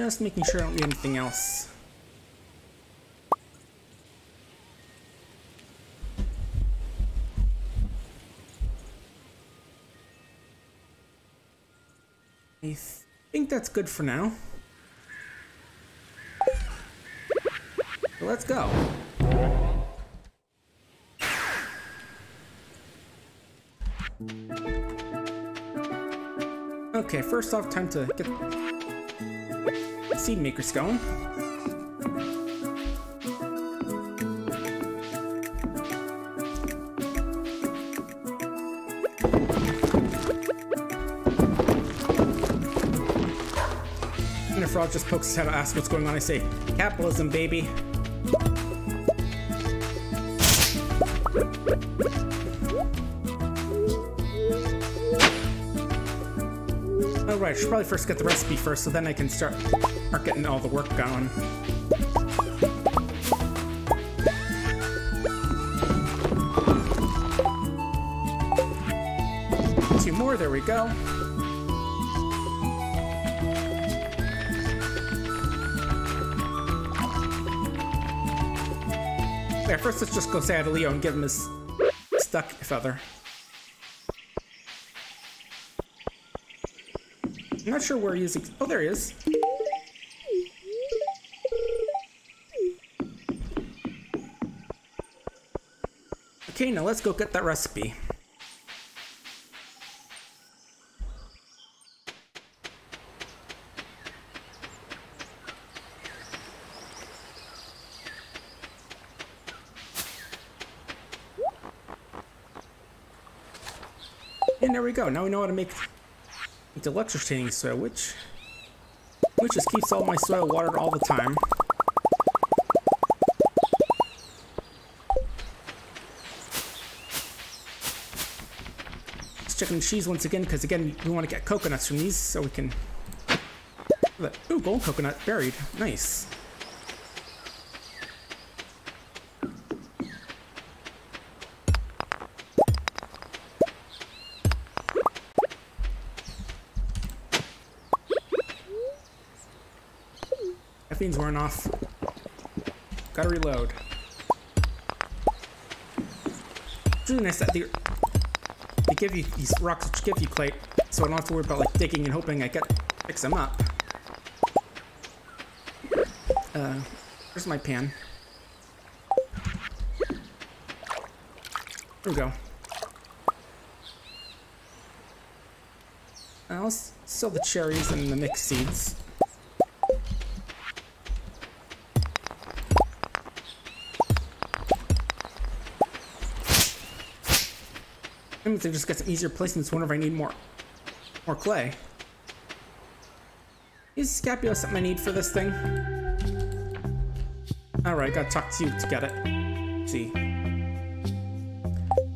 Just making sure I don't need anything else. I think that's good for now. So let's go. Okay, first off, time to get seed maker's going. And if Frog just pokes his head out, asks what's going on, I say, capitalism, baby. I should probably first get the recipe first, so then I can start, start getting all the work going. Two more, there we go. Yeah, first let's just go say hi to Leo and give him his stuck feather. I'm not sure where he is. Oh, there he is. Okay, now let's go get that recipe. And there we go. Now we know how to make deluxe retaining soil, which which just keeps all my soil watered all the time. Let's check on cheese once again, because again, we want to get coconuts from these so we can... Ooh, gold coconut buried. Nice. Caffeine's wearing off. Gotta reload. It's really nice that they, they give you these rocks which give you clay, so I don't have to worry about like digging and hoping I get fix them up. Uh, where's my pan? There we go. I'll sell the cherries and the mixed seeds. Means I just get some easier placements whenever I need more more clay. Is Scapula something I need for this thing? Alright, gotta talk to you to get it. Let's see.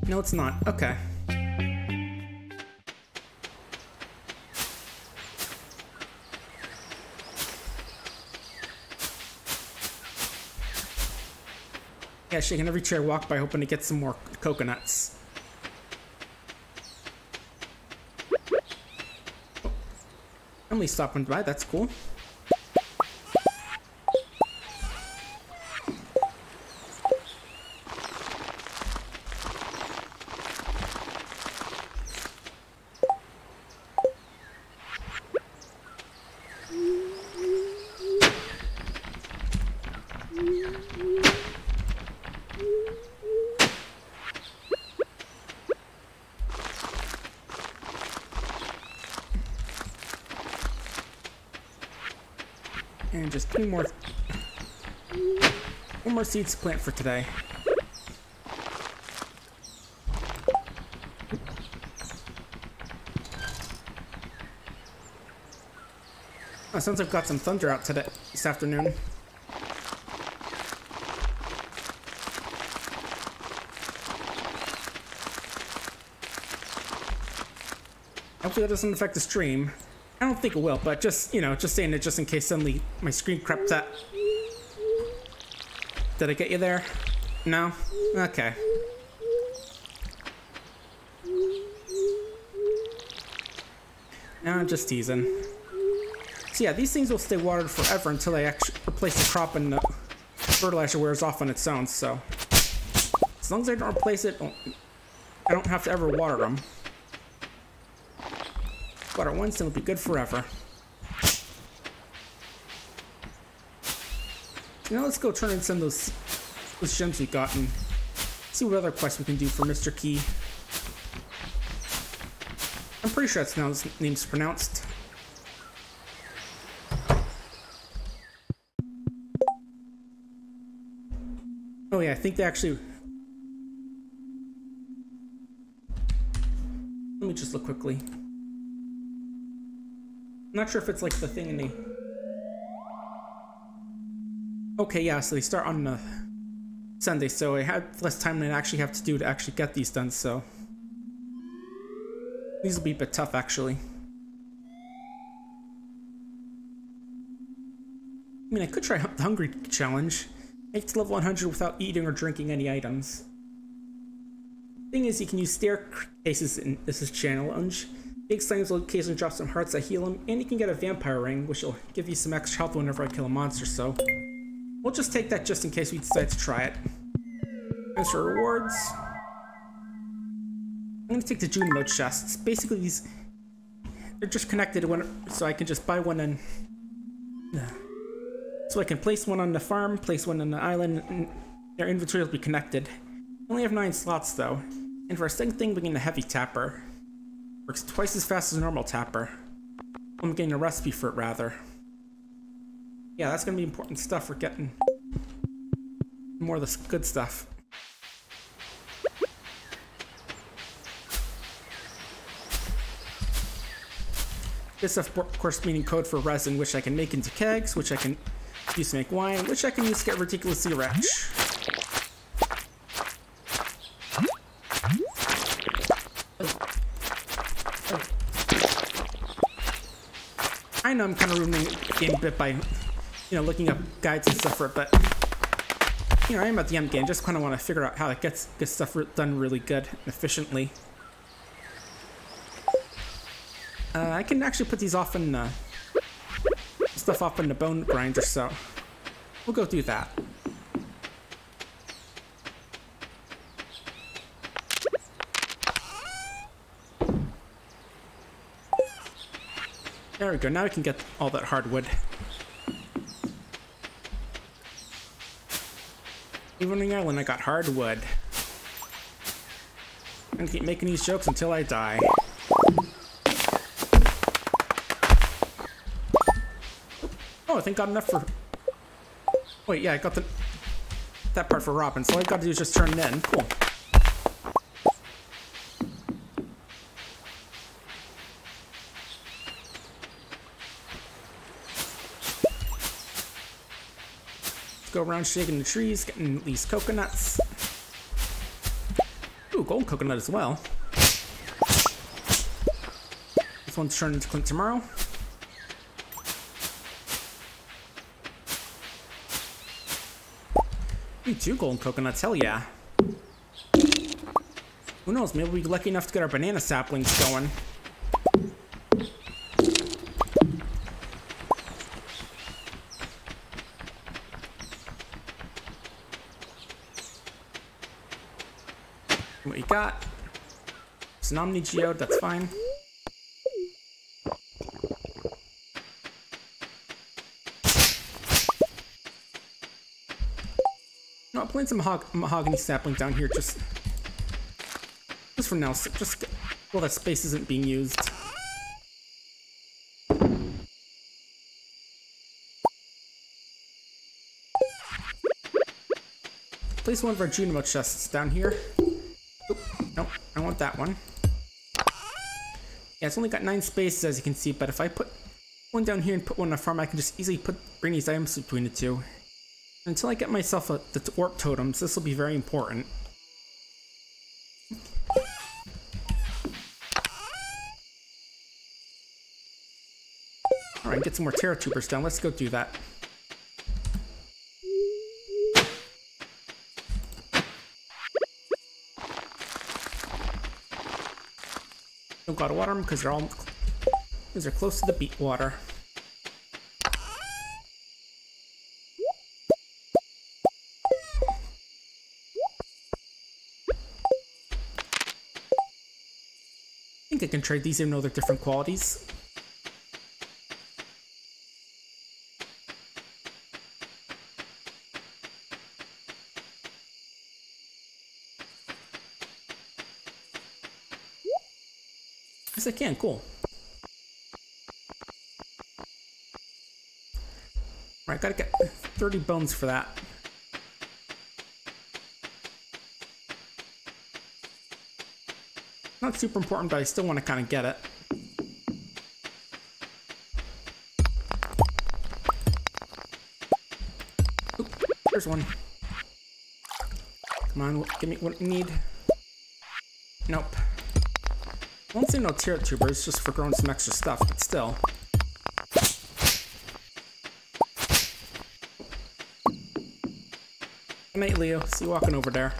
No, it's not. Okay. Yeah, shaking every chair I walk by hoping to get some more coconuts. Emily stopping by, that's cool. And just three more... One more seeds to plant for today. Oh, sounds like I've got some thunder out today, this afternoon. Hopefully that doesn't affect the stream. I don't think it will, but just, you know, just saying it just in case suddenly my screen crept up. Did I get you there? No? Okay. No, I'm just teasing. So yeah, these things will stay watered forever until I actually replace the crop and the fertilizer wears off on its own, so... As long as I don't replace it, oh, I don't have to ever water them. Water once and it'll be good forever. Now let's go turn in some of those, those gems we got and see what other quests we can do for Mr. Qi. I'm pretty sure that's how his name's pronounced. Oh yeah, I think they actually... Let me just look quickly. I'm not sure if it's like the thing in the... Okay, yeah, so they start on the Sunday, so I had less time than I actually have to do to actually get these done, so... These will be a bit tough, actually. I mean, I could try the Hungry Challenge. Make to level 100 without eating or drinking any items. Thing is, you can use staircases in this is challenge. Big slimes will occasionally drop some hearts that heal him, and you can get a vampire ring, which will give you some extra health whenever I kill a monster, so... We'll just take that just in case we decide to try it. As for rewards... I'm gonna take the Junimo chests. Basically, these they're just connected so I can just buy one and uh, so I can place one on the farm, place one on the island, and their inventory will be connected. I only have nine slots though, and for a second thing, we're get a heavy tapper. Works twice as fast as a normal tapper. I'm getting a recipe for it rather. Yeah, that's gonna be important stuff for getting more of this good stuff. This of course meaning code for resin, which I can make into kegs, which I can use to make wine, which I can use to get ridiculously rich. I know I'm kind of ruining the game bit by, you know, looking up guides and stuff for it, but, you know, I am at the end game, just kind of want to figure out how to get, get stuff done really good and efficiently. Uh, I can actually put these off in uh, stuff off in the bone grinder, so we'll go do that. There we go, now we can get all that hardwood. Even in Ireland, I got hardwood. I'm gonna keep making these jokes until I die. Oh, I think I got enough for... Wait, yeah, I got the that part for Robin, so all I gotta do is just turn it in. Cool. Around shaking the trees, getting these coconuts. Ooh, gold coconut as well. This one's turned into Clint tomorrow. two golden coconuts, hell yeah. Who knows, maybe we'll be lucky enough to get our banana saplings going. What you got? Tsunami Geode, that's fine. plant some mahog mahogany sapling down here just just for now. Just well, that space isn't being used. Place one of our Junimo chests down here. Oop, nope, I want that one. Yeah, it's only got nine spaces as you can see, but if I put one down here and put one on a farm, I can just easily put bring these items between the two. Until I get myself a, the warp totems, this will be very important. Alright, get some more Taro Tubers down. Let's go do that. Gotta water them because they're all because they're close to the beat water. I think I can trade these even though they're different qualities. Yes, I can. Cool. Alright, gotta get 30 bones for that. Not super important, but I still want to kind of get it. There's one. Come on, give me what you need. Nope. I won't say no Taro Tubers, just for growing some extra stuff, but still. Night, Leo. See you walking over there.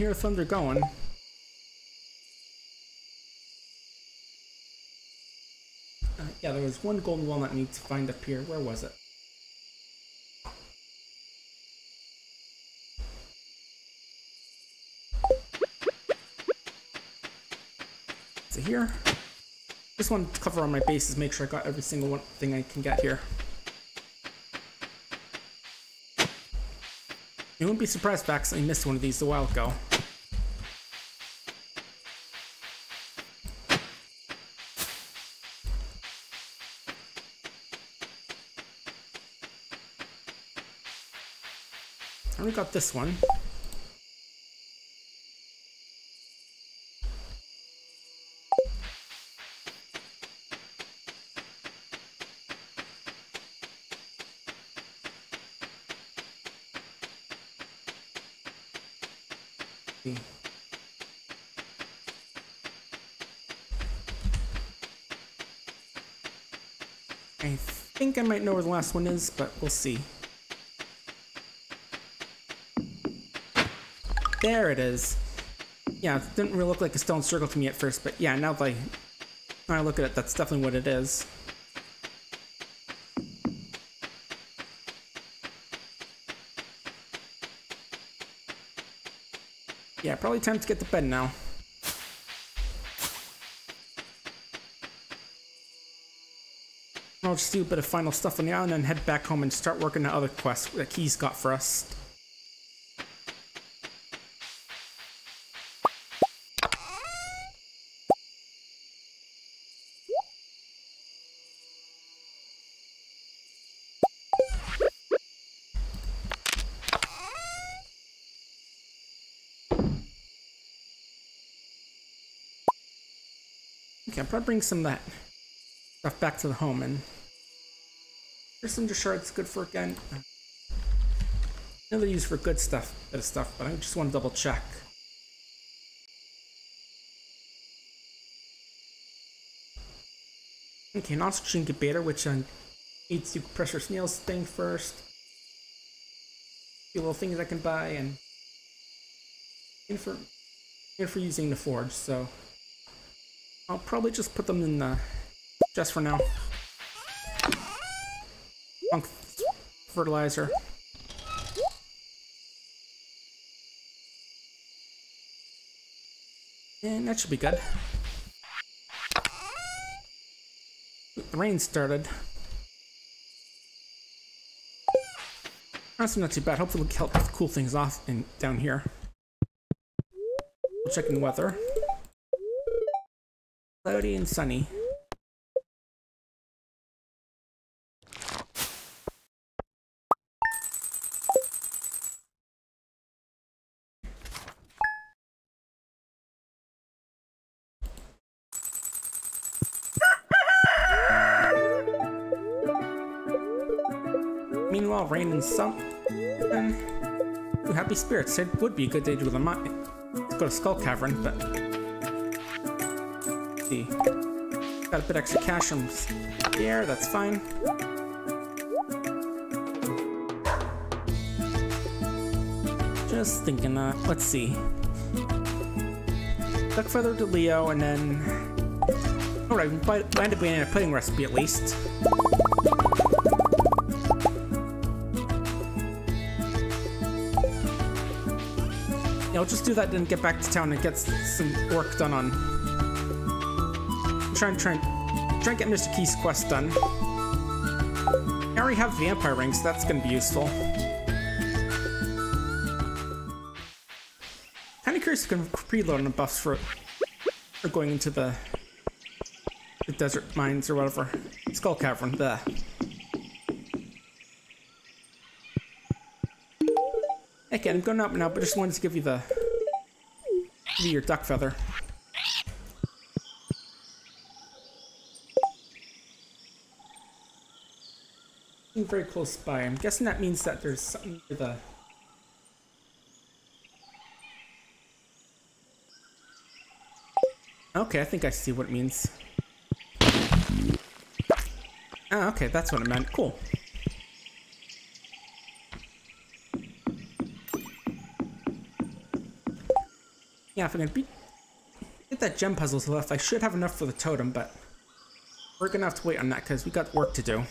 Hear thunder going. Uh, yeah, there was one golden walnut I need to find up here. Where was it? Is it here? Just want to cover all my bases, make sure I got every single one thing I can get here. You wouldn't be surprised if I accidentally missed one of these a while ago. Got this one. I think I might know where the last one is, but we'll see. There it is. Yeah, it didn't really look like a stone circle to me at first, but yeah, now that I, now I look at it, that's definitely what it is. Yeah, probably time to get to bed now. I'll just do a bit of final stuff on the island and head back home and start working on other quests that Qi's got for us. Bring some of that stuff back to the home and there's some shards good for again. Another use for good stuff, bit of stuff, but I just want to double check. Okay, an oxygen incubator, which I need to pressure snails thing first. A few little things I can buy and in for in for using the forge, so I'll probably just put them in the just for now. Punk fertilizer. And that should be good. The rain started. That's not too bad. Hopefully it'll help cool things off in down here. Checking the weather. Cloudy and sunny. Meanwhile, rain and sun. Mm, Ooh, happy spirits. It would be a good day to go to the mine. Let's go to Skull Cavern, but see. Got a bit extra cash from here. That's fine. Just thinking. Uh, let's see. Duck feather to Leo, and then. Alright, land up in a pudding recipe at least. Yeah, I'll just do that and get back to town and get some work done on. I'm trying, trying, trying to get Mr. Qi's quest done. I already have vampire rings, so that's gonna be useful. Kinda curious if you can preload on the buffs for, for going into the, the desert mines or whatever. Skull Cavern, the. Okay, I'm going up now, but just wanted to give you the give you your duck feather. Very close by. I'm guessing that means that there's something near the. Okay, I think I see what it means. Ah, okay, that's what it meant. Cool. Yeah, if I can beat get that gem puzzles left, I should have enough for the totem, but we're gonna have to wait on that because we got work to do.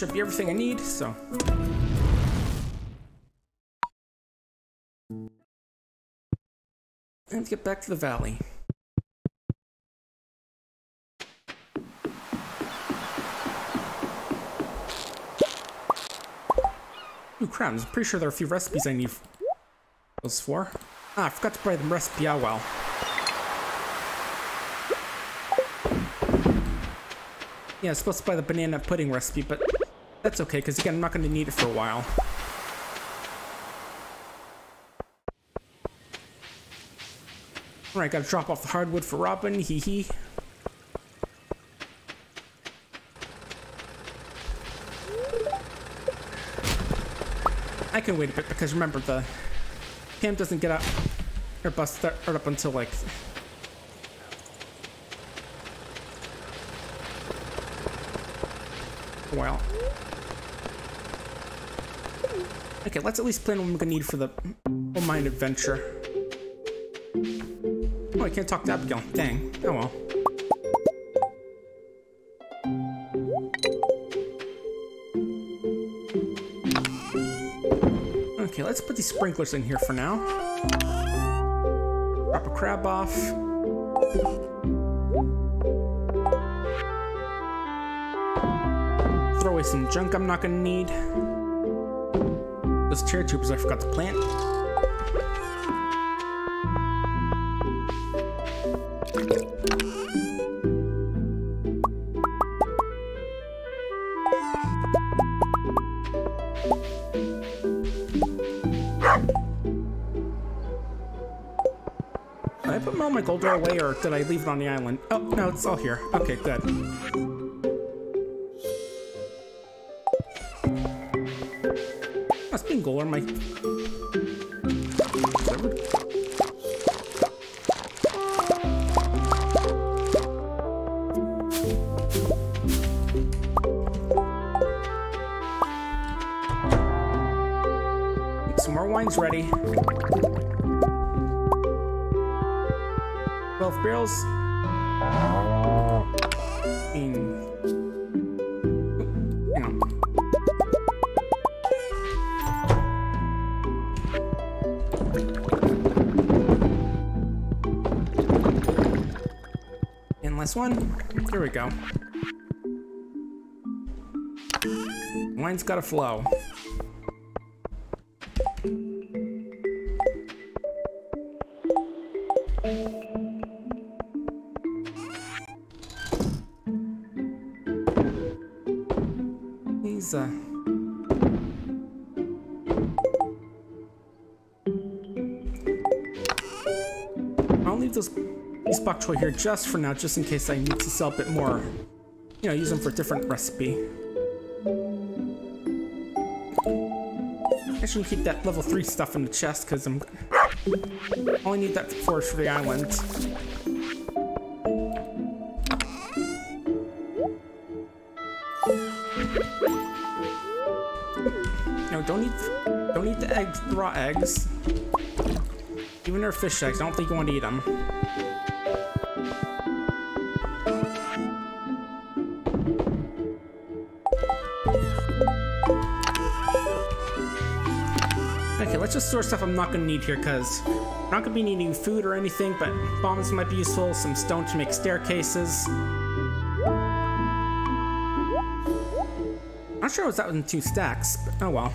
Should be everything I need, so. Let's get back to the valley. Ooh, crowns. I'm pretty sure there are a few recipes I need those for. Ah, I forgot to buy the recipe Ah, well. Yeah, I was supposed to buy the banana pudding recipe, but that's okay, because again, I'm not going to need it for a while. Alright, gotta drop off the hardwood for Robin, hee hee. I can wait a bit because remember the cam doesn't get up or bus start up until like a while. Okay, let's at least plan what we're gonna need for the whole mine adventure. Oh, I can't talk to Abigail. Dang. Oh well. Okay, let's put these sprinklers in here for now. Drop a crab off. Throw away some junk I'm not gonna need. Those Taro tubers I forgot to plant. Did I put all my gold away or did I leave it on the island? Oh, no, it's all here. Okay, good. Be my... One. Here we go. Wine's gotta flow. Here just for now, just in case I need to sell a bit more. You know, use them for a different recipe. I shouldn't keep that level 3 stuff in the chest, because I'm... only need that for for the island. No, don't eat, don't eat the eggs, the raw eggs. Even their fish eggs, I don't think you want to eat them. Just store stuff I'm not gonna need here, because I'm not gonna be needing food or anything, but bombs might be useful, some stone to make staircases. Not sure it was out in two stacks, but oh well.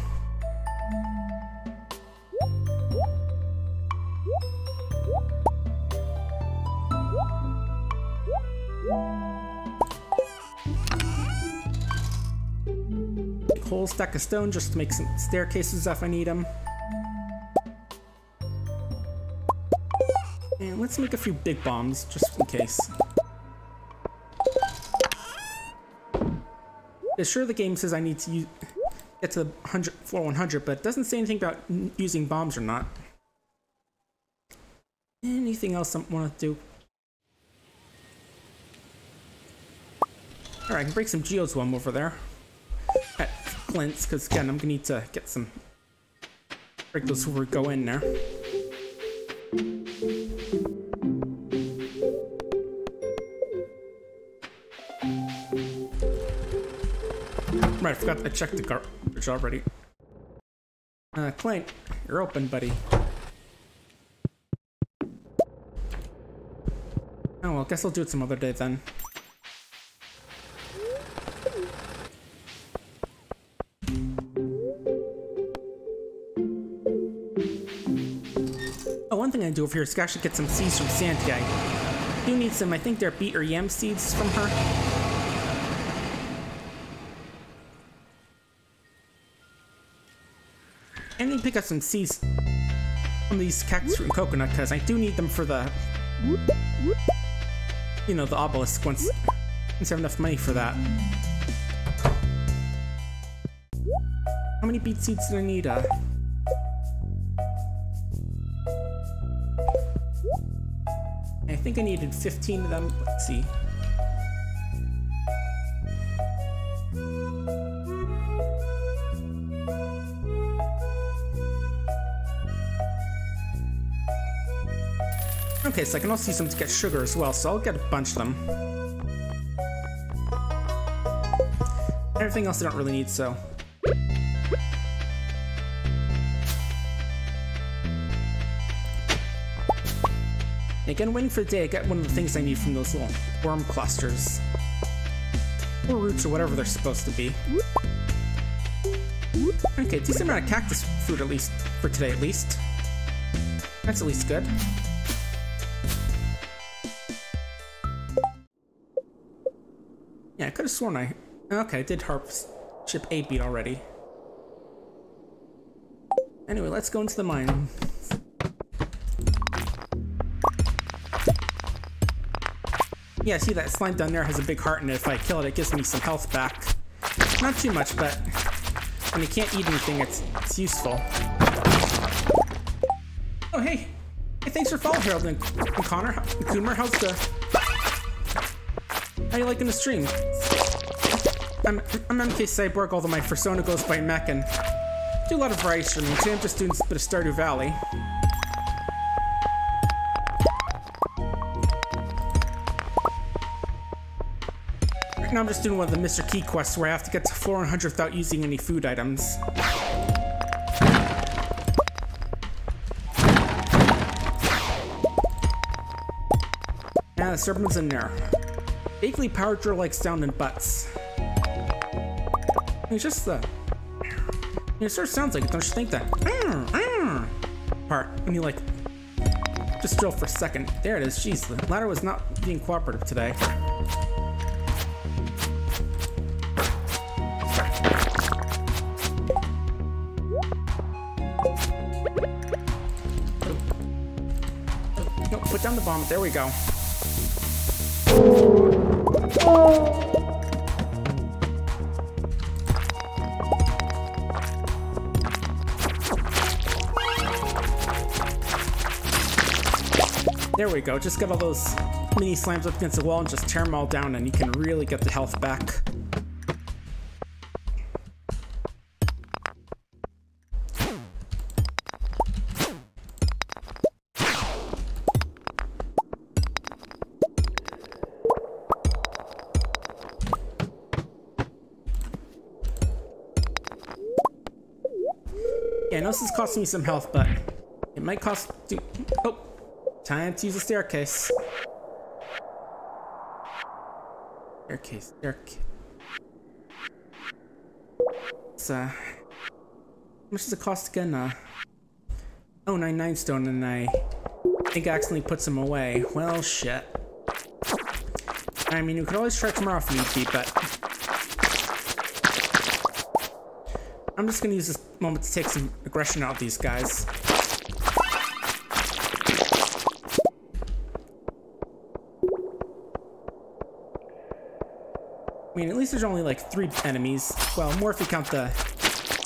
Whole stack of stone just to make some staircases if I need them. Let's make a few big bombs just in case. Yeah, sure, the game says I need to use, get to the 100, floor 100, but it doesn't say anything about using bombs or not. Anything else I want to do? Alright, I can break some while I'm over there. At Clint's, because again, I'm going to need to get some... Break those we go in there. Right, I forgot I checked the garbage already. Uh, Clint, you're open, buddy. Oh well, guess I'll do it some other day then. Oh, one thing I do over here is actually get some seeds from. I do need some, I think they're beet or yam seeds from her. Up some seeds from these cactus fruit and coconut because I do need them for the, you know, the obelisk once, once I have enough money for that. How many beet seeds do I need? Uh, I think I needed 15 of them. Let's see. Okay, so I can also use them to get sugar as well, so I'll get a bunch of them. Everything else I don't really need, so... Again, waiting for the day I get one of the things I need from those little worm clusters. Or roots or whatever they're supposed to be. Okay, decent amount of cactus fruit at least, for today at least. That's at least good. Sworn I... Okay, I did harp ship 8 beet already. Anyway, let's go into the mine. Yeah, see that slime down there has a big heart it. If I kill it, it gives me some health back. Not too much, but when you can't eat anything, it's, it's useful. Oh, hey. Hey, thanks for following, Harold and, and Connor. And Coomer, how's the... How you liking the stream? I'm, I'm MK Cyborg, although my persona goes by Meck, and do a lot of variety streaming. I'm just doing a bit of Stardew Valley. Right now I'm just doing one of the Mr. Qi quests where I have to get to 400 without using any food items. Yeah, the serpent's in there. vaguely power drill like sound in butts. It's just the. It sort of sounds like it, don't you think that? Mm, mm, part when you like just drill for a second. There it is. Jeez, the ladder was not being cooperative today. Nope, put down the bomb. There we go. We go. Just get all those mini slams up against the wall and just tear them all down and you can really get the health back. Yeah, I know this is costing me some health, but it might cost... Oh, time to use the staircase. Staircase, staircase. It's, uh... How much does it cost again? Uh, oh, 99 stone, and I think I accidentally put some away. Well, shit. I mean, you could always try tomorrow if need be, but... I'm just gonna use this moment to take some aggression out of these guys. Mean, at least there's only like three enemies. Well, more if you count the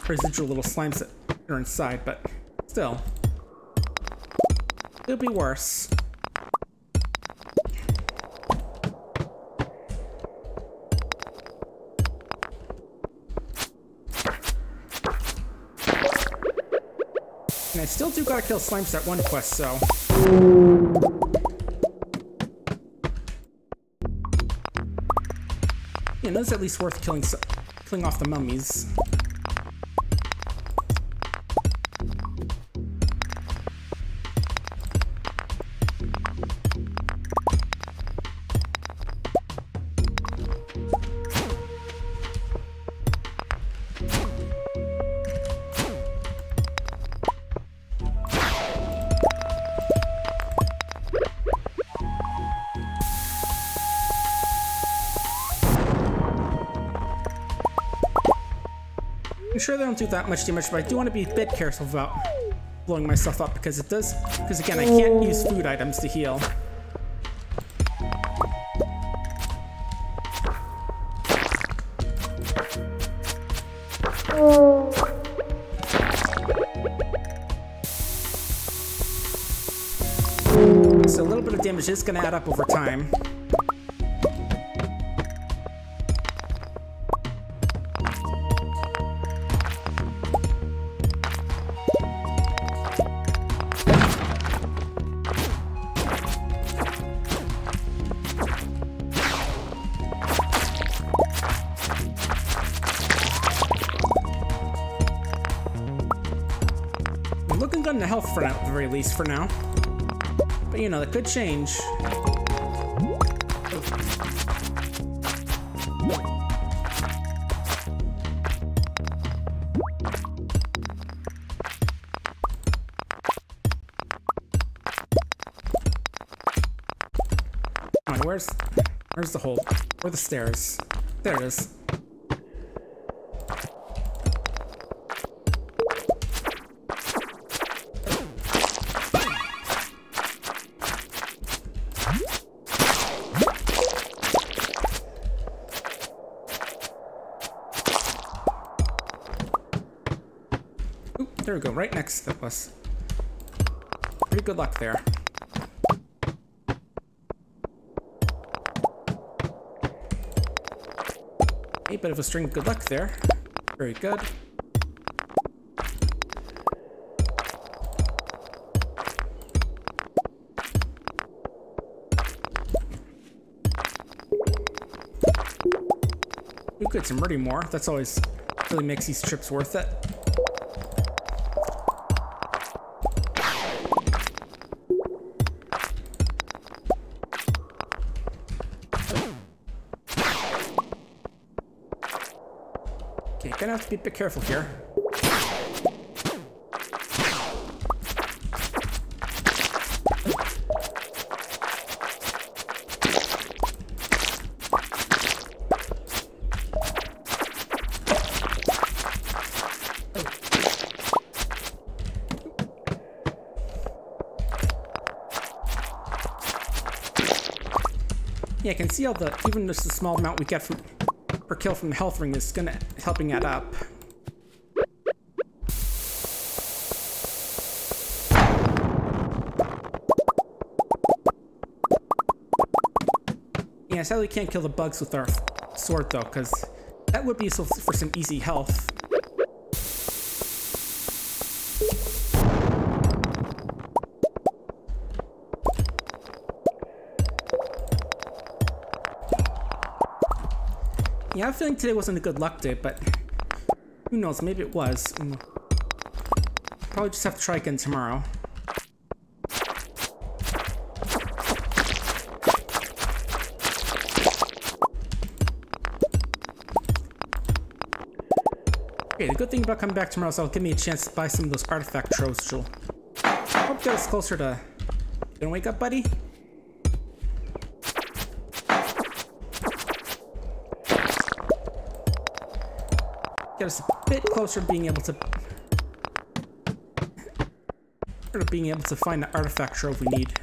residual little slimes that are inside, but still. It would be worse. And I still do gotta kill slimes at one quest, so... that's at least worth killing, killing off the mummies. Sure they don't do that much damage, but I do want to be a bit careful about blowing myself up because it does, because again, I can't use food items to heal. So a little bit of damage is going to add up over time. Very least for now. But you know, that could change. where's where's the hole? Where the stairs? There it is. We go, right next to us. Pretty good luck there. A bit of a string of good luck there. Very good. We could some murder more. That's always really makes these trips worth it. Be a bit careful here. Yeah, I can see how the even just the small amount we get from per kill from the health ring is gonna helping add up. Yeah, sadly we can't kill the bugs with our sword though, because that would be for some easy health. Yeah, I'm feeling today wasn't a good luck day, but who knows, maybe it was. Mm. Probably just have to try again tomorrow. Okay, the good thing about coming back tomorrow is it'll give me a chance to buy some of those artifact troves, Jewel. Hope get us closer to... Gonna wake up, buddy? Get us a bit closer to being able to... Being able to find the artifact trove we need.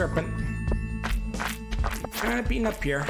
Serpent. Of beating up here.